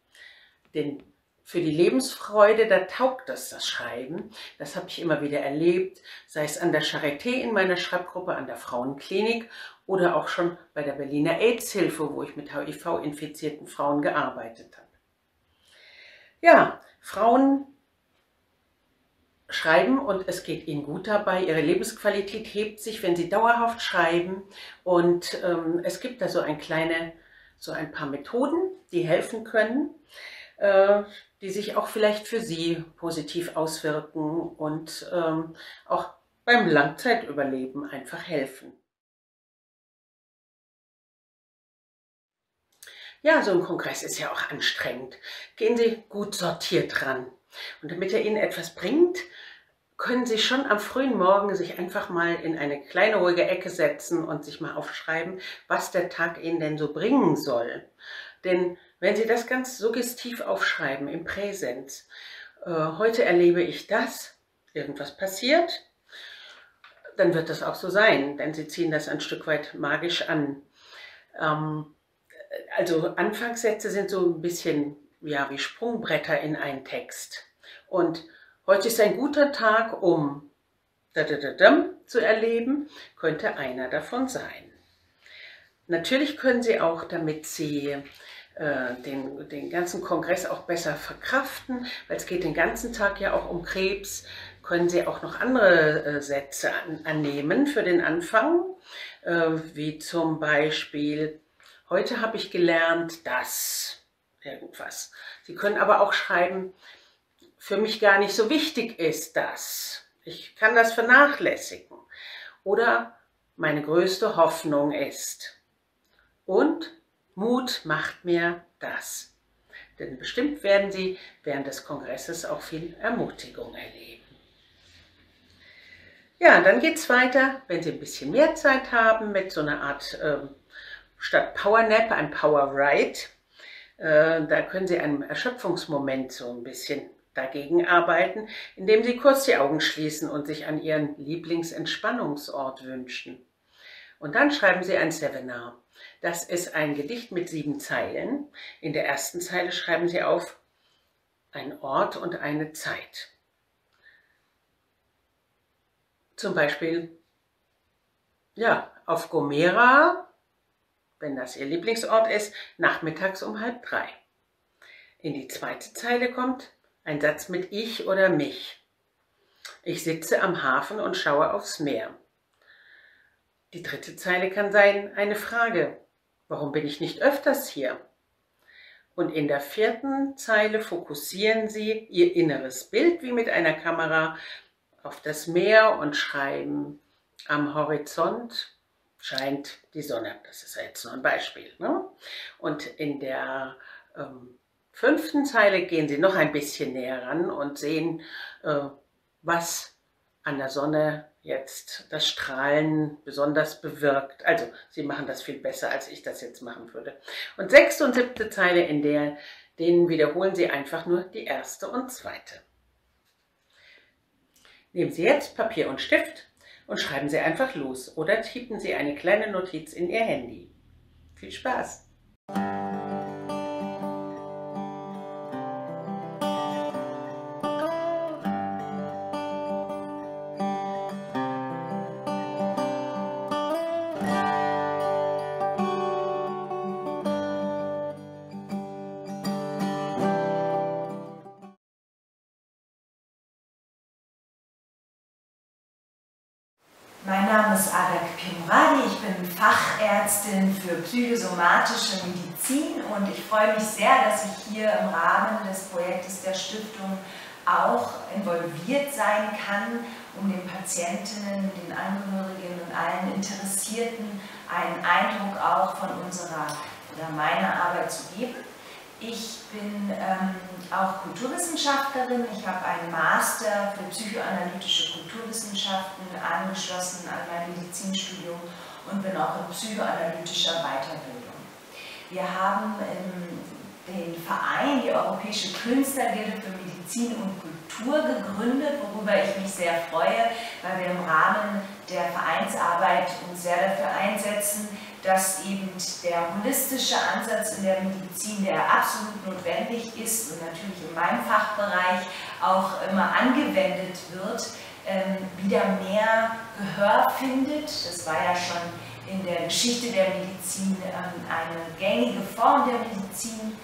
Denn für die Lebensfreude, da taugt das, das Schreiben. Das habe ich immer wieder erlebt, sei es an der Charité in meiner Schreibgruppe, an der Frauenklinik oder auch schon bei der Berliner AIDS-Hilfe, wo ich mit HIV-infizierten Frauen gearbeitet habe. Ja, Frauen schreiben und es geht ihnen gut dabei. Ihre Lebensqualität hebt sich, wenn sie dauerhaft schreiben. Und ähm, es gibt da so ein kleine, so ein paar Methoden, die helfen können, äh, die sich auch vielleicht für sie positiv auswirken und ähm, auch beim Langzeitüberleben einfach helfen. Ja, so ein Kongress ist ja auch anstrengend. Gehen Sie gut sortiert ran. Und damit er Ihnen etwas bringt, können Sie schon am frühen Morgen sich einfach mal in eine kleine ruhige Ecke setzen und sich mal aufschreiben, was der Tag Ihnen denn so bringen soll. Denn wenn Sie das ganz suggestiv aufschreiben im Präsens, äh, heute erlebe ich das, irgendwas passiert, dann wird das auch so sein, denn Sie ziehen das ein Stück weit magisch an. Ähm, also Anfangssätze sind so ein bisschen ja, wie Sprungbretter in einen Text. Und heute ist ein guter Tag, um zu erleben, könnte einer davon sein. Natürlich können Sie auch, damit Sie äh, den, den ganzen Kongress auch besser verkraften, weil es geht den ganzen Tag ja auch um Krebs, können Sie auch noch andere äh, Sätze an, annehmen für den Anfang, äh, wie zum Beispiel, heute habe ich gelernt, dass irgendwas. Sie können aber auch schreiben, für mich gar nicht so wichtig ist das. Ich kann das vernachlässigen. Oder meine größte Hoffnung ist. Und Mut macht mir das. Denn bestimmt werden Sie während des Kongresses auch viel Ermutigung erleben. Ja, dann geht es weiter, wenn Sie ein bisschen mehr Zeit haben, mit so einer Art, äh, statt Power Nap, ein Power Ride. Äh, da können Sie einem Erschöpfungsmoment so ein bisschen dagegen arbeiten, indem Sie kurz die Augen schließen und sich an Ihren Lieblingsentspannungsort wünschen. Und dann schreiben Sie ein Seminar. Das ist ein Gedicht mit sieben Zeilen. In der ersten Zeile schreiben Sie auf ein Ort und eine Zeit. Zum Beispiel, ja, auf Gomera wenn das Ihr Lieblingsort ist, nachmittags um halb drei. In die zweite Zeile kommt ein Satz mit ich oder mich. Ich sitze am Hafen und schaue aufs Meer. Die dritte Zeile kann sein eine Frage. Warum bin ich nicht öfters hier? Und in der vierten Zeile fokussieren Sie Ihr inneres Bild wie mit einer Kamera auf das Meer und schreiben am Horizont scheint die Sonne. Das ist jetzt nur ein Beispiel. Ne? Und in der ähm, fünften Zeile gehen Sie noch ein bisschen näher ran und sehen, äh, was an der Sonne jetzt das Strahlen besonders bewirkt. Also Sie machen das viel besser, als ich das jetzt machen würde. Und sechste und siebte Zeile, in der, denen wiederholen Sie einfach nur die erste und zweite. Nehmen Sie jetzt Papier und Stift und schreiben Sie einfach los oder tippen Sie eine kleine Notiz in Ihr Handy. Viel Spaß! Fachärztin für psychosomatische Medizin und ich freue mich sehr, dass ich hier im Rahmen des Projektes der Stiftung auch involviert sein kann, um den Patientinnen, den Angehörigen und allen Interessierten einen Eindruck auch von unserer oder meiner Arbeit zu geben. Ich bin ähm, auch Kulturwissenschaftlerin. Ich habe einen Master für psychoanalytische Kulturwissenschaften angeschlossen an mein Medizinstudium und bin auch in psychoanalytischer Weiterbildung. Wir haben den Verein, die Europäische Künstlergilde für Medizin und Kultur gegründet, worüber ich mich sehr freue, weil wir im Rahmen der Vereinsarbeit uns sehr dafür einsetzen, dass eben der holistische Ansatz in der Medizin, der absolut notwendig ist und natürlich in meinem Fachbereich auch immer angewendet wird, ähm, wieder mehr Gehör findet. Das war ja schon in der Geschichte der Medizin ähm, eine gängige Form der Medizin,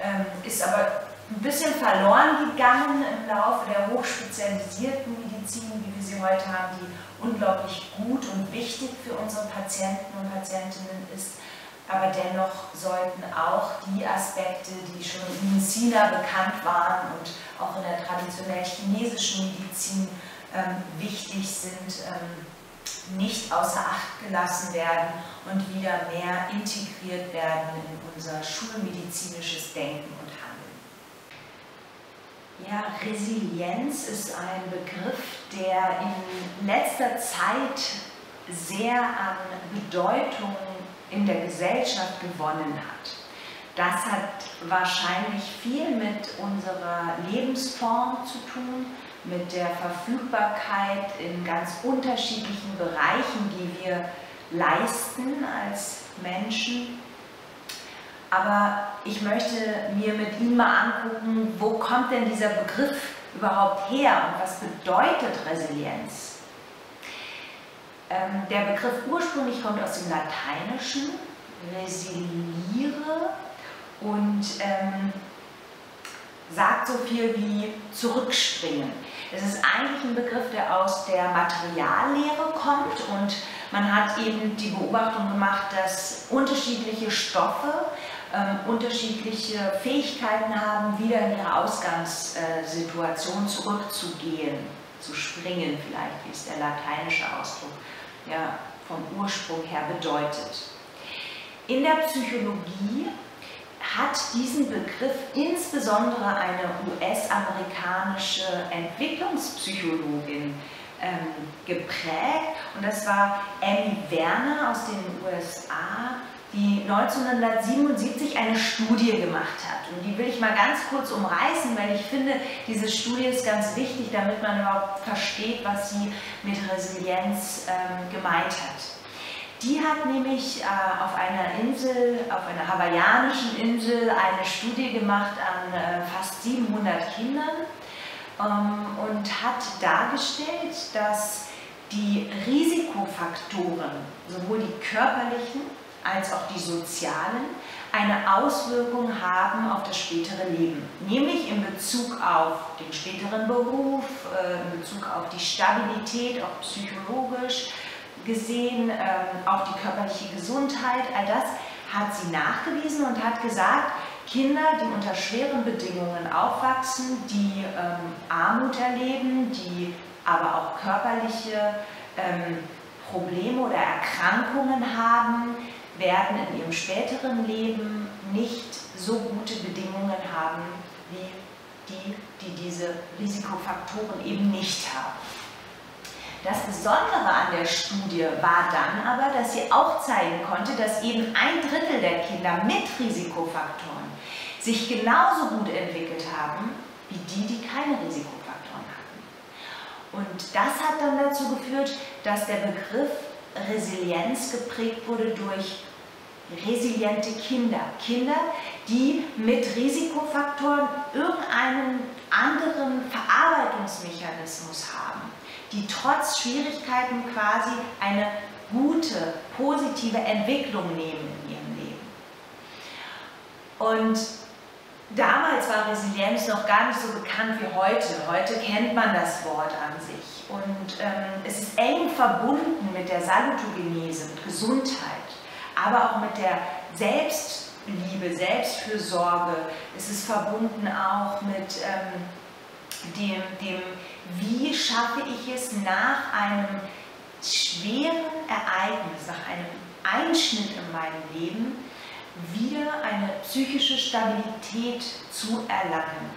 ähm, ist aber ein bisschen verloren gegangen im Laufe der hochspezialisierten Medizin, wie wir sie heute haben, die unglaublich gut und wichtig für unsere Patienten und Patientinnen ist. Aber dennoch sollten auch die Aspekte, die schon in Mediziner bekannt waren und auch in der traditionell chinesischen Medizin wichtig sind, ähm, nicht außer Acht gelassen werden und wieder mehr integriert werden in unser schulmedizinisches Denken und Handeln. Ja, Resilienz ist ein Begriff, der in letzter Zeit sehr an Bedeutung in der Gesellschaft gewonnen hat. Das hat wahrscheinlich viel mit unserer Lebensform zu tun, mit der Verfügbarkeit in ganz unterschiedlichen Bereichen, die wir leisten als Menschen. Aber ich möchte mir mit Ihnen mal angucken, wo kommt denn dieser Begriff überhaupt her und was bedeutet Resilienz? Ähm, der Begriff ursprünglich kommt aus dem Lateinischen, resiliere und ähm, sagt so viel wie zurückspringen. Es ist eigentlich ein Begriff, der aus der Materiallehre kommt und man hat eben die Beobachtung gemacht, dass unterschiedliche Stoffe ähm, unterschiedliche Fähigkeiten haben, wieder in ihre Ausgangssituation zurückzugehen, zu springen vielleicht, wie es der lateinische Ausdruck ja, vom Ursprung her bedeutet. In der Psychologie hat diesen Begriff insbesondere eine US-amerikanische Entwicklungspsychologin ähm, geprägt und das war Amy Werner aus den USA, die 1977 eine Studie gemacht hat. Und die will ich mal ganz kurz umreißen, weil ich finde, diese Studie ist ganz wichtig, damit man überhaupt versteht, was sie mit Resilienz ähm, gemeint hat. Die hat nämlich äh, auf einer Insel, auf einer hawaiianischen Insel, eine Studie gemacht an äh, fast 700 Kindern ähm, und hat dargestellt, dass die Risikofaktoren, sowohl die körperlichen als auch die sozialen, eine Auswirkung haben auf das spätere Leben, nämlich in Bezug auf den späteren Beruf, äh, in Bezug auf die Stabilität, auch psychologisch, gesehen, ähm, auch die körperliche Gesundheit, all das hat sie nachgewiesen und hat gesagt, Kinder, die unter schweren Bedingungen aufwachsen, die ähm, Armut erleben, die aber auch körperliche ähm, Probleme oder Erkrankungen haben, werden in ihrem späteren Leben nicht so gute Bedingungen haben wie die, die diese Risikofaktoren eben nicht haben. Das Besondere an der Studie war dann aber, dass sie auch zeigen konnte, dass eben ein Drittel der Kinder mit Risikofaktoren sich genauso gut entwickelt haben wie die, die keine Risikofaktoren hatten. Und das hat dann dazu geführt, dass der Begriff Resilienz geprägt wurde durch resiliente Kinder. Kinder, die mit Risikofaktoren irgendeinen anderen Verarbeitungsmechanismus haben die trotz Schwierigkeiten quasi eine gute, positive Entwicklung nehmen in ihrem Leben. Und damals war Resilienz noch gar nicht so bekannt wie heute. Heute kennt man das Wort an sich. Und ähm, es ist eng verbunden mit der Salutogenese, mit Gesundheit, aber auch mit der Selbstliebe, Selbstfürsorge. Es ist verbunden auch mit ähm, dem, dem wie schaffe ich es nach einem schweren Ereignis, nach einem Einschnitt in meinem Leben, wieder eine psychische Stabilität zu erlangen.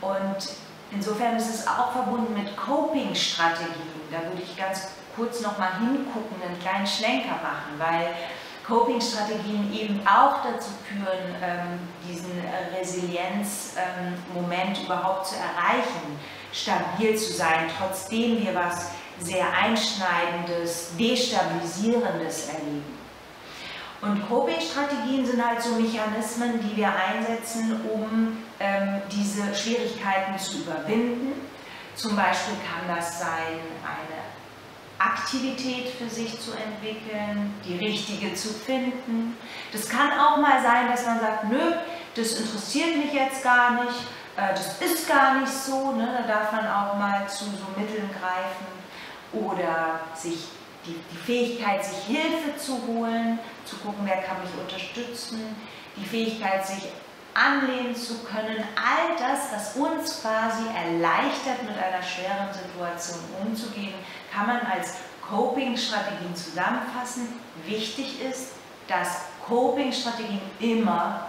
Und insofern ist es auch verbunden mit Coping-Strategien. Da würde ich ganz kurz nochmal hingucken, einen kleinen Schlenker machen, weil Coping-Strategien eben auch dazu führen, ähm, diesen Resilienz-Moment ähm, überhaupt zu erreichen, stabil zu sein, trotzdem wir was sehr Einschneidendes, Destabilisierendes erleben. Und Coping-Strategien sind halt so Mechanismen, die wir einsetzen, um ähm, diese Schwierigkeiten zu überwinden. Zum Beispiel kann das sein, eine Aktivität für sich zu entwickeln, die richtige zu finden. Das kann auch mal sein, dass man sagt, nö, das interessiert mich jetzt gar nicht, äh, das ist gar nicht so, ne? da darf man auch mal zu so Mitteln greifen oder sich die, die Fähigkeit, sich Hilfe zu holen, zu gucken, wer kann mich unterstützen, die Fähigkeit, sich anlehnen zu können, all das, was uns quasi erleichtert, mit einer schweren Situation umzugehen, kann man als Coping-Strategien zusammenfassen. Wichtig ist, dass Coping-Strategien immer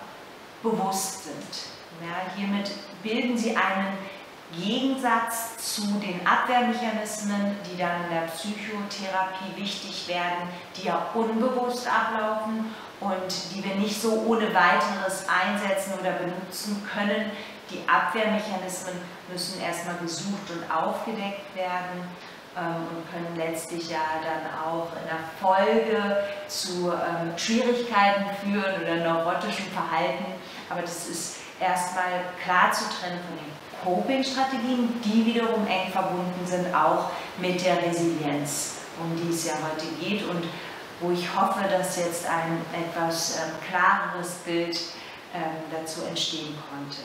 bewusst sind. Ja, hiermit bilden sie einen Gegensatz zu den Abwehrmechanismen, die dann in der Psychotherapie wichtig werden, die ja unbewusst ablaufen und die wir nicht so ohne weiteres einsetzen oder benutzen können. Die Abwehrmechanismen müssen erstmal gesucht und aufgedeckt werden ähm, und können letztlich ja dann auch in der Folge zu ähm, Schwierigkeiten führen oder neurotischem Verhalten. Aber das ist erstmal klar zu trennen von den Coping-Strategien, die wiederum eng verbunden sind auch mit der Resilienz, um die es ja heute geht und wo ich hoffe, dass jetzt ein etwas ähm, klareres Bild ähm, dazu entstehen konnte.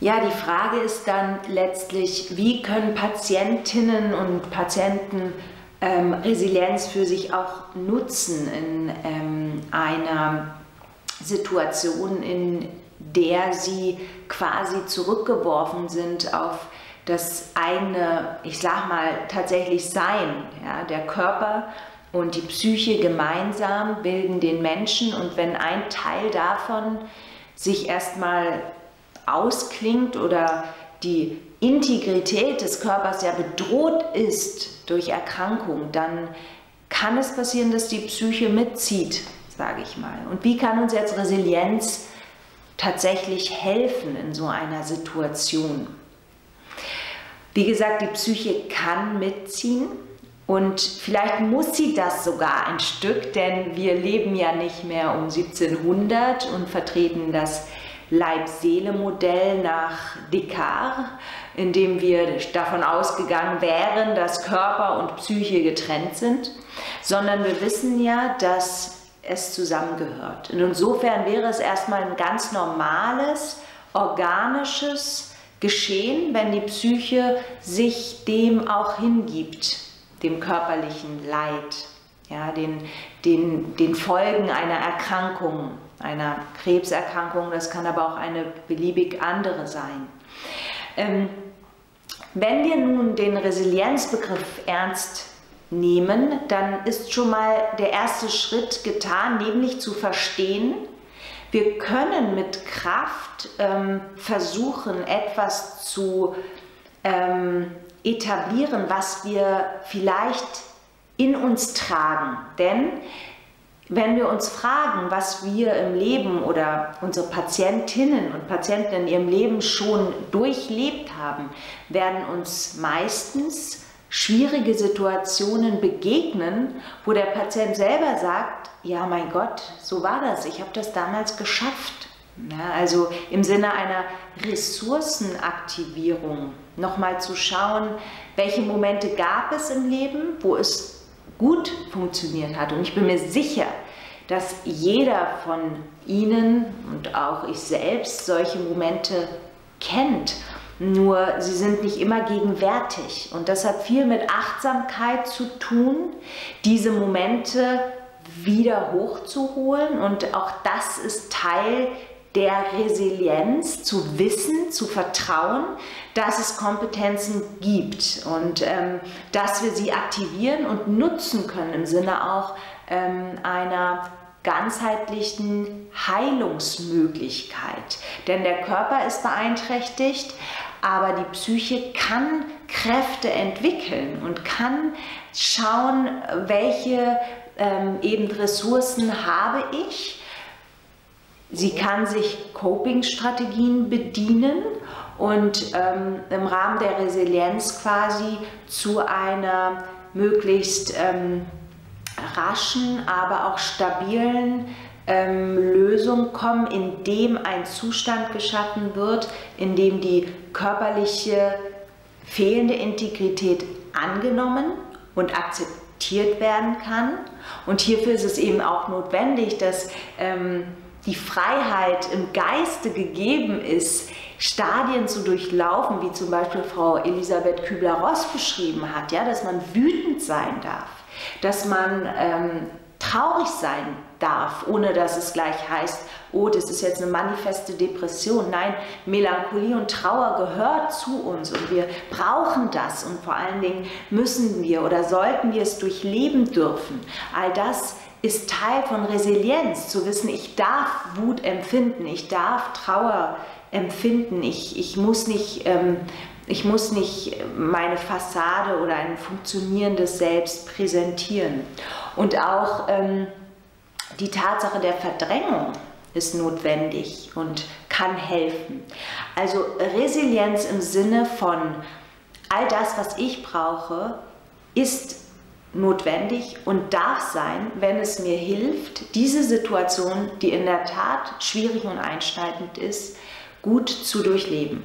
Ja, die Frage ist dann letztlich, wie können Patientinnen und Patienten ähm, Resilienz für sich auch nutzen in ähm, einer Situation, in der sie quasi zurückgeworfen sind auf das eigene, ich sag mal, tatsächlich Sein. Ja, der Körper und die Psyche gemeinsam bilden den Menschen und wenn ein Teil davon sich erstmal ausklingt oder die Integrität des Körpers ja bedroht ist durch Erkrankung, dann kann es passieren, dass die Psyche mitzieht, sage ich mal. Und wie kann uns jetzt Resilienz tatsächlich helfen in so einer Situation? Wie gesagt, die Psyche kann mitziehen und vielleicht muss sie das sogar ein Stück, denn wir leben ja nicht mehr um 1700 und vertreten das Leib-Seele-Modell nach Descartes, in dem wir davon ausgegangen wären, dass Körper und Psyche getrennt sind, sondern wir wissen ja, dass es zusammengehört. Und insofern wäre es erstmal ein ganz normales, organisches Geschehen, wenn die Psyche sich dem auch hingibt, dem körperlichen Leid, ja, den, den, den Folgen einer Erkrankung, einer Krebserkrankung, das kann aber auch eine beliebig andere sein. Ähm, wenn wir nun den Resilienzbegriff ernst nehmen, dann ist schon mal der erste Schritt getan, nämlich zu verstehen, wir können mit Kraft ähm, versuchen, etwas zu ähm, etablieren, was wir vielleicht in uns tragen. Denn wenn wir uns fragen, was wir im Leben oder unsere Patientinnen und Patienten in ihrem Leben schon durchlebt haben, werden uns meistens schwierige Situationen begegnen, wo der Patient selber sagt, ja mein Gott, so war das, ich habe das damals geschafft. Ja, also im Sinne einer Ressourcenaktivierung nochmal zu schauen, welche Momente gab es im Leben, wo es gut funktioniert hat. Und ich bin mir sicher, dass jeder von Ihnen und auch ich selbst solche Momente kennt nur sie sind nicht immer gegenwärtig. Und das hat viel mit Achtsamkeit zu tun, diese Momente wieder hochzuholen. Und auch das ist Teil der Resilienz, zu wissen, zu vertrauen, dass es Kompetenzen gibt und ähm, dass wir sie aktivieren und nutzen können im Sinne auch ähm, einer ganzheitlichen Heilungsmöglichkeit. Denn der Körper ist beeinträchtigt, aber die Psyche kann Kräfte entwickeln und kann schauen, welche ähm, eben Ressourcen habe ich. Sie kann sich Coping-Strategien bedienen und ähm, im Rahmen der Resilienz quasi zu einer möglichst ähm, raschen, aber auch stabilen ähm, Lösung kommen, in dem ein Zustand geschaffen wird, in dem die körperliche fehlende Integrität angenommen und akzeptiert werden kann. Und hierfür ist es eben auch notwendig, dass ähm, die Freiheit im Geiste gegeben ist, Stadien zu durchlaufen, wie zum Beispiel Frau Elisabeth Kübler-Ross beschrieben hat, ja, dass man wütend sein darf, dass man ähm, traurig sein darf, ohne dass es gleich heißt, oh, das ist jetzt eine manifeste Depression. Nein, Melancholie und Trauer gehört zu uns und wir brauchen das und vor allen Dingen müssen wir oder sollten wir es durchleben dürfen. All das ist Teil von Resilienz, zu wissen, ich darf Wut empfinden, ich darf Trauer empfinden, ich, ich muss nicht ähm, ich muss nicht meine Fassade oder ein funktionierendes Selbst präsentieren. Und auch ähm, die Tatsache der Verdrängung ist notwendig und kann helfen. Also Resilienz im Sinne von all das, was ich brauche, ist notwendig und darf sein, wenn es mir hilft, diese Situation, die in der Tat schwierig und einschneidend ist, gut zu durchleben.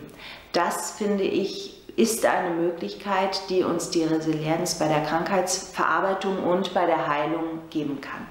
Das finde ich ist eine Möglichkeit, die uns die Resilienz bei der Krankheitsverarbeitung und bei der Heilung geben kann.